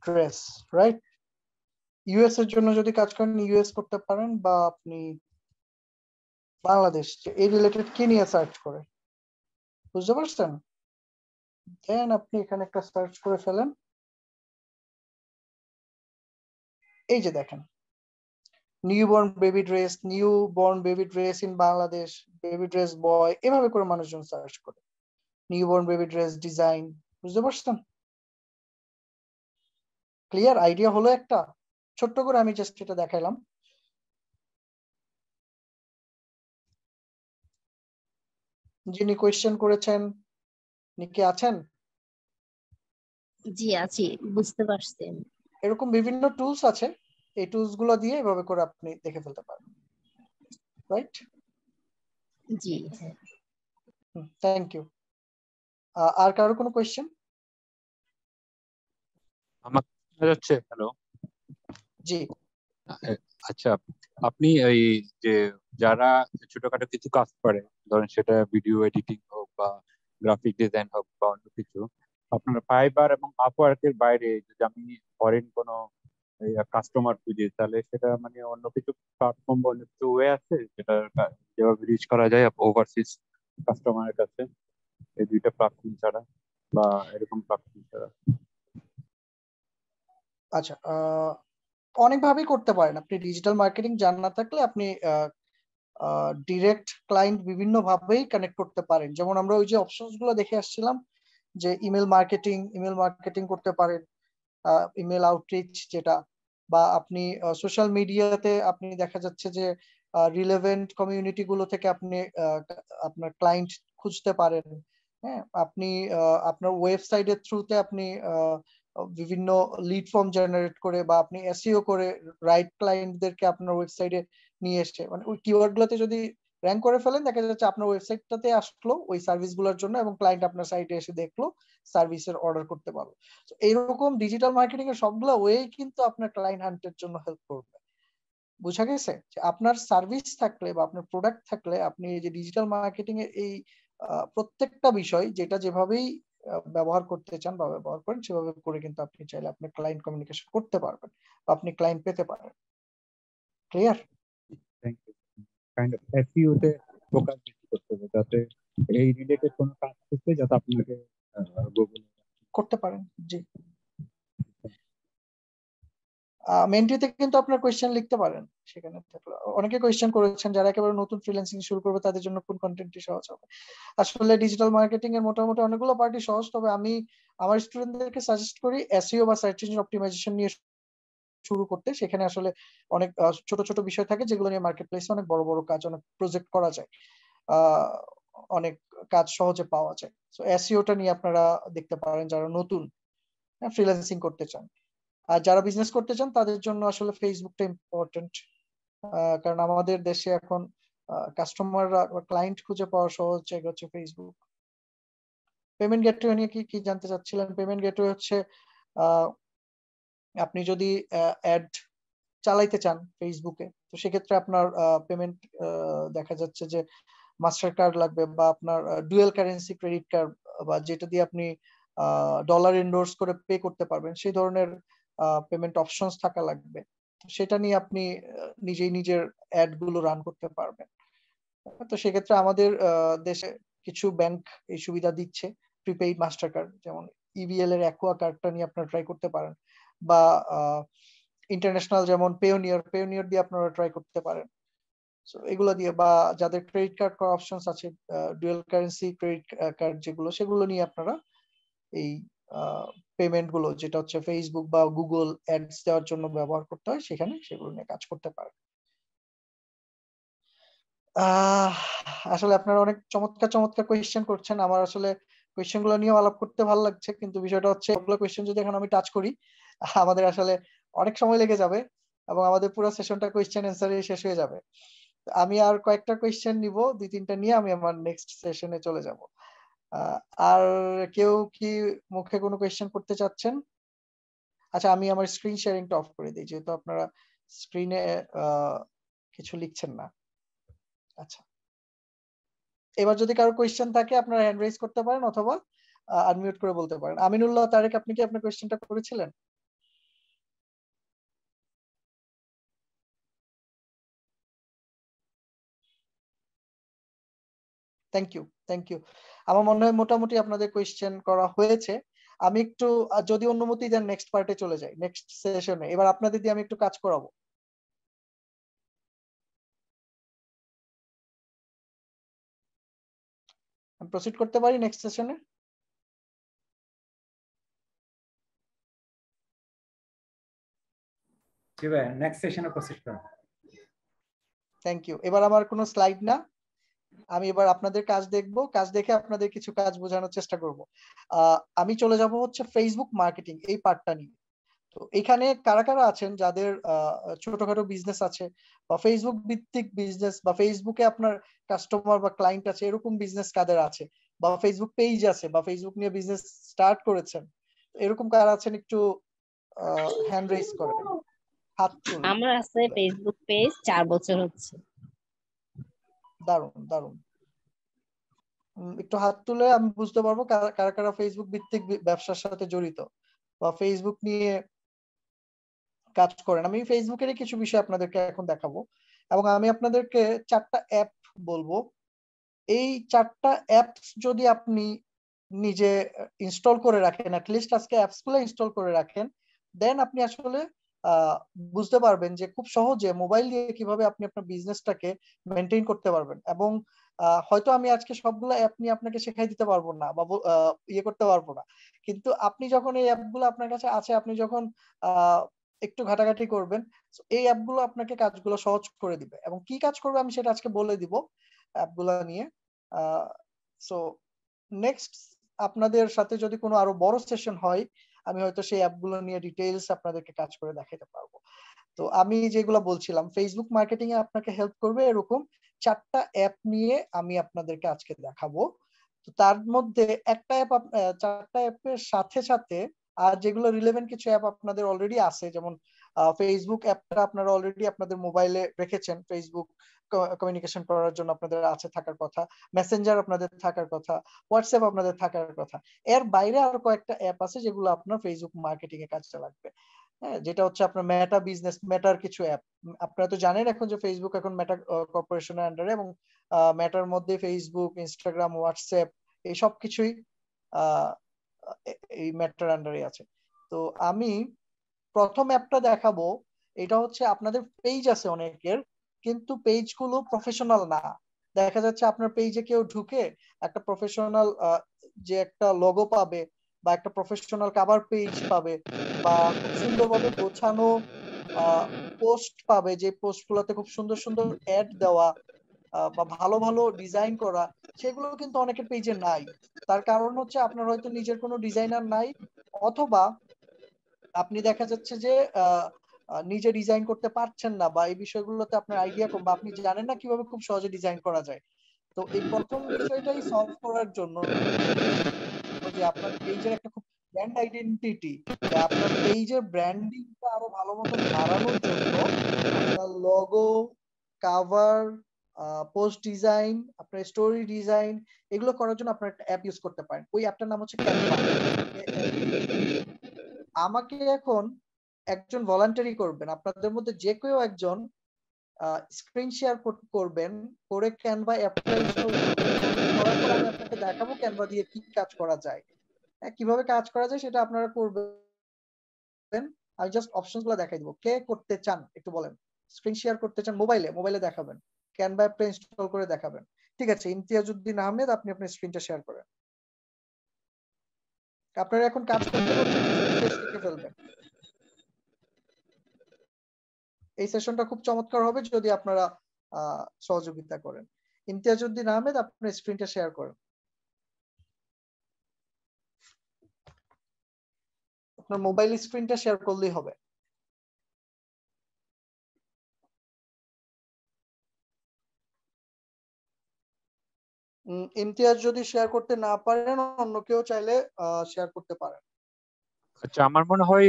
dress right US এর জন্য যদি কাজ করেন ইউএস করতে পারেন বা আপনি বাংলাদেশ, এই রিলেটেড কি নিয়ে সার্চ করে? বুঝতে পারছেন? দেন আপনি এখানে একটা সার্চ করে ফেলেন। এই যে দেখেন newborn baby dress newborn baby dress in Bangladesh baby dress boy এভাবে করে মানুষজন সার্চ করে। Newborn baby dress design বুঝতে পারছেন? ক্লিয়ার আইডিয়া হলো একটা। ছোট্ট করে আমি জাস্ট এটা দেখাইলাম। যিনি কোয়েশ্চেন করেছেন কি আছেন? জি আছি বুঝতে পারছি। এরকম বিভিন্ন টুলস আছে এই টুলসগুলো দিয়ে এভাবে করে আপনি দেখে ফেলতে পারেন রাইট জি। থ্যাংক ইউ আর কারও কোনো কোয়েশ্চেন আমার যাচ্ছে হ্যালো জি। আচ্ছা আপনি এই যে যারা ছোটখাটো কিছু কাজ করে ধরেন সেটা ভিডিও এডিটিং হোক বা গ্রাফিক ডিজাইন হোক বা অন্য কিছু, আপনার ফাইবার এবং আপওয়ার্কের বাইরে যদি আমি ফরেন কোনো কাস্টমার খুঁজি, তাহলে সেটা মানে অন্য কিছু প্ল্যাটফর্ম বা অন্য কিছু ওয়ে আছে যেটা যেভাবে রিচ করা যায় ওভারসিজ কাস্টমারের কাছে? এই দুইটা প্ল্যাটফর্ম ছাড়া বা এরকম প্ল্যাটফর্ম ছাড়া। আচ্ছা অনেকভাবেই করতে পারেন। আপনি ডিজিটাল মার্কেটিং জান থাকলে আপনি ডিরেক্ট ক্লায়েন্ট বিভিন্ন ভাবেই কানেক্ট করতে পারেন। যেমন আমরা ওই যে অপশনসগুলো দেখে আসছিলাম যে ইমেল মার্কেটিং ইমেল মার্কেটিং করতে পারেন ইমেল আউটরিচ যেটা, বা আপনি সোশ্যাল মিডিয়াতে আপনি দেখা যাচ্ছে যে রিলেভেন্ট কমিউনিটি গুলো থেকে আপনি আপনার ক্লায়েন্ট খুঁজতে পারেন। হ্যাঁ আপনি আপনার ওয়েবসাইটের থ্রুতে আপনি বিভিন্ন লিড ফর্ম জেনারেট করে বা আপনি এসইও করে রাইট ক্লায়েন্টদেরকে আপনার ওয়েবসাইটে নিয়ে এসে মানে ওই কিওয়ার্ড গুলোতে যদি র্যাঙ্ক করে ফেলেন, দেখা যাচ্ছে আপনার ওয়েবসাইটটাতে আসলো ওই সার্ভিসগুলোর জন্য এবং ক্লায়েন্ট আপনার সাইটে এসে দেখল সার্ভিসের অর্ডার করতে পারল। এইরকম ডিজিটাল মার্কেটিং এর সবগুলো ওয়ে কিন্তু আপনার ক্লায়েন্ট হান্টের জন্য হেল্প করবে। বুঝা গেছে? যে আপনার সার্ভিস থাকলে বা আপনার প্রোডাক্ট থাকলে আপনি এই যে ডিজিটাল মার্কেটিং এর এই প্রত্যেকটা বিষয় যেটা যেভাবেই ব্যবহার করতে চান বা ব্যবহার করেন, সেভাবে করে কিন্তু আপনি চাইলে আপনি ক্লায়েন্ট কমিউনিকেশন করতে পারবেন বা আপনি ক্লায়েন্ট পেতে পারেন। Clear thank you kind of SEO তে ফোকাস করতে হবে, যাতে এই রিলেটেড কোনো কাজ করতে যাতে আপনাকে গুগল করতে পারেন, জি। মেন্ট্রিতে কিন্তু আপনার কোয়েশ্চেন লিখতে পারেন, সেখানে অনেকে কোয়েশ্চেন করেছেন যারা একেবারে নতুন ফ্রিল্যান্সিং শুরু করবে, তাদের জন্য কোন কন্টেন্টটি সহজ হবে? আসলে ডিজিটাল মার্কেটিং এর মোটামুটি অনেকগুলো পার্টি সহজ, তবে আমি আমার স্টুডেন্টদেরকে সাজেস্ট করি এসইও বা সার্চ ইঞ্জিন অপটিমাইজেশন নিয়ে শুরু করতে, সেখানে আসলে অনেক ছোট ছোট বিষয় থাকে যেগুলো নিয়ে মার্কেট প্লেসে অনেক বড় বড় কাজ, অনেক প্রজেক্ট করা যায় অনেক কাজ সহজে পাওয়া যায়। তো এসইওটা নিয়ে আপনারা দেখতে পারেন যারা নতুন ফ্রিল্যান্সিং করতে চান। আর যারা বিজনেস করতে চান, তাদের জন্য আসলে ফেসবুকটা ইম্পর্টেন্ট কারণ আমাদের দেশে এখন কাস্টমাররা ক্লায়েন্ট খুঁজে পাওয়া সহজ জায়গা হচ্ছে ফেসবুক পেমেন্ট গেটওয়ে নিয়ে কি কি জানতে চাচ্ছিলেন? পেমেন্ট গেটওয়ে হচ্ছে আপনি যদি অ্যাড চালাইতে চান ফেসবুকে তো সেক্ষেত্রে আপনার পেমেন্ট দেখা যাচ্ছে যে মাস্টার কার্ড লাগবে বা আপনার ডুয়েল কারেন্সি ক্রেডিট কার্ড বা যেটা দিয়ে আপনি ডলার এন্ডোর্স করে পে করতে পারবেন, সেই ধরনের পেমেন্ট অপশনস থাকা লাগবে। সেটা নিয়ে আপনি নিজেই নিজের অ্যাডগুলো রান করতে পারবেন। তো সেক্ষেত্রে আমাদের দেশে কিছু ব্যাংক এই সুবিধা দিচ্ছে প্রিপেইড মাস্টার কার্ড যেমন ইবিএল এর অ্যাকোয়া কার্ডটা নিয়ে আপনারা ট্রাই করতে পারেন। বা ইন্টারন্যাশনাল যেমন পেওনিয়ার পেওনিয়ার দিয়ে আপনারা ট্রাই করতে পারেন। এগুলো দিয়ে বা যাদের ক্রেডিট কার্ড করার অপশনস আছে ডুয়েল কারেন্সি ক্রেডিট কার্ড যেগুলো, সেগুলো নিয়ে আপনারা এই পেমেন্টগুলো, যেটা হচ্ছে ফেসবুক বা গুগল অ্যাডস দেওয়ার জন্য ব্যবহার করতে হয়, সেখানে সেগুলো নিয়ে কাজ করতে পারেন। আসলে আপনারা অনেক চমৎকার চমৎকার কোয়েশ্চেন করছেন। আমার আসলে কোয়েশ্চেনগুলো নিয়ে আলাপ করতে ভালো লাগছে, কিন্তু বিষয়টা হচ্ছে ওগুলো কোয়েশ্চেন যদি এখন আমি টাচ করি, আমাদের আসলে অনেক সময় লেগে যাবে এবং আমাদের পুরো সেশনটা কোয়েশ্চেন অ্যান্সারে শেষ হয়ে যাবে। আমি আর কয়েকটা কোয়েশ্চেন নিব, দুই তিনটা নিয়ে আমি আমার নেক্সট সেশনে চলে যাব। আর কেউ কি মুখে কোনো কোয়েশ্চেন করতে চাচ্ছেন? আচ্ছা আমি আমার স্ক্রিন শেয়ারিংটা অফ করে দিই, যেহেতু আপনারা স্ক্রিনে কিছু লিখছেন না। আচ্ছা। এবার যদি কারও কোয়েশ্চেন থাকে, আপনারা হ্যান্ড রেজ করতে পারেন অথবা আনমিউট করে বলতে পারেন। আমিনুল্লাহ তারেক, আপনি কি আপনার কোয়েশ্চেনটা করেছিলেন? থ্যাংক ইউ থ্যাংক ইউ আমার মনে হয় মোটামুটি আপনাদের কোয়েশ্চেন করা হয়েছে। আমি একটু যদি অনুমতি দেন নেক্সট পার্টে চলে যাই নেক্সট সেশনে এবার আপনাদের দিয়ে আমি একটু কাজ করাবো। প্রসিড করতে পারি নেক্সট সেশনে জি ভাই নেক্সট সেশনে প্রসিড করুন থ্যাংক ইউ এবার আমার কোনো স্লাইড না। আমি এবার আপনাদের কাজ দেখব। কাজ দেখে আপনাদের কিছু কাজ বোঝানোর চেষ্টা করব। আমি চলে যাব হচ্ছে ফেসবুক মার্কেটিং এই পার্টটা নিয়ে। তো এখানে কারা কারা আছেন? যাদের ছোটখাটো বিজনেস আছে বা ফেসবুক ভিত্তিক বিজনেস বা ফেসবুকে আপনার কাস্টমার বা ক্লায়েন্ট আছে এরকম বিজনেস কাদের আছে? বা ফেসবুক পেজ আছে বা ফেসবুক নিয়ে বিজনেস স্টার্ট করেছেন? এরকম কারা আছেন? একটু হ্যান্ড রেজ করেন। হাত আমার আছে ফেসবুক পেজ চার বছর হচ্ছে। দারুণ দারুণ একটু হাত তুলে আমি বুঝতে পারব কারা কারা ফেসবুক ভিত্তিক ব্যবসার সাথে জড়িত বা ফেসবুক নিয়ে কাজ করেন। আমি ফেসবুকের কিছু বিষয় আপনাদেরকে এখন দেখাবো এবং আমি আপনাদেরকে চারটা অ্যাপ বলব। এই চারটা অ্যাপস যদি আপনি নিজে ইনস্টল করে রাখেন অ্যাটলিস্ট আজকে অ্যাপসগুলো ইনস্টল করে রাখেন দেন আপনি আসলে বুঝতে পারবেন যে খুব সহজে মোবাইল দিয়ে কীভাবে আপনি আপনার বিজনেসটাকে মেনটেন করতে পারবেন এবং হয়তো আমি আজকে সবগুলো অ্যাপ নিয়ে আপনাকে শেখাই দিতে পারব না বা ইয়ে করতে পারব না। কিন্তু আপনি যখন এই অ্যাপগুলো আপনার কাছে আছে, আপনি যখন একটু ঘাটাঘাটি করবেন। এই অ্যাপগুলো আপনাকে কাজগুলো সহজ করে দিবে। এবং কি কাজ করবে আমি সেটা আজকে বলে দিব অ্যাপগুলো নিয়ে। সো নেক্সট আপনাদের সাথে যদি কোনো আরও বড় সেশন হয়, আমি হয়তো সেই অ্যাপগুলো নিয়ে ডিটেইলস আপনাদেরকে কাজ করে দেখাতে পারব। তো, আমি যেগুলো বলছিলাম ফেসবুক মার্কেটিং এ আপনাকে হেল্প করবে এরকম চারটা অ্যাপ নিয়ে আমি আপনাদেরকে আজকে দেখাবো। তো, তার মধ্যে একটা অ্যাপ চারটা অ্যাপের সাথে সাথে আর যেগুলো রিলেভেন্ট কিছু অ্যাপ আপনাদের অলরেডি আছে, যেমন ফেসবুক অ্যাপটা আপনারা অলরেডি আপনাদের মোবাইলে রেখেছেন। ফেসবুক কমিউনিকেশন করার জন্য আপনাদের আছে থাকার কথা। মেসেঞ্জার আপনাদের থাকার কথা। হোয়াটসঅ্যাপ আপনাদের থাকার কথা। এর বাইরে আরও কয়েকটা অ্যাপ আছে যেগুলো আপনার ফেসবুক মার্কেটিং এ কাজে লাগবে। হ্যাঁ যেটা হচ্ছে আপনার মেটা বিজনেস মেটার কিছু অ্যাপ আপনারা তো জানেন এখন যে ফেসবুক এখন মেটা কর্পোরেশনের আন্ডারে এবং মেটার মধ্যে ফেসবুক ইনস্টাগ্রাম হোয়াটসঅ্যাপ এই সব কিছুই এই মেটার আন্ডারে আছে। তো আমি প্রথম অ্যাপটা দেখাবো, এটা হচ্ছে আপনাদের পেজ আছে অনেকের, কিন্তু পেজগুলো প্রফেশনাল না। দেখা যাচ্ছে আপনার পেজে কেউ ঢুকে একটা প্রফেশনাল যে একটা লোগো পাবে বা একটা প্রফেশনাল কাভার পেজ পাবে বা খুব সুন্দরভাবে গোছানো পোস্ট পাবে, যে পোস্টগুলোতে খুব সুন্দর সুন্দর অ্যাড দেওয়া বা ভালো ভালো ডিজাইন করা সেগুলো কিন্তু অনেকের পেজে নাই। তার কারণ হচ্ছে আপনার হয়তো নিজের কোনো ডিজাইনার নাই, অথবা আপনি দেখা যাচ্ছে যে নিজে ডিজাইন করতে পারছেন না বা এই বিষয়গুলোতে আপনার আইডিয়া কম বা আপনি জানেন না কীভাবে খুব সহজে ডিজাইন করা যায়। তো এই প্রথম বিষয়টাই সলভ করার জন্য যে আপনার পেজের একটা খুব ব্র্যান্ড আইডেন্টিটি আপনার পেজের ব্র্যান্ডিংটা আরও ভালো মতো বাড়ানোর জন্য আপনার লোগো কাভার পোস্ট ডিজাইন আপনার স্টোরি ডিজাইন এগুলো করার জন্য আপনার একটা অ্যাপ ইউজ করতে পারেন। ওই অ্যাপটার নাম হচ্ছে ক্যানভা আমাকে এখন একজন ভলান্টারি করবেন। আপনাদের মধ্যে যে কেউ একজন স্ক্রিন শেয়ার করবেন, করে ক্যানভা অ্যাপটা আমি আপনাকে দেখাবো ক্যানভা দিয়ে কি কাজ করা যায়। হ্যাঁ কীভাবে কাজ করা যায় সেটা আপনারা করবেন। আমি জাস্ট অপশনসগুলো দেখাই দিব। কে করতে চান একটু বলেন। স্ক্রিন শেয়ার করতে চান মোবাইলে মোবাইলে দেখাবেন। ক্যানভা অ্যাপটা ইনস্টল করে দেখাবেন। ঠিক আছে, ইমতিয়াজউদ্দিন আহমেদ, আপনি আপনার স্ক্রিনটা শেয়ার করেন। আপনারা এখন কাজ করতে করতে ফেলবেন। এই সেশনটা খুব চমৎকার হবে যদি আপনারা সহযোগিতা করেন। ইমতিয়াজউদ্দিন আহমেদ, আপনার স্ক্রিনটা শেয়ার করেন। আপনার মোবাইল স্ক্রিনটা শেয়ার করলেই হবে। ইমতিয়াজ যদি শেয়ার করতে না পারেন অন্য কেউ চাইলে শেয়ার করতে পারেন। আচ্ছা আমার মনে হয়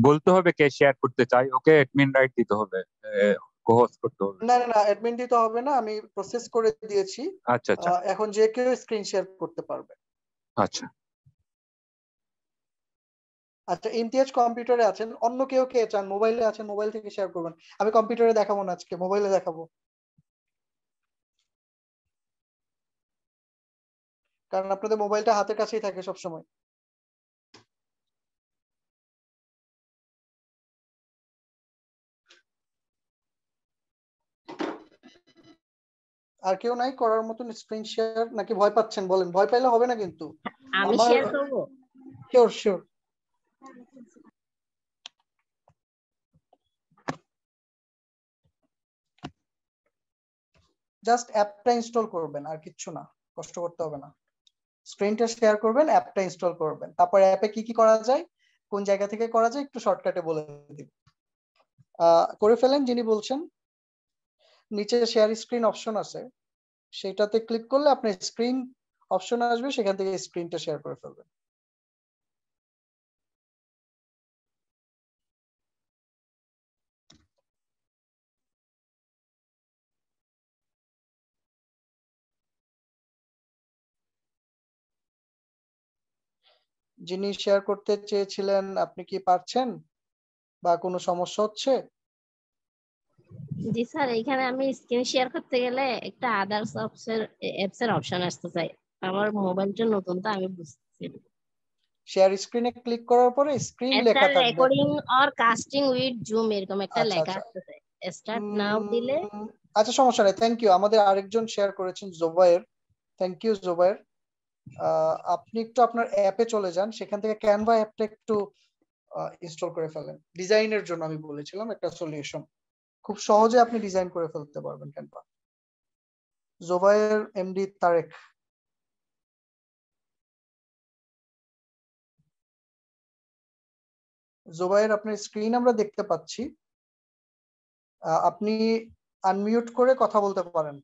বলতে হবে কে শেয়ার করতে চাই ওকে অ্যাডমিন রাইট দিতে হবে কোহোস্ট করতে হবে। না না না অ্যাডমিন দিতে হবে না আমি প্রসেস করে দিয়েছি। আচ্ছা আচ্ছা। এখন যে কেউ স্ক্রিন শেয়ার করতে পারবে। আচ্ছা। আচ্ছা ইমতিয়াজ কম্পিউটারে আছেন অন্য কেউ কে চান? মোবাইলে আছেন মোবাইল থেকে শেয়ার করবেন। আমি কম্পিউটারে দেখাবো না আজকে মোবাইলে দেখাবো। কারণ আপনাদের মোবাইলটা হাতের কাছেই থাকে সব সময় আর কেউ নাই করার মতন স্ক্রিন শেয়ার নাকি ভয় পাচ্ছেন বলেন? ভয় পাইলে হবে না কিন্তু। আমি শেয়ার করব? শিওর শিওর জাস্ট অ্যাপটা ইনস্টল করবেন আর কিচ্ছু না। কষ্ট করতে হবে না। স্ক্রিনটা শেয়ার করবেন অ্যাপটা ইনস্টল করবেন। তারপর অ্যাপে কি কি করা যায়, কোন জায়গা থেকে করা যায়, একটু শর্টকাটে বলে দিব। করে ফেলেন যিনি বলছেন। নিচে শেয়ার স্ক্রিন অপশন আছে। সেটাতে ক্লিক করলে আপনার স্ক্রিন অপশন আসবে, সেখান থেকে স্ক্রিনটা শেয়ার করে ফেলবেন। যিনি শেয়ার করতে চেয়েছিলেন আপনি কি পারছেন? বা কোনো সমস্যা হচ্ছে? জি স্যার এখানে আমি স্ক্রিন শেয়ার করতে গেলে একটা আদার্স অপশন অ্যাপস এর অপশন আসতে চাই। আমার মোবাইলটা নতুন তো আমি বুঝতেছি শেয়ার স্ক্রিনে ক্লিক করার পরে স্ক্রিন লেখা থাকবে। Recording or casting with Zoom এরকম একটা আচ্ছা, লেখা আচ্ছা। আসতেছে স্টার্ট নাও দিলে আচ্ছা সমস্যা নেই। থ্যাংক ইউ আমাদের আরেকজন শেয়ার করেছেন জোবায়ের থ্যাংক ইউ জোবায়ের আপনি একটু আপনার অ্যাপে চলে যান, সেখান থেকে ক্যানভা অ্যাপটা একটু ইনস্টল করে ফেলেন। ডিজাইনের জন্য আমি বলেছিলাম একটা সলিউশন খুব সহজে আপনি ডিজাইন করে ফেলতে পারবেন ক্যানভা জোবায়ের এমডি তারেক জোবায়ের আপনার স্ক্রিন আমরা দেখতে পাচ্ছি। আপনি আনমিউট করে কথা বলতে পারেন।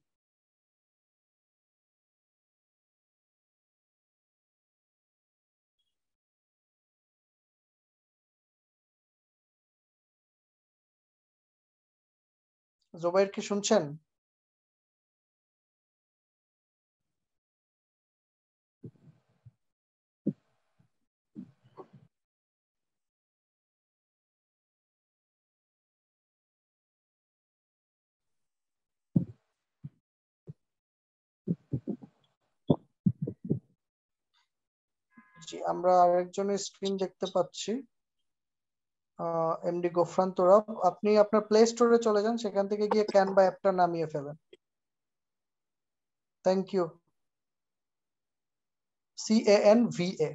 জোবাইর কি শুনছেন? জি আমরা আরেকজনের স্ক্রিন দেখতে পাচ্ছি। এমডি গোফরান তোরাব আপনি আপনার প্লে স্টোরে চলে যান, সেখান থেকে গিয়ে ক্যানভা অ্যাপটা নামিয়ে ফেলেন। Thank you C A N V A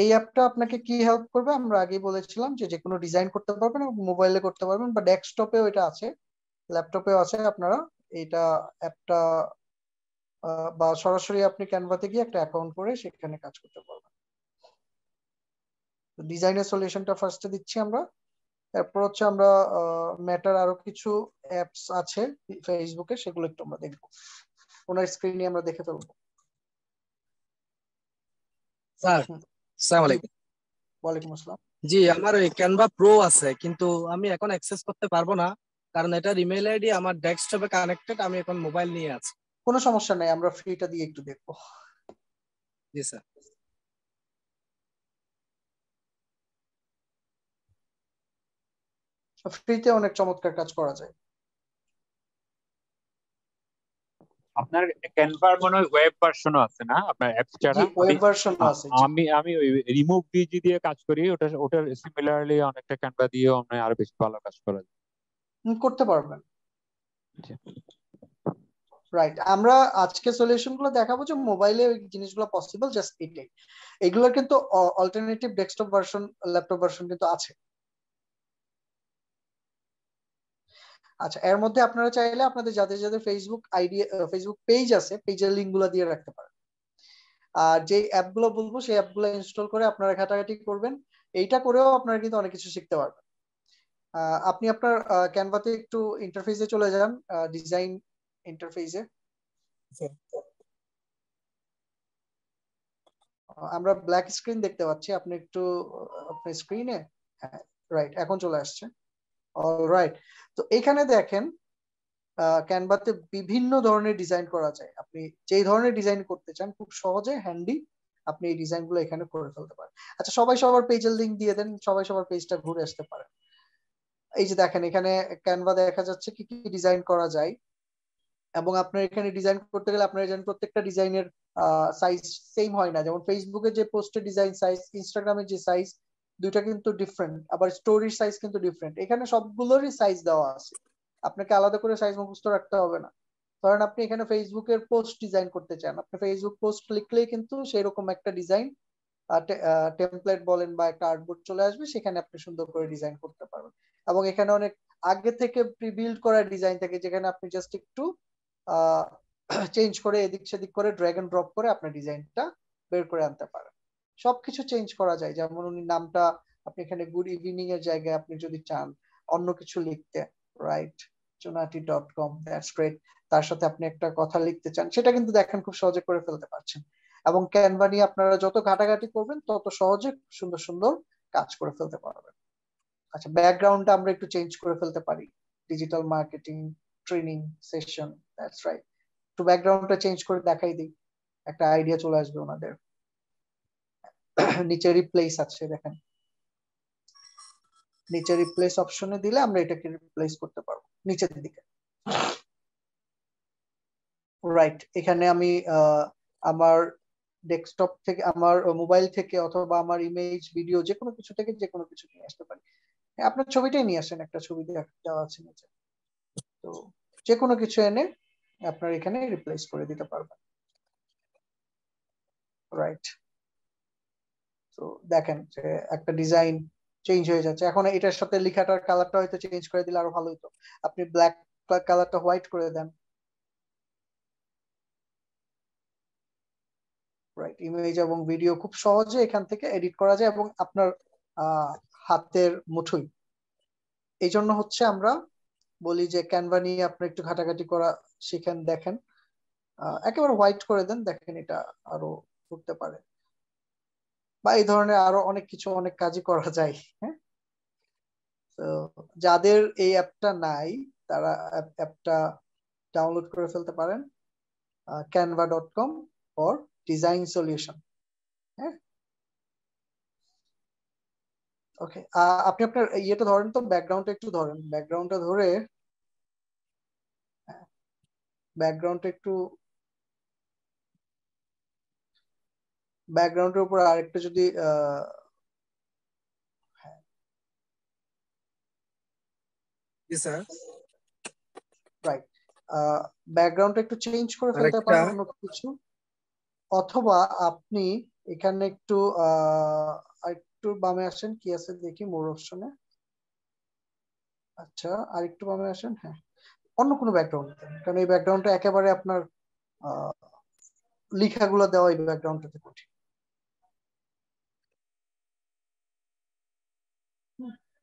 এই অ্যাপটা আপনাকে কি হেল্প করবে? আমরা আগেই বলেছিলাম যে যে কোনো ডিজাইন করতে পারবেন মোবাইলে করতে পারবেন, বা ডেস্কটপেও এটা আছে ল্যাপটপেও আছে আপনারা এটা অ্যাপটা বা সরাসরি আপনি ক্যানভাতে গিয়ে একটা অ্যাকাউন্ট করে সেখানে কাজ করতে পারবেন। ডিজাইনের সলিউশনটা ফার্স্টে দিচ্ছি আমরা। তারপর হচ্ছে আমরা ম্যাটার আরও কিছু অ্যাপস আছে ফেসবুকে সেগুলো একটু আমরা দেখব। ওনার স্ক্রিনে আমরা দেখে ফেলব। স্যার আসসালামু আলাইকুম। ওয়ালাইকুম আসসালাম। জি আমার ক্যানভা প্রো আছে কিন্তু আমি এখন অ্যাক্সেস করতে পারব না কারণ এটার ইমেল আইডি আমার ডেস্কটপে কানেক্টেড আমি এখন মোবাইল নিয়ে আছি। কোনো সমস্যা নাই আমরা ফ্রিটা দিয়ে একটু দেখব। জি স্যার। ফ্রিতে অনেক চমৎকার কাজ করা যায়। আপনার ক্যানভার মনে হয় ওয়েব ভার্সনও আছে না? আপনার অ্যাপস ছাড়া? ওয়েব ভার্সন আছে আমি আমি ওই রিমুভ ডিজি দিয়ে কাজ করি ওটা ওটার সিমিলারলি অনেকটা ক্যানভা দিয়েও আমরা আরও বেশি ভালো কাজ করা যায়। করতে পারবেন। রাইট আমরা আজকে সলিউশনগুলো দেখাবো যে মোবাইলে ওই জিনিসগুলো পসিবল জাস্ট এটাই। এগুলোর কিন্তু alternative desktop version laptop version কিন্তু আছে। আচ্ছা এর মধ্যে আপনারা চাইলে আপনাদের যাদের যাদের ফেসবুক আইডি ফেসবুক পেজ আছে পেজের লিঙ্কগুলো দিয়ে রাখতে পারেন। আর যে অ্যাপগুলো বলব, সেই অ্যাপগুলো ইনস্টল করে আপনারা ঘাটাঘাটি করবেন। এইটা করেও আপনারা কিন্তু অনেক কিছু শিখতে পারবেন। আপনি আপনার ক্যানভাতে একটু ইন্টারফেসে চলে যান ডিজাইন ইন্টারফেসে আমরা ব্ল্যাক স্ক্রিন দেখতে পাচ্ছি। আপনি একটু আপনার স্ক্রিনে রাইট এখন চলে আসছে। রাইট তো এখানে দেখেন ক্যানভাতে বিভিন্ন ধরনের ডিজাইন করা যায়। আপনি যেই ধরনের ডিজাইন করতে চান, খুব সহজে হ্যান্ডি আপনি এই ডিজাইনগুলো এখানে করে ফেলতে পারেন। আচ্ছা সবাই সবার পেজের লিঙ্ক দিয়ে দেন, সবাই সবার পেজটা ঘুরে আসতে পারেন। এই যে দেখেন, এখানে ক্যানভা দেখা যাচ্ছে কি কি ডিজাইন করা যায়। এবং আপনার এখানে ডিজাইন করতে গেলে আপনারা জানেন, প্রত্যেকটা ডিজাইনের সাইজ সেম হয় না। যেমন ফেসবুকে যে পোস্টের ডিজাইন সাইজ ইনস্টাগ্রামের যে সাইজ দুইটা কিন্তু ডিফারেন্ট আবার স্টোরির সাইজ কিন্তু ডিফারেন্ট এখানে সবগুলোরই সাইজ দেওয়া আছে। আপনাকে আলাদা করে সাইজ মুখস্থ রাখতে হবে না। ধরেন আপনি এখানে ফেসবুকের পোস্ট ডিজাইন করতে চান। আপনি ফেসবুক পোস্ট লিখলেই কিন্তু সেরকম একটা ডিজাইন টেমপ্লেট বলেন বা একটা আর্টবোর্ড চলে আসবে, সেখানে আপনি সুন্দর করে ডিজাইন করতে পারবেন। এবং এখানে অনেক আগে থেকে প্রিবিল্ড করা ডিজাইন থাকে, যেখানে আপনি জাস্ট একটু চেঞ্জ করে এদিক সেদিক করে ড্র্যাগ এন্ড ড্রপ করে আপনার ডিজাইনটা বের করে আনতে পারেন। সবকিছু চেঞ্জ করা যায়। যেমন উনি নামটা আপনি এখানে গুড ইভিনিং এর জায়গায় আপনি যদি চান, অন্য কিছু লিখতে right Chunati dot com that's great তার সাথে আপনি একটা কথা লিখতে চান, সেটা কিন্তু দেখেন খুব সহজে করে ফেলতে পারছেন। এবং ক্যানভা নিয়ে আপনারা যত ঘাটাঘাটি করবেন, তত সহজে সুন্দর সুন্দর কাজ করে ফেলতে পারবেন। আচ্ছা ব্যাকগ্রাউন্ডটা আমরা একটু চেঞ্জ করে ফেলতে পারি। Digital marketing training session that's right একটু ব্যাকগ্রাউন্ডটা চেঞ্জ করে দেখাই দিই। একটা আইডিয়া চলে আসবে ওনাদের। নিচে রিপ্লেস আছে, দেখেন। নিচে রিপ্লেস অপশনে দিলে আমরা এটাকে রিপ্লেস করতে পারব, নিচের দিকে। রাইট এখানে আমি আমার ডেস্কটপ থেকে, আমার মোবাইল থেকে অথবা আমার ইমেজ ভিডিও যে কোনো কিছু থেকে যে কোনো কিছু নিয়ে আসতে পারি। আপনার ছবিটাই নিয়ে আসেন, একটা ছবি দেওয়া আছে নিচে। তো যে কোনো কিছু এনে আপনার এখানে রিপ্লেস করে দিতে পারবেন। রাইট তো দেখেন যে একটা ডিজাইন চেঞ্জ হয়ে যাচ্ছে। এখন এটার সাথে লেখাটার কালারটা হয়তো চেঞ্জ করে দিলে আরও ভালো হতো আপনি ব্ল্যাক কালারটা হোয়াইট করে দেন। রাইট ইমেজ এবং ভিডিও খুব সহজে এখান থেকে এডিট করা যায় এবং আপনার হাতের মুঠোই। এই জন্য হচ্ছে আমরা বলি যে ক্যানভা নিয়ে আপনি একটু ঘাটাঘাটি করা শিখেন, দেখেন। একেবারে হোয়াইট করে দেন, দেখেন এটা আরও করতে পারে। বা এই ধরনের আরও অনেক কিছু, অনেক কাজই করা যায় হ্যাঁ? তো যাদের এই অ্যাপটা নাই, তারা অ্যাপটা ডাউনলোড করে ফেলতে পারেন Canva dot com for design solution হ্যাঁ? ওকে আপনি আপনার ইয়েটা ধরেন তো ব্যাকগ্রাউন্ডটা একটু ধরেন ব্যাকগ্রাউন্ডটা ধরে ব্যাকগ্রাউন্ডটা একটু ব্যাকগ্রাউন্ডের উপর আরেকটা যদি রাইট ব্যাকগ্রাউন্ডটা একটু চেঞ্জ করে ফেলতে পারেন অন্য কিছু। অথবা আপনি এখানে একটু একটু বামে আসেন কি আছে দেখি মোর অপশনে আচ্ছা আর একটু বামে আসেন হ্যাঁ। অন্য কোনো ব্যাকগ্রাউন্ড কারণ এই ব্যাকগ্রাউন্ডটা একেবারে আপনার লেখাগুলো দেওয়া এই ব্যাকগ্রাউন্ডটাতে কঠিন।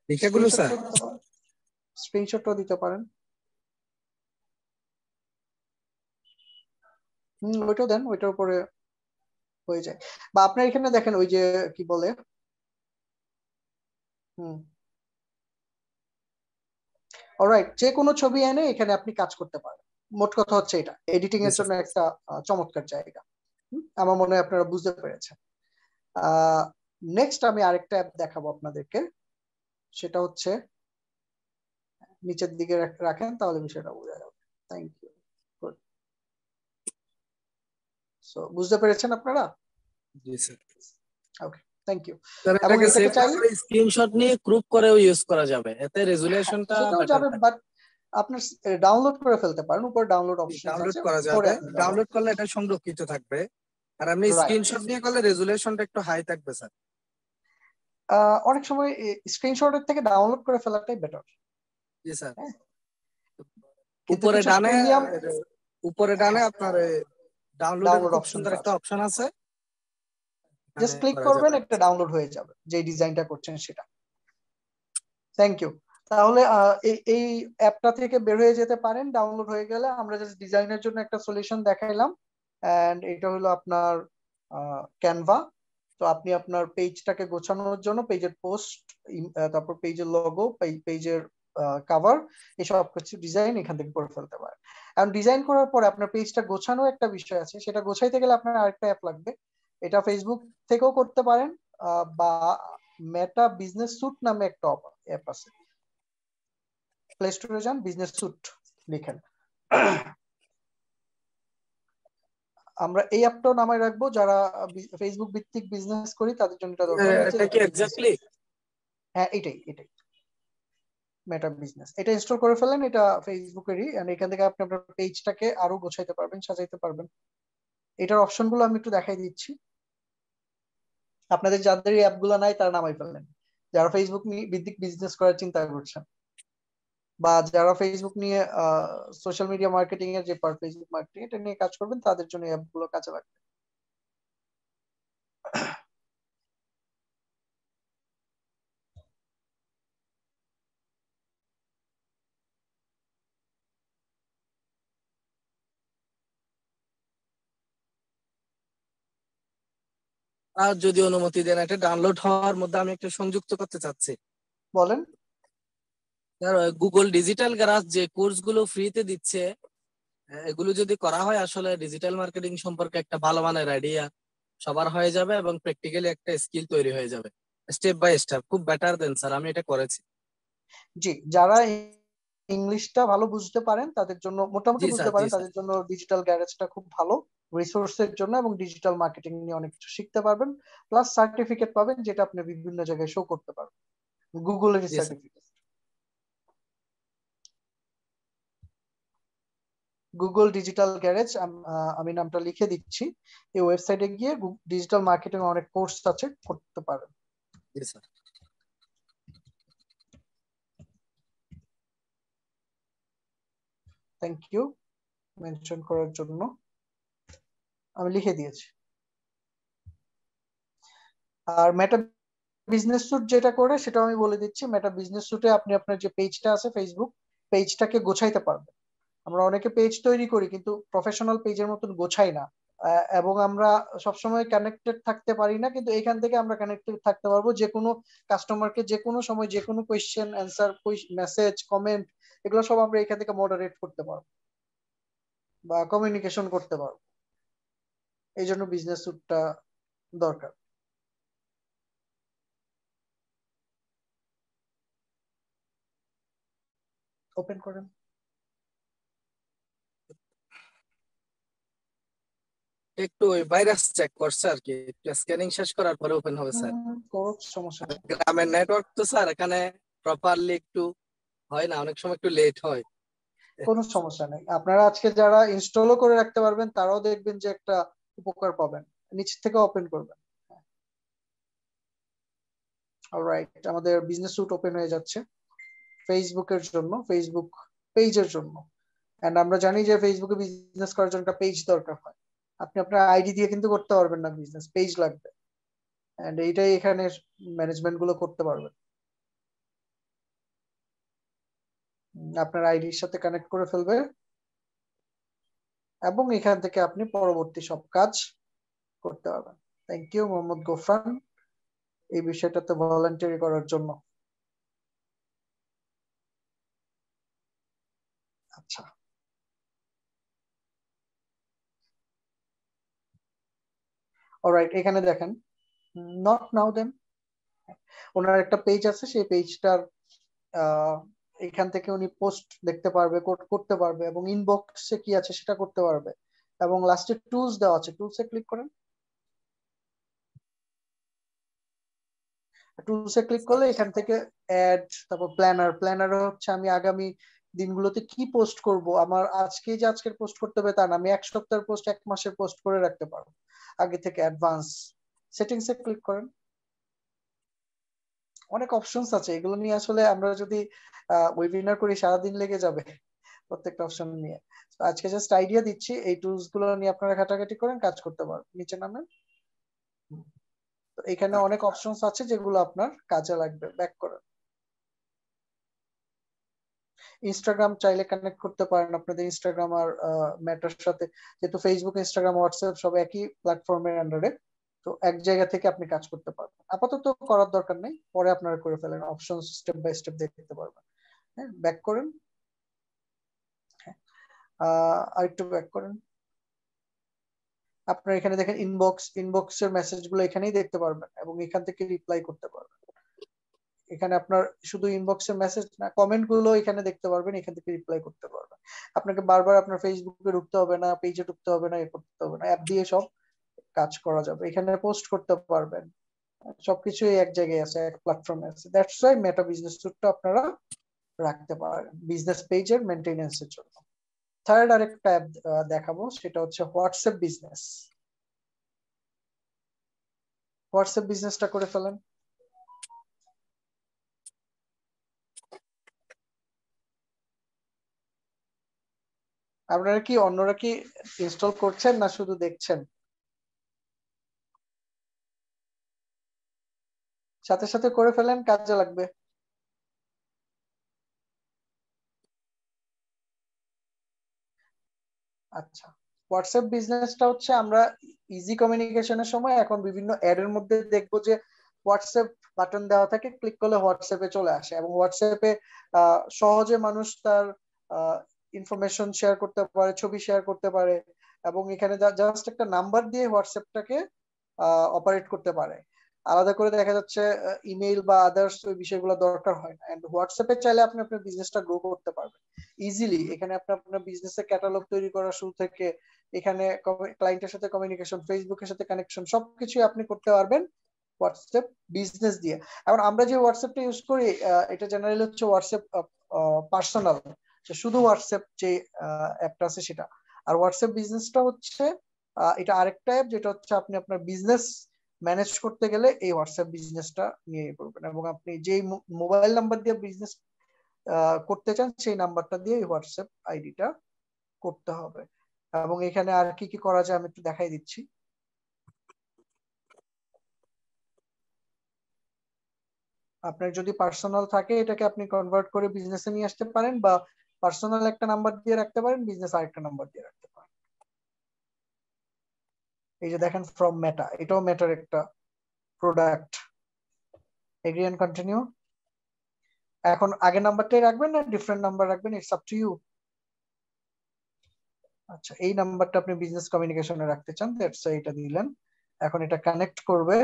লেখাগুলো স্যার? স্ক্রিনশটও দিতে পারেন। হম ওইটাও দেন ওইটার উপরে হয়ে যায়। বা আপনার এখানে দেখেন ওই যে কি বলে? হুম। অলরাইট যে কোনো ছবি এনে এখানে আপনি কাজ করতে পারেন। মোট কথা হচ্ছে এটা। এডিটিং এর জন্য একটা চমৎকার জায়গা। আমার মনে হয় আপনারা বুঝতে পেরেছেন। নেক্সট আমি আরেকটা অ্যাপ দেখাবো আপনাদেরকে। সেটা হচ্ছে নিচের দিকে রাখেন তাহলে বিষয়টা বোঝা যাবে। থ্যাংক ইউ গুড সো বুঝতে পেরেছেন আপনারা? জি স্যার ওকে থ্যাংক ইউ এটাকে চাইলে স্ক্রিনশট নিয়ে গ্রুপ করেও ইউজ করা যাবে। এতে রেজুলেশনটা যাবে বাট আপনার ডাউনলোড করে ফেলতে পারেন উপর ডাউনলোড অপশন ডাউনলোড করা যাবে। ডাউনলোড করলে এটা সংরক্ষিত থাকবে। আর আপনি স্ক্রিনশট নিয়ে করলে রেজুলেশনটা একটু হাই থাকবে স্যার অনেক সময় স্ক্রিনশটের থেকে ডাউনলোড করে ফেলাটাই বেটার জি স্যার উপরে ডানে উপরে ডানে আপনার ডাউনলোড সুন্দর একটা অপশন আছে। জাস্ট ক্লিক করবেন একটা ডাউনলোড হয়ে যাবে যে ডিজাইনটা করছেন সেটা। থ্যাংক ইউ তাহলে এই অ্যাপটা থেকে বের হয়ে যেতে পারেন ডাউনলোড হয়ে গেলে আমরা জাস্ট ডিজাইনের জন্য একটা সলিউশন দেখাইলাম। এন্ড এটা হলো আপনার ক্যানভা তো আপনি আপনার পেজটাকে গোছানোর জন্য পেজের পোস্ট তারপর পেজের লোগো পেজের কাভার এসব কিছু ডিজাইন এখান থেকে করে ফেলতে পারেন। কারণ ডিজাইন করার পরে আপনার পেজটা গোছানো একটা বিষয় আছে, সেটা গোছাইতে গেলে আপনার আরেকটা অ্যাপ লাগবে। এটা ফেসবুক থেকেও করতে পারেন বা মেটা বিজনেস সুট নামে একটা অ্যাপ আছে। প্লে স্টোরে যান বিজনেস সুট লিখেন। আমরা এই অ্যাপটাও নামায় রাখব যারা ফেসবুক ভিত্তিক বিজনেস করি তাদের জন্য এটা দরকার এটা কি এক্স্যাক্টলি হ্যাঁ এটাই এটাই। মেটা বিজনেস এটা ইনস্টল করে ফেলেন এটা ফেসবুকেরই এন্ড এখান থেকে আপনি আপনার পেজটাকে আরও গোছাইতে পারবেন সাজাইতে পারবেন। এটার অপশনগুলো আমি একটু দেখাই দিচ্ছি। আপনাদের যাদের এই অ্যাপগুলো নাই তারা নামাই ফেললেন। যারা ফেসবুক ভিত্তিক বিজনেস করার চিন্তা করছেন। বা যারা ফেসবুক নিয়ে সোশ্যাল মিডিয়া মার্কেটিং এর যে পার্ট ফেসবুক মার্কেটিং এটা নিয়ে কাজ করবেন তাদের জন্য অ্যাপগুলো কাজে লাগবে। আর যদি অনুমতি দেন এটা ডাউনলোড হওয়ার মধ্যে আমি একটা সংযুক্ত করতে চাচ্ছি। বলেন। গুগল ডিজিটাল গ্যারাজ যে কোর্সগুলো ফ্রিতে দিচ্ছে এগুলো যদি করা হয় আসলে ডিজিটাল মার্কেটিং সম্পর্কে একটা ভালো মানের আইডিয়া সবার হয়ে যাবে এবং প্র্যাকটিক্যালি একটা স্কিল তৈরি হয়ে যাবে। স্টেপ বাই স্টেপ খুব বেটার দেন স্যার আমি এটা করেছি। জি যারা ইংলিশটা ভালো বুঝতে পারেন তাদের জন্য মোটামুটি বুঝতে পারেন তাদের জন্য ডিজিটাল গ্যারেজটা খুব ভালো রিসোর্সের জন্য এবং ডিজিটাল মার্কেটিং নিয়ে অনেক কিছু শিখতে পারবেন প্লাস সার্টিফিকেট পাবেন যেটা আপনি বিভিন্ন জায়গায় শো করতে পারবেন। গুগলের সার্টিফিকেট গুগল ডিজিটাল গ্যারেজ আমি নামটা লিখে দিচ্ছি। এই ওয়েবসাইটে গিয়ে ডিজিটাল মার্কেটিং অনেক কোর্স আছে করতে পারেন। থ্যাংক ইউ মেনশন করার জন্য। আমি লিখে দিয়েছি। আর মেটা বিজনেস সুট যেটা করে সেটা আমি বলে দিচ্ছি। মেটা বিজনেস সুটে আপনি আপনার যে পেজটা আছে ফেসবুক পেজটাকে গোছাইতে পারবেন। আমরা অনেকে পেজ তৈরি করি, কিন্তু প্রফেশনাল পেজের মতন গোছাই না। এবং আমরা সবসময় কানেক্টেড থাকতে পারি না, কিন্তু এখান থেকে আমরা কানেক্টেড থাকতে পারব। যে কোনো কাস্টমারকে যে কোনো সময় যে কোনো কোয়েশ্চেন অ্যান্সার মেসেজ কমেন্ট এগুলো সব আমরা এখান থেকে মডারেট করতে পারব। বা কমিউনিকেশন করতে পারব। এই জন্য বিজনেস স্যুটটা দরকার। ওপেন করেন। একটু ওই ভাইরাস চেক করছে আর কি স্ক্যানিং শেষ করার পরে ওপেন হবে স্যার। করুক সমস্যা নেই। গ্রামের নেটওয়ার্ক তো স্যার এখানে প্রপারলি একটু হয় না অনেক সময় একটু লেট হয়। কোনো সমস্যা নেই। আপনারা আজকে যারা ইনস্টলও করে রাখতে পারবেন তারাও দেখবেন যে একটা উপকার পাবেন। নিচ থেকে ওপেন করবেন। অলরাইট আমাদের বিজনেস সুট ওপেন হয়ে যাচ্ছে। ফেসবুকের জন্য ফেসবুক পেজের জন্য। এন্ড আমরা জানি যে ফেসবুকে বিজনেস করার জন্য একটা পেজ দরকার হয়। আপনি আপনার আইডি দিয়ে কিন্তু করতে পারবেন না বিজনেস পেজ লাগবে। এন্ড এইটাই এখানে ম্যানেজমেন্টগুলো করতে পারবেন। আপনার আইডির সাথে কানেক্ট করে ফেলবে। এবং এখান থেকে আপনি পরবর্তী সব কাজ করতে পারবেন। Thank you Mohammad Gofran. এই বিষয়টাতে ভলান্টিয়ারি করার জন্য। আচ্ছা। অলরাইট এখানে দেখেন নট নাও দেন ওনার একটা পেজ আছে, সেই পেজটার এখান থেকে উনি পোস্ট দেখতে পারবে করতে পারবে, এবং ইনবক্সে কি আছে সেটা করতে পারবে। এবং লাস্টে টুলস দেওয়া আছে টুলসে ক্লিক করেন। টুলসে ক্লিক করলে এখান থেকে অ্যাড তারপর প্ল্যানার প্ল্যানার হচ্ছে আমি আগামী দিনগুলোতে কি পোস্ট করব? আমার আজকে যে আজকের পোস্ট করতে হবে তা না, আমি এক সপ্তাহের পোস্ট এক মাসের পোস্ট করে রাখতে পারব। আগে থেকে অ্যাডভান্স সেটিংসে ক্লিক করেন। অনেক অপশনস আছে এগুলো নিয়ে আসলে আমরা যদি ওয়েবিনার করি সারাদিন লেগে যাবে প্রত্যেকটা অপশন নিয়ে। আজকে জাস্ট আইডিয়া দিচ্ছি এই টুলসগুলো নিয়ে আপনারা ঘাটাঘাটি করেন কাজ করতে পারবেন নিচে নামেন। এখানে অনেক অপশনস আছে যেগুলো আপনার কাজে লাগবে ব্যাক করেন ইনস্টাগ্রাম চাইলে কানেক্ট করতে পারেন আপনাদের ইনস্টাগ্রাম আর ম্যাটার সাথে। যেহেতু ফেসবুক ইনস্টাগ্রাম হোয়াটসঅ্যাপ সব একই প্ল্যাটফর্মের আন্ডারে তো এক জায়গা থেকে আপনি কাজ করতে পারবেন। আপাতত করার দরকার নেই, পরে আপনারা করে ফেলেন অপশন স্টেপ বাই স্টেপ দেখতে পারবেন। হ্যাঁ ব্যাক করেন। আর একটু ব্যাক করেন। আপনারা এখানে দেখেন ইনবক্স ইনবক্সের মেসেজগুলো এখানেই দেখতে পারবেন এবং এখান থেকে রিপ্লাই করতে পারবেন। এখানে আপনার শুধু ইনবক্সের মেসেজ না কমেন্টগুলো এখানে দেখতে পারবেন, এখান থেকে রিপ্লাই করতে পারবেন। আপনাকে বারবার আপনার ফেসবুকে ঢুকতে হবে না পেজে ঢুকতে হবে না, এ করতে হবে না অ্যাপ দিয়ে সব কাজ করা যাবে। এখানে পোস্ট করতে পারবেন। সবকিছুই এক জায়গায় আছে, এক প্ল্যাটফর্মে আছে। দ্যাটস ওয়াই মেটা বিজনেস স্যুটটা আপনারা রাখতে পারেন বিজনেস পেজের মেনটেনেন্সের জন্য। থার্ড আরেকটা অ্যাপ দেখাবো, সেটা হচ্ছে হোয়াটসঅ্যাপ বিজনেস হোয়াটসঅ্যাপ বিজনেসটা করে ফেলেন। আপনারা কি অন্যরা কি ইনস্টল করছেন না শুধু দেখছেন? সাথে সাথে করে ফেলেন, কাজে লাগবে। আচ্ছা হোয়াটসঅ্যাপ বিজনেসটা হচ্ছে আমরা ইজি কমিউনিকেশনের সময় এখন বিভিন্ন অ্যাড এর মধ্যে দেখব যে হোয়াটসঅ্যাপ বাটন দেওয়া থাকে ক্লিক করলে হোয়াটসঅ্যাপে চলে আসে এবং হোয়াটসঅ্যাপে সহজে মানুষ তার ইনফরমেশন শেয়ার করতে পারে, ছবি শেয়ার করতে পারে এবং এখানে জাস্ট একটা নাম্বার দিয়ে হোয়াটসঅ্যাপটাকে অপারেট করতে পারে। আলাদা করে দেখা যাচ্ছে ইমেইল বা আদার্স ওই বিষয়গুলো দরকার হয় না। এন্ড হোয়াটসঅ্যাপে চাইলে আপনি আপনার বিজনেসটা গ্রো করতে পারবেন। ইজিলি এখানে আপনি আপনার বিজনেসের ক্যাটালগ তৈরি করা শুরু থেকে এখানে ক্লায়েন্টের সাথে কমিউনিকেশন ফেসবুকের সাথে কানেকশন সবকিছু আপনি করতে পারবেন হোয়াটসঅ্যাপ বিজনেস দিয়ে। এখন আমরা যে হোয়াটসঅ্যাপটা ইউজ করি এটা জেনারেলি হচ্ছে হোয়াটসঅ্যাপ পার্সোনাল শুধু হোয়াটসঅ্যাপ যে অ্যাপটা আছে সেটা। আর হোয়াটসঅ্যাপ বিজনেসটা হচ্ছে এটা আরেকটা অ্যাপ যেটা হচ্ছে আপনি আপনার বিজনেস ম্যানেজ করতে গেলে এই হোয়াটসঅ্যাপ বিজনেসটা নিয়ে করবেন। এবং আপনি যেই মোবাইল নাম্বার দিয়ে বিজনেস করতে চান, সেই নাম্বারটা দিয়ে এই হোয়াটসঅ্যাপ আইডিটা করতে হবে। এবং এখানে আর কি কি করা যায় আমি একটু দেখাই দিচ্ছি। আপনার যদি পার্সোনাল থাকে, এটাকে আপনি কনভার্ট করে বিজনেসে নিয়ে আসতে পারেন বা পার্সোনাল একটা নাম্বার দিয়ে রাখতে পারেন বিজনেস আরেকটা নাম্বার দিয়ে রাখতে পারেন। এই যে দেখেন ফ্রম মেটা এটাও মেটার একটা প্রোডাক্ট এগ্রি কন্টিনিউ এখন আগের নাম্বারটাই রাখবেন না ডিফারেন্ট নাম্বার রাখবেন ইটস আপ টু ইউ আচ্ছা এই নাম্বারটা আপনি বিজনেস কমিউনিকেশনে রাখতে চান দ্যাটস এটা দিলেন। এখন এটা কানেক্ট করবে।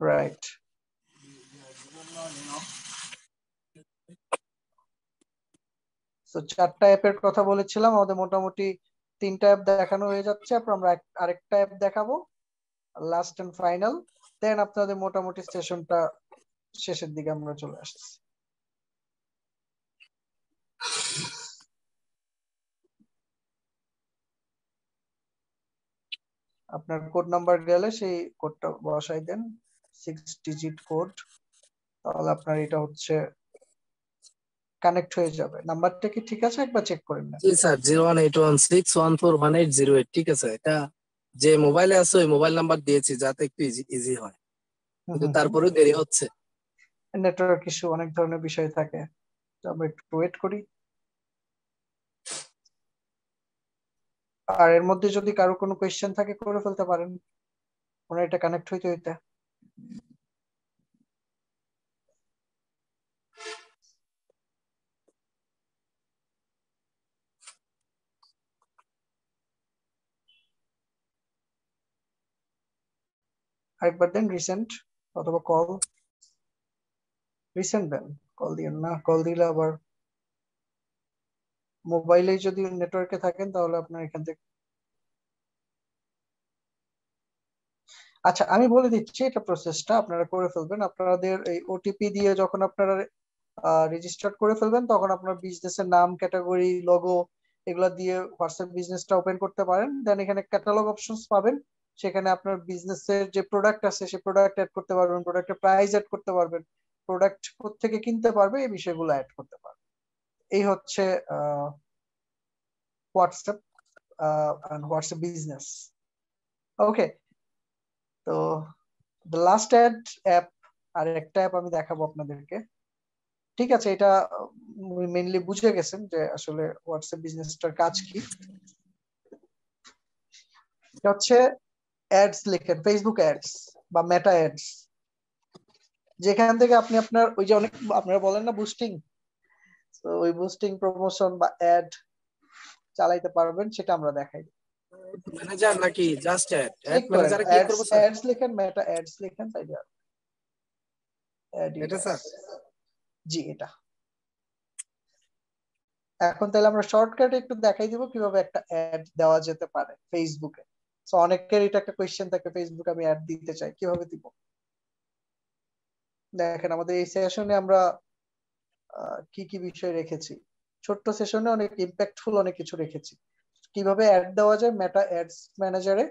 রাইট তো চারটা অ্যাপের কথা বলেছিলাম, আমাদের মোটামুটি তিনটা অ্যাপ দেখানো হয়ে যাচ্ছে। তারপর আমরা আরেকটা অ্যাপ দেখাবো লাস্ট এন্ড ফাইনাল দেন আপনাদের মোটামুটি সেশনটা শেষের দিকে আমরা চলে আসছি। আপনার কোড নাম্বার গেলে সেই কোডটা বসাই দেন সিক্স ডিজিট কোড তাহলে আপনার এটা হচ্ছে কানেক্ট হয়ে যাবে। নাম্বারটা কি ঠিক আছে? একবার চেক করে নেন। জি sir zero one eight one six one four one eight zero eight ঠিক আছে? এটা যে মোবাইলে আছে ওই মোবাইল নাম্বার দিয়েছি যাতে একটু ইজি ইজি হয়। কিন্তু তারপরেও দেরি হচ্ছে। নেটওয়ার্ক ইস্যু অনেক ধরনের বিষয় থাকে। তো আমরা একটু ওয়েট করি। আর এর মধ্যে যদি কারও কোনো কোয়েশ্চেন থাকে করে ফেলতে পারেন। ওনার এটা কানেক্ট হইতে হইতে। আরেকবার দেন রিসেন্ট অথবা কল রিসেন্ট দেন কল দিয়েন না কল দিলে আবার মোবাইলে যদি নেটওয়ার্কে থাকেন তাহলে আপনার এখান থেকে আচ্ছা আমি বলে দিচ্ছি এটা প্রসেসটা আপনারা করে ফেলবেন। আপনাদের এই ওটিপি দিয়ে যখন আপনারা রেজিস্টার করে ফেলবেন, তখন আপনার বিজনেসের নাম ক্যাটাগরি লোগো এগুলা দিয়ে হোয়াটসঅ্যাপ বিজনেসটা ওপেন করতে পারেন। দেন এখানে ক্যাটালগ অপশনস পাবেন। সেখানে আপনার বিজনেসের যে প্রোডাক্ট আছে সেই প্রোডাক্ট অ্যাড করতে পারবেন প্রোডাক্টের প্রাইস অ্যাড করতে পারবেন প্রোডাক্ট থেকে কিনতে পারবে, এই বিষয়গুলো অ্যাড করতে পারবে। এই হচ্ছে হোয়াটসঅ্যাপ হোয়াটসঅ্যাপ বিজনেস ওকে তো দ্য লাস্ট অ্যাড অ্যাপ আর একটা অ্যাপ আমি দেখাবো আপনাদেরকে। ঠিক আছে, এটা মেইনলি বুঝে গেছেন যে আসলে হোয়াটসঅ্যাপ বিজনেসটার কাজ কি। হচ্ছে অ্যাডস লিখেন ফেসবুক অ্যাডস বা মেটা অ্যাডস যেখান থেকে আপনি আপনার ওই যে অনেক আপনারা বলেন না বুস্টিং তো ওই বুস্টিং প্রমোশন বা অ্যাড চালাইতে পারবেন সেটা আমরা দেখাই। ম্যানেজার নাকি? জাস্ট অ্যাড অ্যাড ম্যানেজারে ক্লিক করব স্যার অ্যাডস লেখেন মেটা অ্যাডস লিখেন তাই এটা স্যার জি এটা। এখন তাহলে আমরা শর্টকাটে একটু দেখাই দিব কীভাবে একটা অ্যাড দেওয়া যেতে পারে ফেসবুকে সো অনেকের এটা একটা কোয়েশ্চেন থাকে ফেসবুকে আমি অ্যাড দিতে চাই, কীভাবে দিব? দেখেন, আমাদের এই সেশনে আমরা কি কি বিষয় রেখেছি? ছোট্ট সেশনে অনেক ইম্প্যাক্টফুল অনেক কিছু রেখেছি। কীভাবে অ্যাড দেওয়া যায়? মেটা অ্যাডস ম্যানেজারে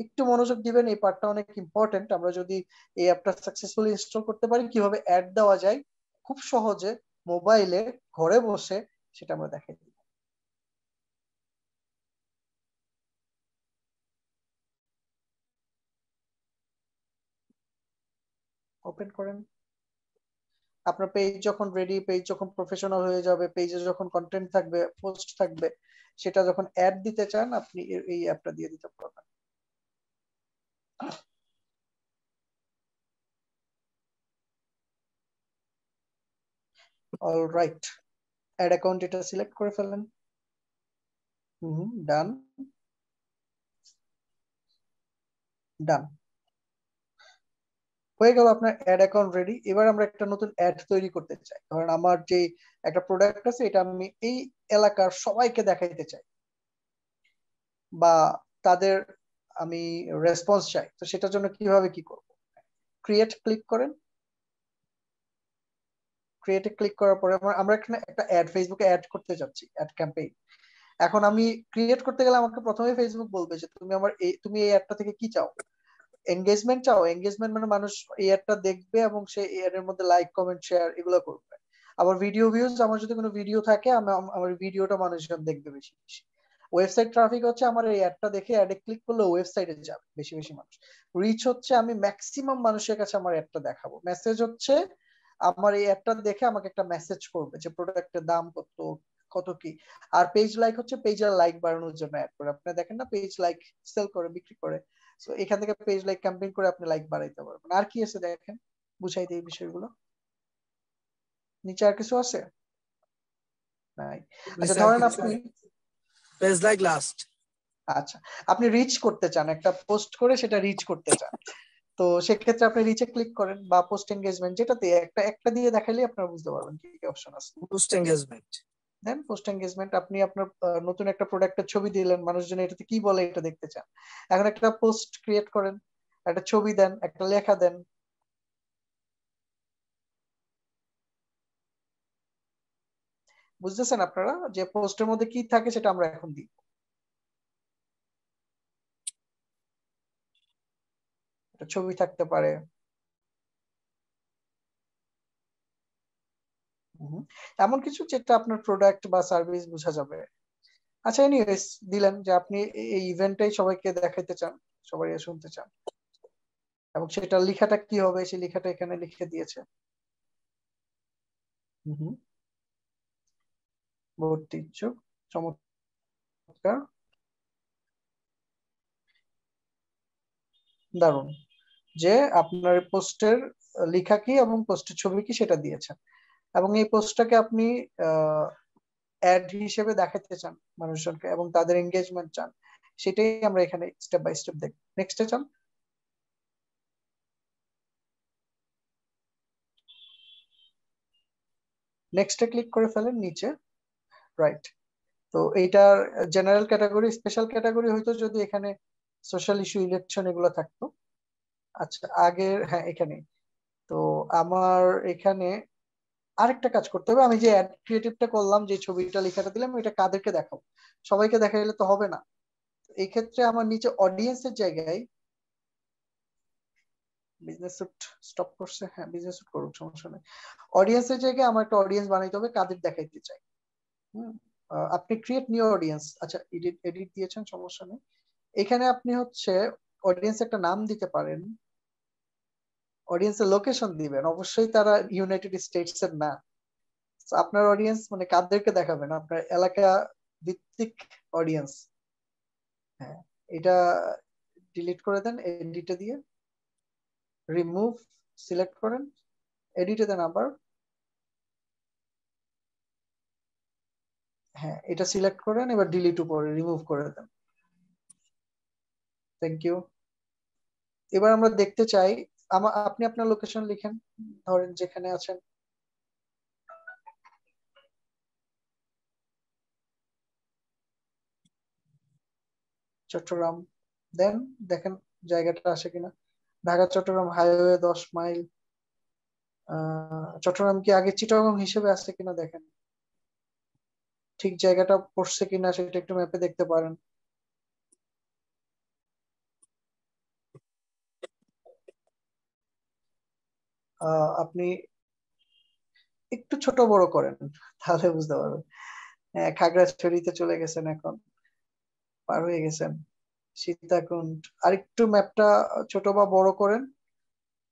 একটু মনোযোগ দিবেন, এই পার্টটা অনেক ইম্পর্টেন্ট আমরা যদি এই অ্যাপটা সাকসেসফুলি ইনস্টল করতে পারি, কীভাবে অ্যাড দেওয়া যায়? খুব সহজে মোবাইলে ঘরে বসে সেটা আমরা দেখাই দিব ওপেন করেন। আপনার পেজ যখন রেডি পেজ যখন প্রফেশনাল হয়ে যাবে পেজে যখন কন্টেন্ট থাকবে পোস্ট থাকবে, সেটা যখন অ্যাড দিতে চান, আপনি এই অ্যাপটা দিয়ে দিতে পারবেন। অল রাইট অ্যাড অ্যাকাউন্ট এটা সিলেক্ট করে ফেলেন হুম ডান ডান হয়ে গেল আপনার অ্যাড অ্যাকাউন্ট রেডি এবার আমরা একটা নতুন অ্যাড তৈরি করতে চাই। কারণ আমার যে একটা প্রোডাক্ট আছে, এটা আমি এই এলাকার সবাইকে দেখাইতে চাই। বা তাদের আমি রেসপন্স চাই। তো সেটার জন্য কীভাবে কি করব? ক্রিয়েট ক্লিক করেন। ক্রিয়েটে ক্লিক করার পরে আমরা এখানে একটা অ্যাড ফেসবুকে অ্যাড করতে যাচ্ছি অ্যাড ক্যাম্পেইন এখন আমি ক্রিয়েট করতে গেলে আমাকে প্রথমে ফেসবুক বলবে যে, তুমি আমার এই, তুমি এই অ্যাডটা থেকে কি চাও? এঙ্গেজমেন্ট চাও এঙ্গেজমেন্ট মানে মানুষ এই অ্যাডটা দেখবে এবং সে এই অ্যাডের মধ্যে লাইক কমেন্ট শেয়ার এগুলো করবে। আবার ভিডিও ভিউজ আমার যদি কোনো ভিডিও থাকে, আমার ভিডিওটা মানুষজন দেখবে বেশি বেশি। ওয়েবসাইট ট্রাফিক হচ্ছে আমার এই অ্যাডটা দেখে অ্যাডে ক্লিক করলে ওয়েবসাইটে যাবে বেশি বেশি মানুষ। রিচ হচ্ছে আমি ম্যাক্সিমাম মানুষের কাছে আমার অ্যাডটা দেখাবো। মেসেজ হচ্ছে আমার এই অ্যাডটা দেখে আমাকে একটা মেসেজ করবে যে প্রোডাক্টের দাম কত কত কি। আর পেজ লাইক হচ্ছে পেজের লাইক বাড়ানোর জন্য অ্যাড করে। আপনি দেখেন না পেজ লাইক সেল করে, বিক্রি করে। সো এখান থেকে পেজ লাইক ক্যাম্পেইন করে আপনি লাইক বাড়াইতে পারবেন। আর কি আছে দেখেন? বুঝাই দিই বিষয়গুলো। নিচে আর কিছু আছে? নাই। আচ্ছা ধরেন আপনি পেজ লাইক লাস্ট আচ্ছা আপনি রিচ করতে চান একটা পোস্ট করে সেটা রিচ করতে চান। তো সেক্ষেত্রে আপনি রিচে ক্লিক করেন বা পোস্ট এঙ্গেজমেন্ট যেটাতে একটা একটা দিয়ে দেখালেই আপনারা বুঝতে পারবেন কি কি অপশন আছে। পোস্ট এঙ্গেজমেন্ট দেন পোস্ট এঙ্গেজমেন্ট আপনি আপনার নতুন একটা প্রোডাক্টের ছবি দিলেন, মানুষজন এটাতে কি বলে এটা দেখতে চান। এখন একটা পোস্ট ক্রিয়েট করেন, একটা ছবি দেন, একটা লেখা দেন। বুঝতেছেন আপনারা যে পোস্টের মধ্যে কি থাকে সেটা আমরা এখন দিই। একটা ছবি থাকতে পারে। এমন কিছু যেটা আপনার প্রোডাক্ট বা সার্ভিস বোঝা যাবে। আচ্ছা এনিওয়েজ দিলেন যে আপনি এই ইভেন্টটাই সবাইকে দেখাইতে চান, সবাই শুনতে চান। এবং সেটা লেখাটা কি হবে, সেই লেখাটা এখানে লিখে দিয়েছে। চমৎকার। দারুণ। যে আপনার পোস্টের লেখা কি এবং পোস্টের ছবি কি সেটা দিয়েছেন। এবং এই পোস্টটাকে আপনি অ্যাড হিসেবে দেখাতে চান মানুষজনকে এবং তাদের এঙ্গেজমেন্ট চান, সেটাই আমরা এখানে স্টেপ বাই স্টেপ দেখব। নেক্সটে চান নেক্সটে ক্লিক করে ফেলেন নিচে রাইট তো এইটার জেনারেল ক্যাটাগরি স্পেশাল ক্যাটাগরি হয়তো যদি এখানে সোশ্যাল ইস্যু ইলেকশন এগুলো থাকতো। আচ্ছা আগের হ্যাঁ এখানে তো আমার এখানে আরেকটা কাজ করতে হবে। আমি যে অ্যাড ক্রিয়েটিভটা করলাম, যে ছবিটা লেখাটা দিলাম, এটা কাদেরকে দেখাবো? সবাইকে দেখাইলে তো হবে না। এই ক্ষেত্রে আমার নিচে অডিয়েন্সের জায়গায় বিজনেস সুট স্টপ করছে। হ্যাঁ বিজনেস সুট করুক, সমস্যা নেই। অডিয়েন্সের জায়গায় আমার একটা অডিয়েন্স বানাইতে হবে, কাদের দেখাইতে চাই? আপনি ক্রিয়েট নিউ অডিয়েন্স আচ্ছা এডিট এডিট দিয়েছেন, সমস্যা নেই। এখানে আপনি হচ্ছে অডিয়েন্স একটা নাম দিতে পারেন। অডিয়েন্সের লোকেশন দিবেন, অবশ্যই তারা ইউনাইটেড স্টেটস এর না আপনার অডিয়েন্স মানে কাদেরকে দেখাবেন? আপনার এলাকা ভিত্তিক অডিয়েন্স হ্যাঁ এটা ডিলিট করে দেন এডিটে দিয়ে। রিমুভ সিলেক্ট করেন এডিটে দেন আবার। হ্যাঁ এটা সিলেক্ট করেন, এবার ডিলিট উপরে রিমুভ করে দেন। থ্যাংক ইউ এবার আমরা দেখতে চাই আপনি আপনার লোকেশন লিখেন। ধরেন যেখানে আছেন। চট্টগ্রাম। দেন দেখেন জায়গাটা আসে কিনা। ঢাকা, চট্টগ্রাম হাইওয়ে দশ মাইল চট্টগ্রাম কি আগে চিটাগং হিসেবে আছে কিনা দেখেন। ঠিক জায়গাটা পড়ছে কিনা সেটা একটু ম্যাপে দেখতে পারেন। আপনি একটু ছোট বড় করেন, তাহলে বুঝতে পারবেন। হ্যাঁ খাগড়াছড়িতে চলে গেছেন এখন, পার হয়ে গেছেন। সীতাকুণ্ড, আরেকটু ম্যাপটা ছোট বা বড় করেন।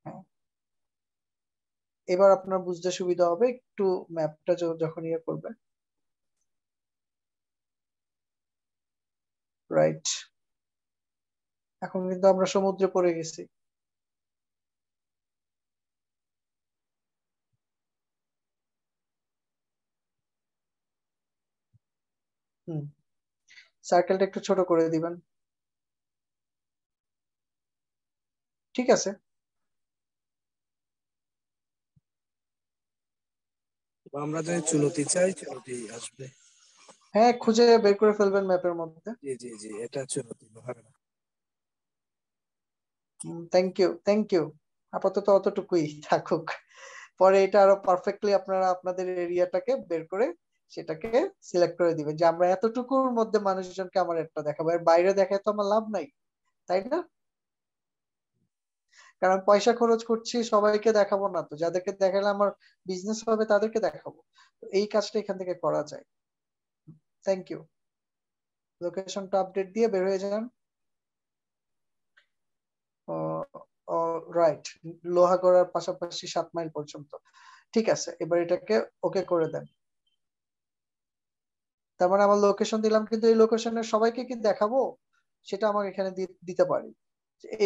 হ্যাঁ। এবার আপনার বুঝতে সুবিধা হবে, একটু ম্যাপটা যখন ইয়ে করবে রাইট এখন কিন্তু আমরা সমুদ্রে পড়ে গেছি। হুম। সার্কেলটা একটু ছোট করে দিবেন। ঠিক আছে। আমরা যদি চুনতি চাই চুনতি আসবে। হ্যাঁ খুঁজে বের করে ফেলবেন ম্যাপের মধ্যে। জি জি জি এটা চুনতি হবে না থ্যাংক ইউ থ্যাংক ইউ আপাতত অতটুকুই থাকুক। পরে এটা আরও পারফেক্টলি আপনারা আপনাদের এরিয়াটাকে বের করে সেটাকে সিলেক্ট করে দিবেন যে আমরা এতটুকুর মধ্যে মানুষজনকে আমার একটা দেখাবো। এর বাইরে দেখায় তো আমার লাভ নাই, তাই না? কারণ পয়সা খরচ করছি, সবাইকে দেখাবো না তো। যাদেরকে দেখালে আমার বিজনেস হবে, তাদেরকে দেখাবো। এই কাজটা এখান থেকে করা যায়। থ্যাংক ইউ লোকেশনটা আপডেট দিয়ে বের হয়ে যান। রাইট লোহাগড়ার পাশাপাশি সাত মাইল পর্যন্ত। ঠিক আছে, এবার এটাকে ওকে করে দেন। তার মানে আমার লোকেশন দিলাম কিন্তু এই লোকেশনের সবাইকে কি দেখাবো? সেটা আমার এখানে দিতে পারি।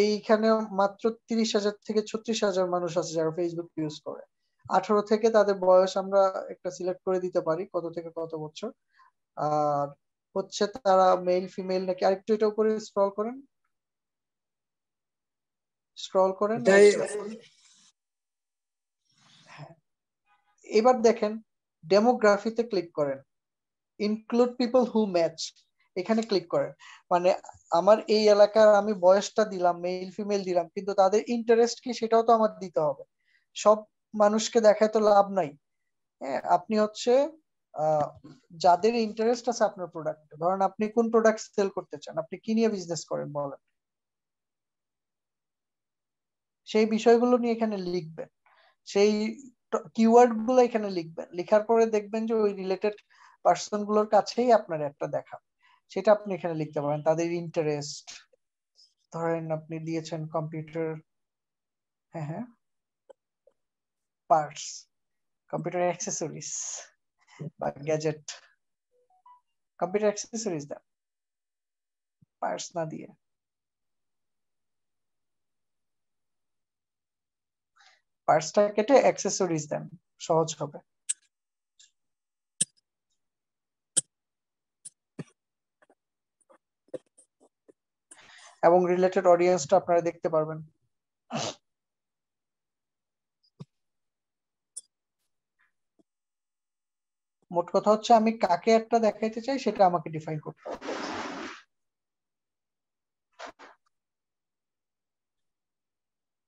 এইখানে মাত্র তিরিশ হাজার থেকে ছত্রিশ হাজার মানুষ আছে যারা ফেসবুক ইউজ করে। আঠারো থেকে তাদের বয়স আমরা একটা সিলেক্ট করে দিতে পারি কত থেকে কত বছর। আর হচ্ছে তারা মেল ফিমেল নাকি আরেকটু এটা উপরে স্ক্রল করেন। স্ক্রল করেন। এবার দেখেন ডেমোগ্রাফিতে ক্লিক করেন। ইনক্লুড পিপল হু ম্যাচ এখানে ক্লিক করেন মানে আমার এই এলাকার আমি বয়সটা দিলাম মেল ফিমেল দিলাম, কিন্তু তাদের ইন্টারেস্ট কি সেটাও তো আমার দিতে হবে। সব মানুষকে দেখায় তো লাভ নাই। হ্যাঁ আপনি হচ্ছে যাদের ইন্টারেস্ট আছে আপনার প্রোডাক্টে ধরেন আপনি কোন প্রোডাক্ট সেল করতে চান? আপনি কি নিয়ে বিজনেস করেন বলেন? সেই বিষয়গুলো নিয়ে এখানে লিখবেন। সেই কিওয়ার্ডগুলো এখানে লিখবেন। লেখার পরে দেখবেন যে ওই রিলেটেড পার্সনগুলোর কাছেই আপনার একটা দেখা। সেটা আপনি এখানে লিখতে পারেন তাদের ইন্টারেস্ট ধরেন আপনি দিয়েছেন কম্পিউটার হ্যাঁ হ্যাঁ পার্টস কম্পিউটার অ্যাক্সেসরিজ বা গ্যাজেট কম্পিউটার অ্যাক্সেসরিজ দেন পার্টস না দিয়ে। পার্টসটা কেটে অ্যাক্সেসরিজ দেন, সহজ হবে। এবং রিলেটেড অডিয়েন্সটা আপনারা দেখতে পারবেন। মোট কথা হচ্ছে আমি কাকে একটা দেখাইতে চাই সেটা আমাকে ডিফাইন করতে হবে।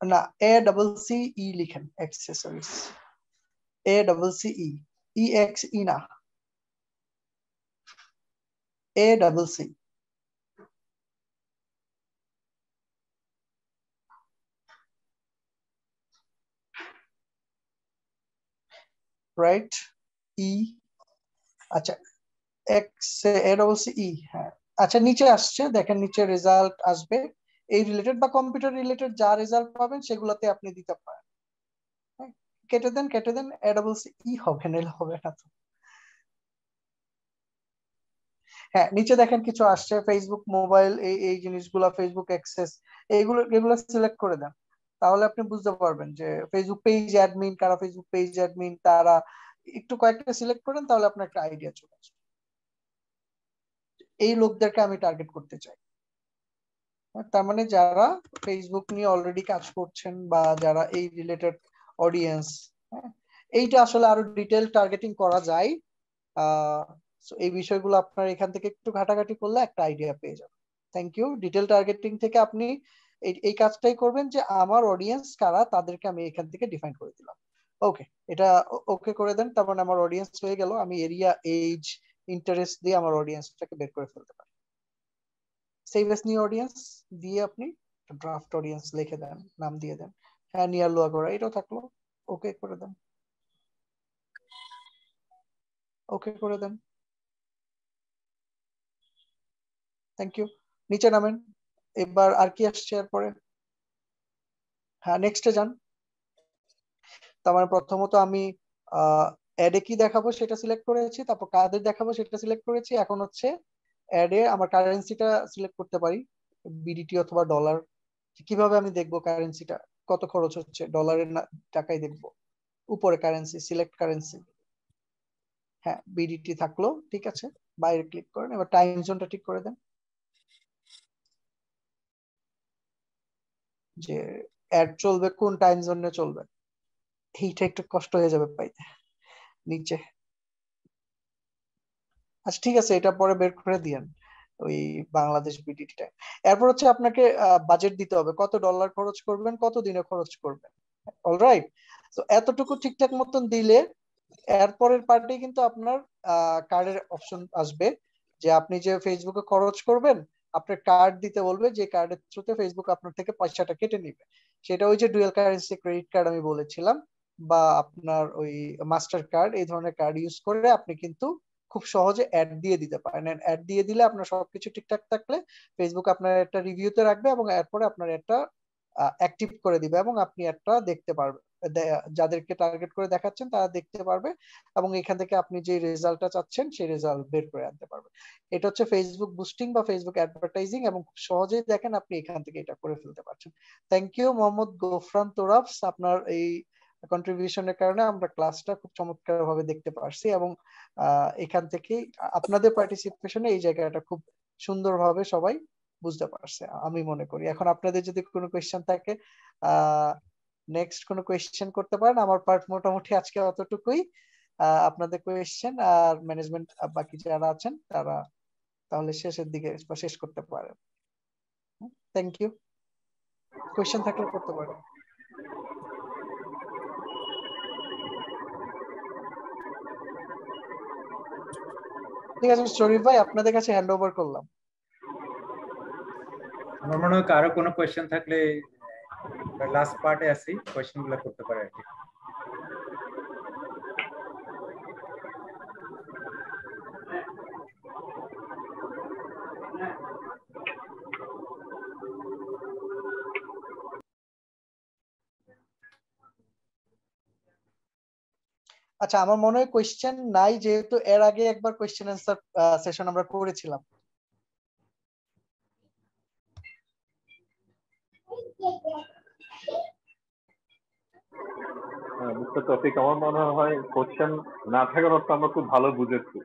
না এ ডাবল সি ই লিখেন accessories A double C E E X E না। A double C right E আচ্ছা X A double C E হ্যাঁ। আচ্ছা নিচে আসছে দেখেন নিচে রেজাল্ট আসবে। এই রিলেটেড বা কম্পিউটার রিলেটেড যা রেজাল্ট পাবেন সেগুলোতে আপনি দিতে পারেন। হ্যাঁ, কেটে দেন কেটে দেন এ ডাবল সি ই হবে না হবে না তো। হ্যাঁ নিচে দেখেন কিছু আসছে ফেসবুক মোবাইল এই এই জিনিসগুলো ফেসবুক অ্যাক্সেস এইগুলো এগুলো সিলেক্ট করে দেন। তাহলে আপনি বুঝতে পারবেন যে ফেসবুক পেজ অ্যাডমিন কারা ফেসবুক পেজ অ্যাডমিন তারা একটু কয়েকটা সিলেক্ট করেন তাহলে আপনার একটা আইডিয়া চলে আসবে। এই লোকদেরকে আমি টার্গেট করতে চাই। হ্যাঁ, তার মানে যারা ফেসবুক নিয়ে অলরেডি কাজ করছেন বা যারা এই রিলেটেড অডিয়েন্স এইটা আসলে আরও ডিটেল টার্গেটিং করা যায়। এই বিষয়গুলো আপনার এখান থেকে একটু ঘাটাঘাটি করলে একটা আইডিয়া পেয়ে যাবেন। থ্যাংক ইউ ডিটেল টার্গেটিং থেকে আপনি এই কাজটাই করবেন যে আমার অডিয়েন্স কারা তাদেরকে আমি এখান থেকে ডিফাইন করে দিলাম। ওকে এটা ওকে করে দেন, তার মানে আমার অডিয়েন্স হয়ে গেল, আমি এরিয়া এজ ইন্টারেস্ট দিয়ে আমার অডিয়েন্সটাকে বের করে ফেলতে পারি। সেভ এস নিউ অডিয়েন্স দিয়ে আপনি ড্রাফট অডিয়েন্স লিখে দেন, নাম দিয়ে দেন। হ্যাঁ নিয়ার লোয়াগোরা এটাও থাকল ওকে করে দেন। ওকে করে দেন। থ্যাংক ইউ নিচে নামেন। এবার আর কি আসছে এরপরে? হ্যাঁ নেক্সটে যান। তার মানে প্রথমত আমি অ্যাডে কি দেখাবো সেটা সিলেক্ট করেছি, তারপর কাদের দেখাবো সেটা সিলেক্ট করেছি। এখন হচ্ছে অ্যাডে আমার কারেন্সিটা সিলেক্ট করতে পারি বিডিটি অথবা ডলার কীভাবে আমি দেখব কারেন্সিটা কত খরচ হচ্ছে? ডলারের টাকাই দেখব। উপরে কারেন্সি সিলেক্ট কারেন্সি হ্যাঁ বিডিটি থাকল, ঠিক আছে। বাইরে ক্লিক করেন, এবার টাইম জোনটা ঠিক করে দেন। যে অ্যাড চলবে, কোন টাইম জোনে চলবে? এইটা একটু কষ্ট হয়ে যাবে পাইতে, নিচে। আচ্ছা ঠিক আছে, এটা পরে বের করে দিয়েন, ওই বাংলাদেশ বিডিটিটা এরপর হচ্ছে আপনাকে বাজেট দিতে হবে, কত ডলার খরচ করবেন, কত দিনে খরচ করবেন। অলরাইট তো এতটুকু ঠিকঠাক মতন দিলে, এরপরের পার্টে কিন্তু আপনার কার্ডের অপশন আসবে, যে আপনি যে ফেসবুকে খরচ করবেন আপনার কার্ড দিতে বলবে, যে কার্ডের থ্রুতে ফেসবুক আপনার থেকে পয়সাটা কেটে নিবে। সেটা ওই যে ডুয়েল কারেন্সি ক্রেডিট কার্ড আমি বলেছিলাম, বা আপনার ওই মাস্টার কার্ড এই ধরনের কার্ড ইউজ করে আপনি কিন্তু খুব সহজে অ্যাড দিয়ে দিতে পারেন। অ্যাড দিয়ে দিলে আপনার সবকিছু ঠিকঠাক থাকলে ফেসবুক আপনার একটা রিভিউতে রাখবে এবং এরপরে আপনার একটা অ্যাক্টিভ করে দিবে এবং আপনি একটা দেখতে পারবেন। যাদেরকে টার্গেট করে দেখাচ্ছেন, তারা দেখতে পারবে এবং এখান থেকে আপনি যে রেজাল্টটা চাচ্ছেন, সেই রেজাল্ট বের করে আনতে পারবে। এটা হচ্ছে ফেসবুক বুস্টিং বা ফেসবুক অ্যাডভার্টাইজিং এবং খুব সহজেই দেখেন আপনি এখান থেকে এটা করে ফেলতে পারছেন। থ্যাংক ইউ মোহাম্মদ গোফরান তোরাফস। আপনার এই কন্ট্রিবিউশনের কারণে আমরা ক্লাসটা খুব চমৎকার ভাবে দেখতে পারছি এবং এখান থেকে আপনাদের পার্টিসিপেশনে এই জায়গাটা খুব সুন্দরভাবে সবাই বুঝতে পারছে, আমি মনে করি। এখন আপনাদের যদি কোনো কোয়েশ্চেন থাকে নেক্সট কোনো কোয়েশ্চেন করতে পারেন। আমার পার্ট মোটামুটি আজকে অতটুকুই। আপনাদের কোয়েশ্চেন আর ম্যানেজমেন্ট বাকি যারা আছেন তারা তাহলে শেষের দিকে শেষ করতে পারেন। থ্যাংক ইউ কোয়েশ্চেন থাকলে করতে পারেন। ঠিক আছে শরীফ ভাই, আপনাদের কাছে হ্যান্ড ওভার করলাম। আমার মনে হয় কারও কোনো কোয়েশ্চেন থাকলে লাস্ট পার্টে আছি কোয়েশ্চেনগুলো করতে পারে আর কি। আচ্ছা আমার মনে হয় কোয়েশ্চেন নাই যেহেতু এর আগে একবার কোয়েশ্চেন অ্যান্সার সেশন আমরা করেছিলাম। মিস্টার তফিক আমার মনে হয় কোশ্চেন না থাকার অর্থ আমরা খুব ভালো বুঝেছি।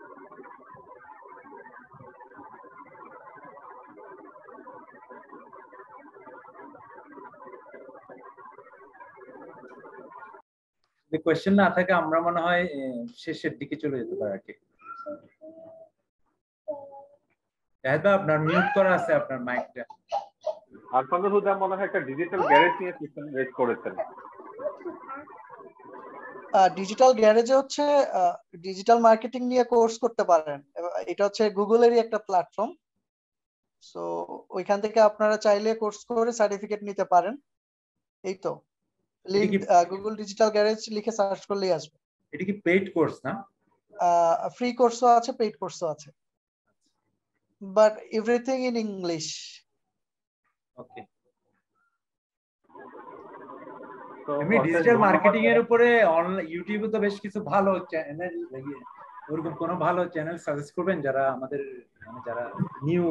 যদি কোয়েশ্চেন না থাকে আমরা মনে হয় শেষের দিকে চলে যেতে পারি আর কি। আপনার মিউট করা আছে আপনার মাইকটা আরফানুল হুদা মনে হয় একটা ডিজিটাল গ্যারেজ নিয়ে কোশ্চেন রেজ করেছেন। ডিজিটাল গ্যারেজে হচ্ছে ডিজিটাল মার্কেটিং নিয়ে কোর্স করতে পারেন। এটা হচ্ছে গুগলেরই একটা প্ল্যাটফর্ম সো ওইখান থেকে আপনারা চাইলে কোর্স করে সার্টিফিকেট নিতে পারেন। এই তো। গুগল ডিজিটাল গ্যারেজ লিখে সার্চ করলেই আসবে। এটা কি পেইড কোর্স না? ফ্রি কোর্সও আছে পেইড কোর্সও আছে। But everything in English okay এমনি ডিজিটাল মার্কেটিং এর উপরে অনলাইন ইউটিউবে তো বেশ কিছু ভালো চ্যানেল ওরকম কোনো ভালো চ্যানেল সাজেস্ট করবেন যারা আমাদের মানে যারা নিউ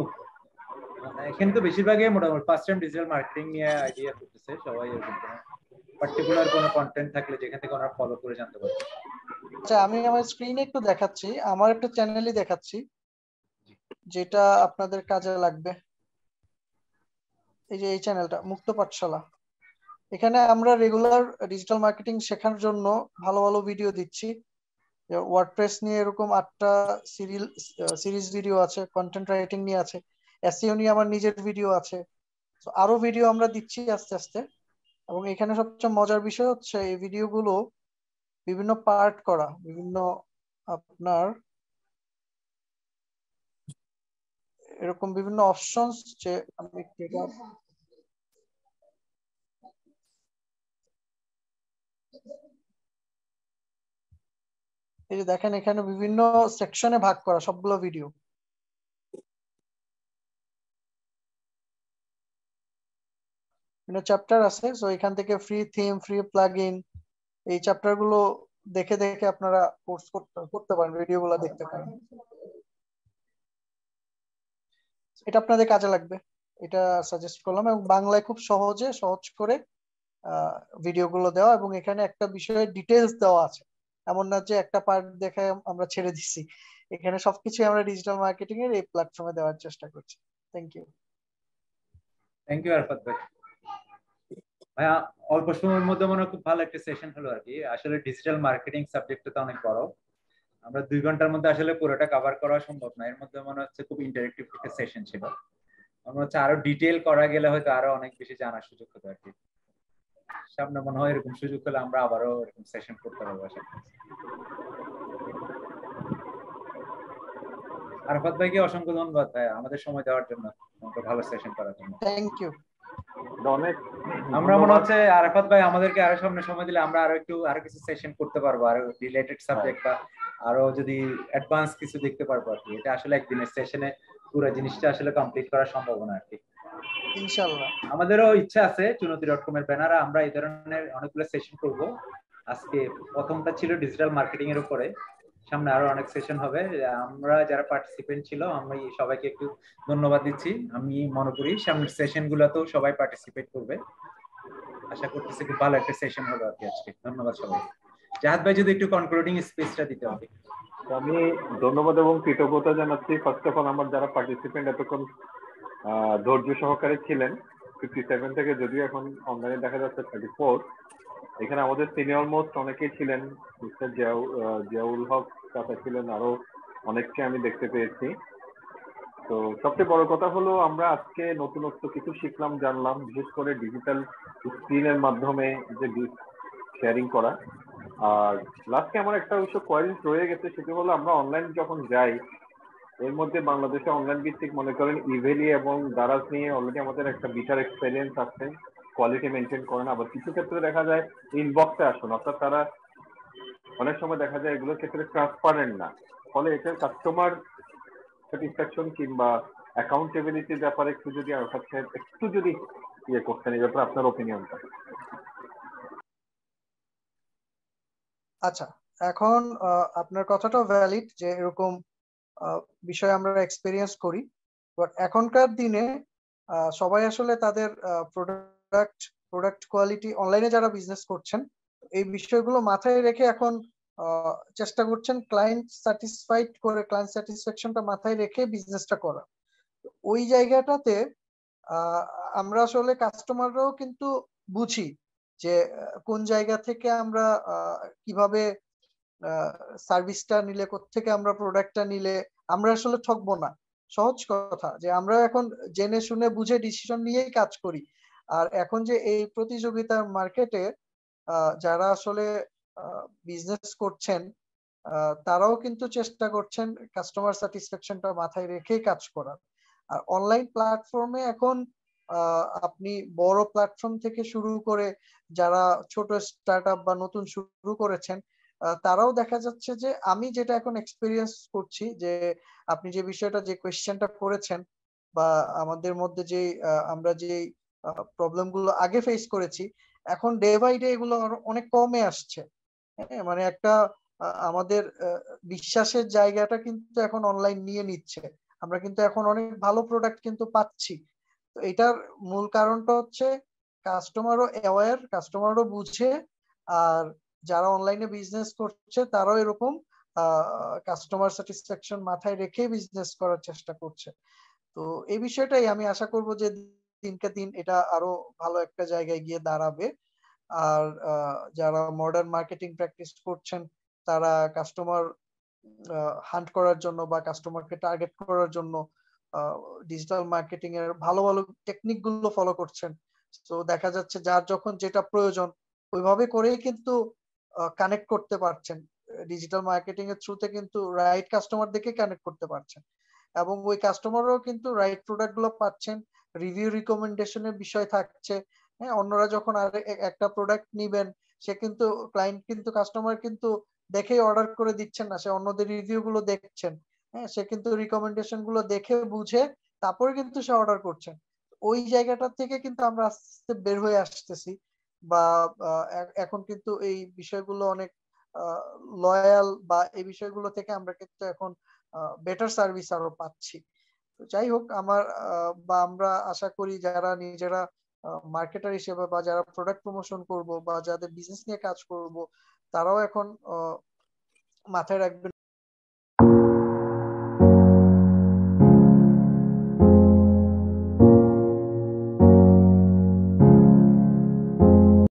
এখানে তো বেশিরভাগই মোটামুটি ফার্স্ট টাইম ডিজিটাল মার্কেটিং নিয়ে আইডিয়া করতেছে সবাই এরকম পার্টিকুলার কোনো কন্টেন্ট থাকলে যেখান থেকে ওনারা ফলো করে জানতে পারবে। আচ্ছা আমি আমার স্ক্রিনে একটু দেখাচ্ছি আমার একটা চ্যানেলই দেখাচ্ছি যেটা আপনাদের কাজে লাগবে। এই যে এই চ্যানেলটা মুক্ত পাঠশালা। এখানে আমরা রেগুলার ডিজিটাল মার্কেটিং শেখার জন্য ভালো ভালো ভিডিও দিচ্ছি। ওয়ার্ডপ্রেস নিয়ে এরকম আটটা সিরিয়াল সিরিজ ভিডিও আছে কন্টেন্ট রাইটিং নিয়ে আছে এসইও নিয়ে আমার নিজের ভিডিও আছে। আরও ভিডিও আমরা দিচ্ছি আস্তে আস্তে। এবং এখানে সবচেয়ে মজার বিষয় হচ্ছে এই ভিডিওগুলো বিভিন্ন পার্ট করা, বিভিন্ন আপনার এরকম বিভিন্ন অপশনস যে আমি এই যে দেখেন, এখানে বিভিন্ন সেকশনে ভাগ করা সবগুলো ভিডিও বিভিন্ন চ্যাপ্টার আছে সো এখান থেকে ফ্রি থিম ফ্রি প্লাগইন এই চ্যাপ্টারগুলো দেখে দেখে আপনারা কোর্স করতে পারেন ভিডিও গুলো দেখতে পারেন। এটা আপনাদের কাজে লাগবে। এটা সাজেস্ট করলাম এবং বাংলায় খুব সহজে, সহজ করে ভিডিও গুলো দেওয়া এবং এখানে একটা বিষয়ের ডিটেলস দেওয়া আছে। এমন না যে একটা পার্ট দেখে আমরা ছেড়ে দিচ্ছি এখানে সবকিছু আমরা ডিজিটাল মার্কেটিং এর এই প্ল্যাটফর্মে দেওয়ার চেষ্টা করছি। Thank you thank you Arfat ভাই ভাইয়া, অল্প সময়ের মধ্যে মনে খুব ভালো একটা সেশন হলো আর কি। আসলে ডিজিটাল মার্কেটিং সাবজেক্টটা তো অনেক বড়। আমরা দুই ঘণ্টার মধ্যে আসলে পুরোটা কভার করা সম্ভব না। এর মধ্যে মনে হচ্ছে খুব ইন্টারেক্টিভ একটা সেশন ছিল। মনে হচ্ছে আরও ডিটেল করা গেলে হয়তো আরও অনেক বেশি জানার সুযোগ হতো আর কি। সামনে মনে হয় এরকম সুযোগ হলে আমরা আবারও এরকম সেশন করতে পারব আশা আরফাত ভাইকে অসংখ্য ধন্যবাদ ভাই আমাদের সময় দেওয়ার জন্য আমাকে ভালো সেশন করার জন্য। থ্যাংক ইউ অনেক আমরা মনে হচ্ছে আরাফাত ভাই আমাদেরকে আরও সামনে সময় দিলে আমরা আরও একটু আরও কিছু সেশন করতে পারব আরও রিলেটেড সাবজেক্ট বা আরও যদি অ্যাডভান্স কিছু দেখতে পারব আর কি। এটা আসলে একদিনের সেশনে পুরো জিনিসটা আসলে কমপ্লিট করা সম্ভব না আর কি। ইনশাআল্লাহ। আমাদেরও ইচ্ছা আছে চুনতি ডট কম এর ব্যানারে আমরা এই ধরনের অনেকগুলো সেশন করব। আজকে প্রথমটা ছিল ডিজিটাল মার্কেটিং এর উপরে। সামনে আরও অনেক সেশন হবে। আমরা যারা পার্টিসিপেন্ট ছিল আমি সবাইকে একটু ধন্যবাদ দিচ্ছি। আমি মনে করি সামনের সেশন গুলোতেও সবাই পার্টিসিপেট করবে। আশা করতেছি খুব ভালো একটা সেশন হবে আর কি আজকে। ধন্যবাদ সবাই জাহাদ ভাই যদি একটু কনক্লুডিং স্পেসটা দিতে হবে। আমি ধন্যবাদ এবং কৃতজ্ঞতা জানাচ্ছি। ফার্স্ট অফ অল আমার যারা পার্টিসিপেন্ট এতক্ষণ ধৈর্য সহকারে ছিলেন ফিফটি সেভেন থেকে যদিও এখন অনলাইনে দেখা যাচ্ছে থার্টি ফোর এখানে আমাদের সিনিয়র মোস্ট অনেকেই ছিলেন মিস্টার জিয়াউল হক চাচা ছিলেন আরও অনেককে আমি দেখতে পেয়েছি। তো সবচেয়ে বড় কথা হলো, আমরা আজকে নতুনত্ব কিছু শিখলাম, জানলাম, বিশেষ করে ডিজিটাল স্ক্রিনের মাধ্যমে যে শেয়ারিং করা। আর লাস্টে আমার একটা অবশ্য কোয়ারিজ রয়ে গেছে, সেটি হলো আমরা অনলাইন যখন যাই এর মধ্যে বাংলাদেশে অনলাইন ভিত্তিক মনে করেন ইভেলি এবং দারাজ নিয়ে অলরেডি আমাদের একটা বিটার এক্সপেরিয়েন্স আছে। কোয়ালিটি মেনটেন করেন। আবার কিছু ক্ষেত্রে দেখা যায় ইনবক্সে আসুন। অর্থাৎ তারা অনেক সময় দেখা যায় এগুলোর ক্ষেত্রে ট্রান্সপারেন্ট না। ফলে এটার কাস্টমার স্যাটিসফ্যাকশন কিংবা অ্যাকাউন্টেবিলিটির ব্যাপারে একটু যদি অর্থাৎ একটু যদি ইয়ে করতেন, এই ব্যাপারে আপনার ওপিনিয়নটা আচ্ছা এখন আপনার কথাটাও ভ্যালিড যে এরকম বিষয় আমরা এক্সপিরিয়েন্স করি। বাট এখনকার দিনে সবাই আসলে তাদের প্রোডাক্ট প্রোডাক্ট কোয়ালিটি অনলাইনে যারা বিজনেস করছেন, এই বিষয়গুলো মাথায় রেখে এখন চেষ্টা করছেন ক্লায়েন্ট স্যাটিসফাইড করে ক্লায়েন্ট স্যাটিসফ্যাকশনটা মাথায় রেখে বিজনেসটা করা। ওই জায়গাটাতে আমরা আসলে কাস্টমাররাও কিন্তু বুঝি যে কোন জায়গা থেকে আমরা কীভাবে সার্ভিসটা নিলে থেকে আমরা প্রোডাক্টটা নিলে আমরা আসলে ঠকবো না। সহজ কথা যে আমরা এখন জেনে শুনে বুঝে ডিসিশন নিয়েই কাজ করি। আর এখন যে এই প্রতিযোগিতার মার্কেটে যারা আসলে বিজনেস করছেন তারাও কিন্তু চেষ্টা করছেন কাস্টমার স্যাটিসফ্যাকশনটা মাথায় রেখেই কাজ করার। আর অনলাইন প্ল্যাটফর্মে এখন আপনি বড় প্ল্যাটফর্ম থেকে শুরু করে যারা ছোট স্টার্ট বা নতুন শুরু করেছেন তারাও দেখা যাচ্ছে যে আমি যেটা এখন এক্সপিরিয়েন্স করছি যে আপনি যে বিষয়টা যে কোয়েশ্চেনটা করেছেন বা আমাদের মধ্যে যে আমরা যে প্রবলেমগুলো আগে ফেস করেছি এখন ডে বাই ডে এগুলো অনেক কমে আসছে। হ্যাঁ, মানে একটা আমাদের বিশ্বাসের জায়গাটা কিন্তু এখন অনলাইন নিয়ে নিচ্ছে। আমরা কিন্তু এখন অনেক ভালো প্রোডাক্ট কিন্তু পাচ্ছি। তো এটার মূল কারণটা হচ্ছে কাস্টমারও অ্যাওয়ার কাস্টমারও বুঝে আর যারা অনলাইনে বিজনেস করছে, তারাও এরকম কাস্টমার স্যাটিসফ্যাকশন মাথায় রেখে বিজনেস করার চেষ্টা করছে। তো এই বিষয়টাই আমি আশা করব যে দিনকে দিন এটা আরও ভালো একটা জায়গায় গিয়ে দাঁড়াবে। আর যারা মডার্ন মার্কেটিং প্র্যাকটিস করছেন, তারা কাস্টমার হান্ট করার জন্য বা কাস্টমারকে টার্গেট করার জন্য ডিজিটাল মার্কেটিং এর ভালো ভালো টেকনিকগুলো ফলো করছেন। তো দেখা যাচ্ছে যার যখন যেটা প্রয়োজন, ওইভাবে করেই কিন্তু কানেক্ট করতে পারছেন। ডিজিটাল মার্কেটিং এর থ্রুতে কিন্তু রাইট কাস্টমার দেখে কানেক্ট করতে পারছেন। এবং ওই কাস্টমারও কিন্তু রাইট প্রোডাক্টগুলো পাচ্ছেন। রিভিউ রিকমেন্ডেশনের বিষয় থাকছে। হ্যাঁ অন্যরা যখন আর একটা প্রোডাক্ট নিবেন, সে কিন্তু ক্লায়েন্ট কিন্তু কাস্টমার কিন্তু দেখেই অর্ডার করে দিচ্ছেন না। সে অন্যদের রিভিউ গুলো দেখছেন। হ্যাঁ সে কিন্তু রিকমেন্ডেশনগুলো দেখে বুঝে তারপরে কিন্তু সে অর্ডার করছেন। ওই জায়গাটা থেকে কিন্তু আমরা আস্তে আস্তে বের হয়ে আসতেছি। বা এখন কিন্তু এই বিষয়গুলো অনেক লয়াল বা এই বিষয়গুলো থেকে আমরা কিন্তু এখন বেটার সার্ভিস আরও পাচ্ছি। তো যাই হোক, আমার বা আমরা আশা করি যারা নিজেরা মার্কেটার হিসেবে বা যারা প্রোডাক্ট প্রমোশন করব বা যাদের বিজনেস নিয়ে কাজ করব, তারাও এখন মাথায় রাখবেন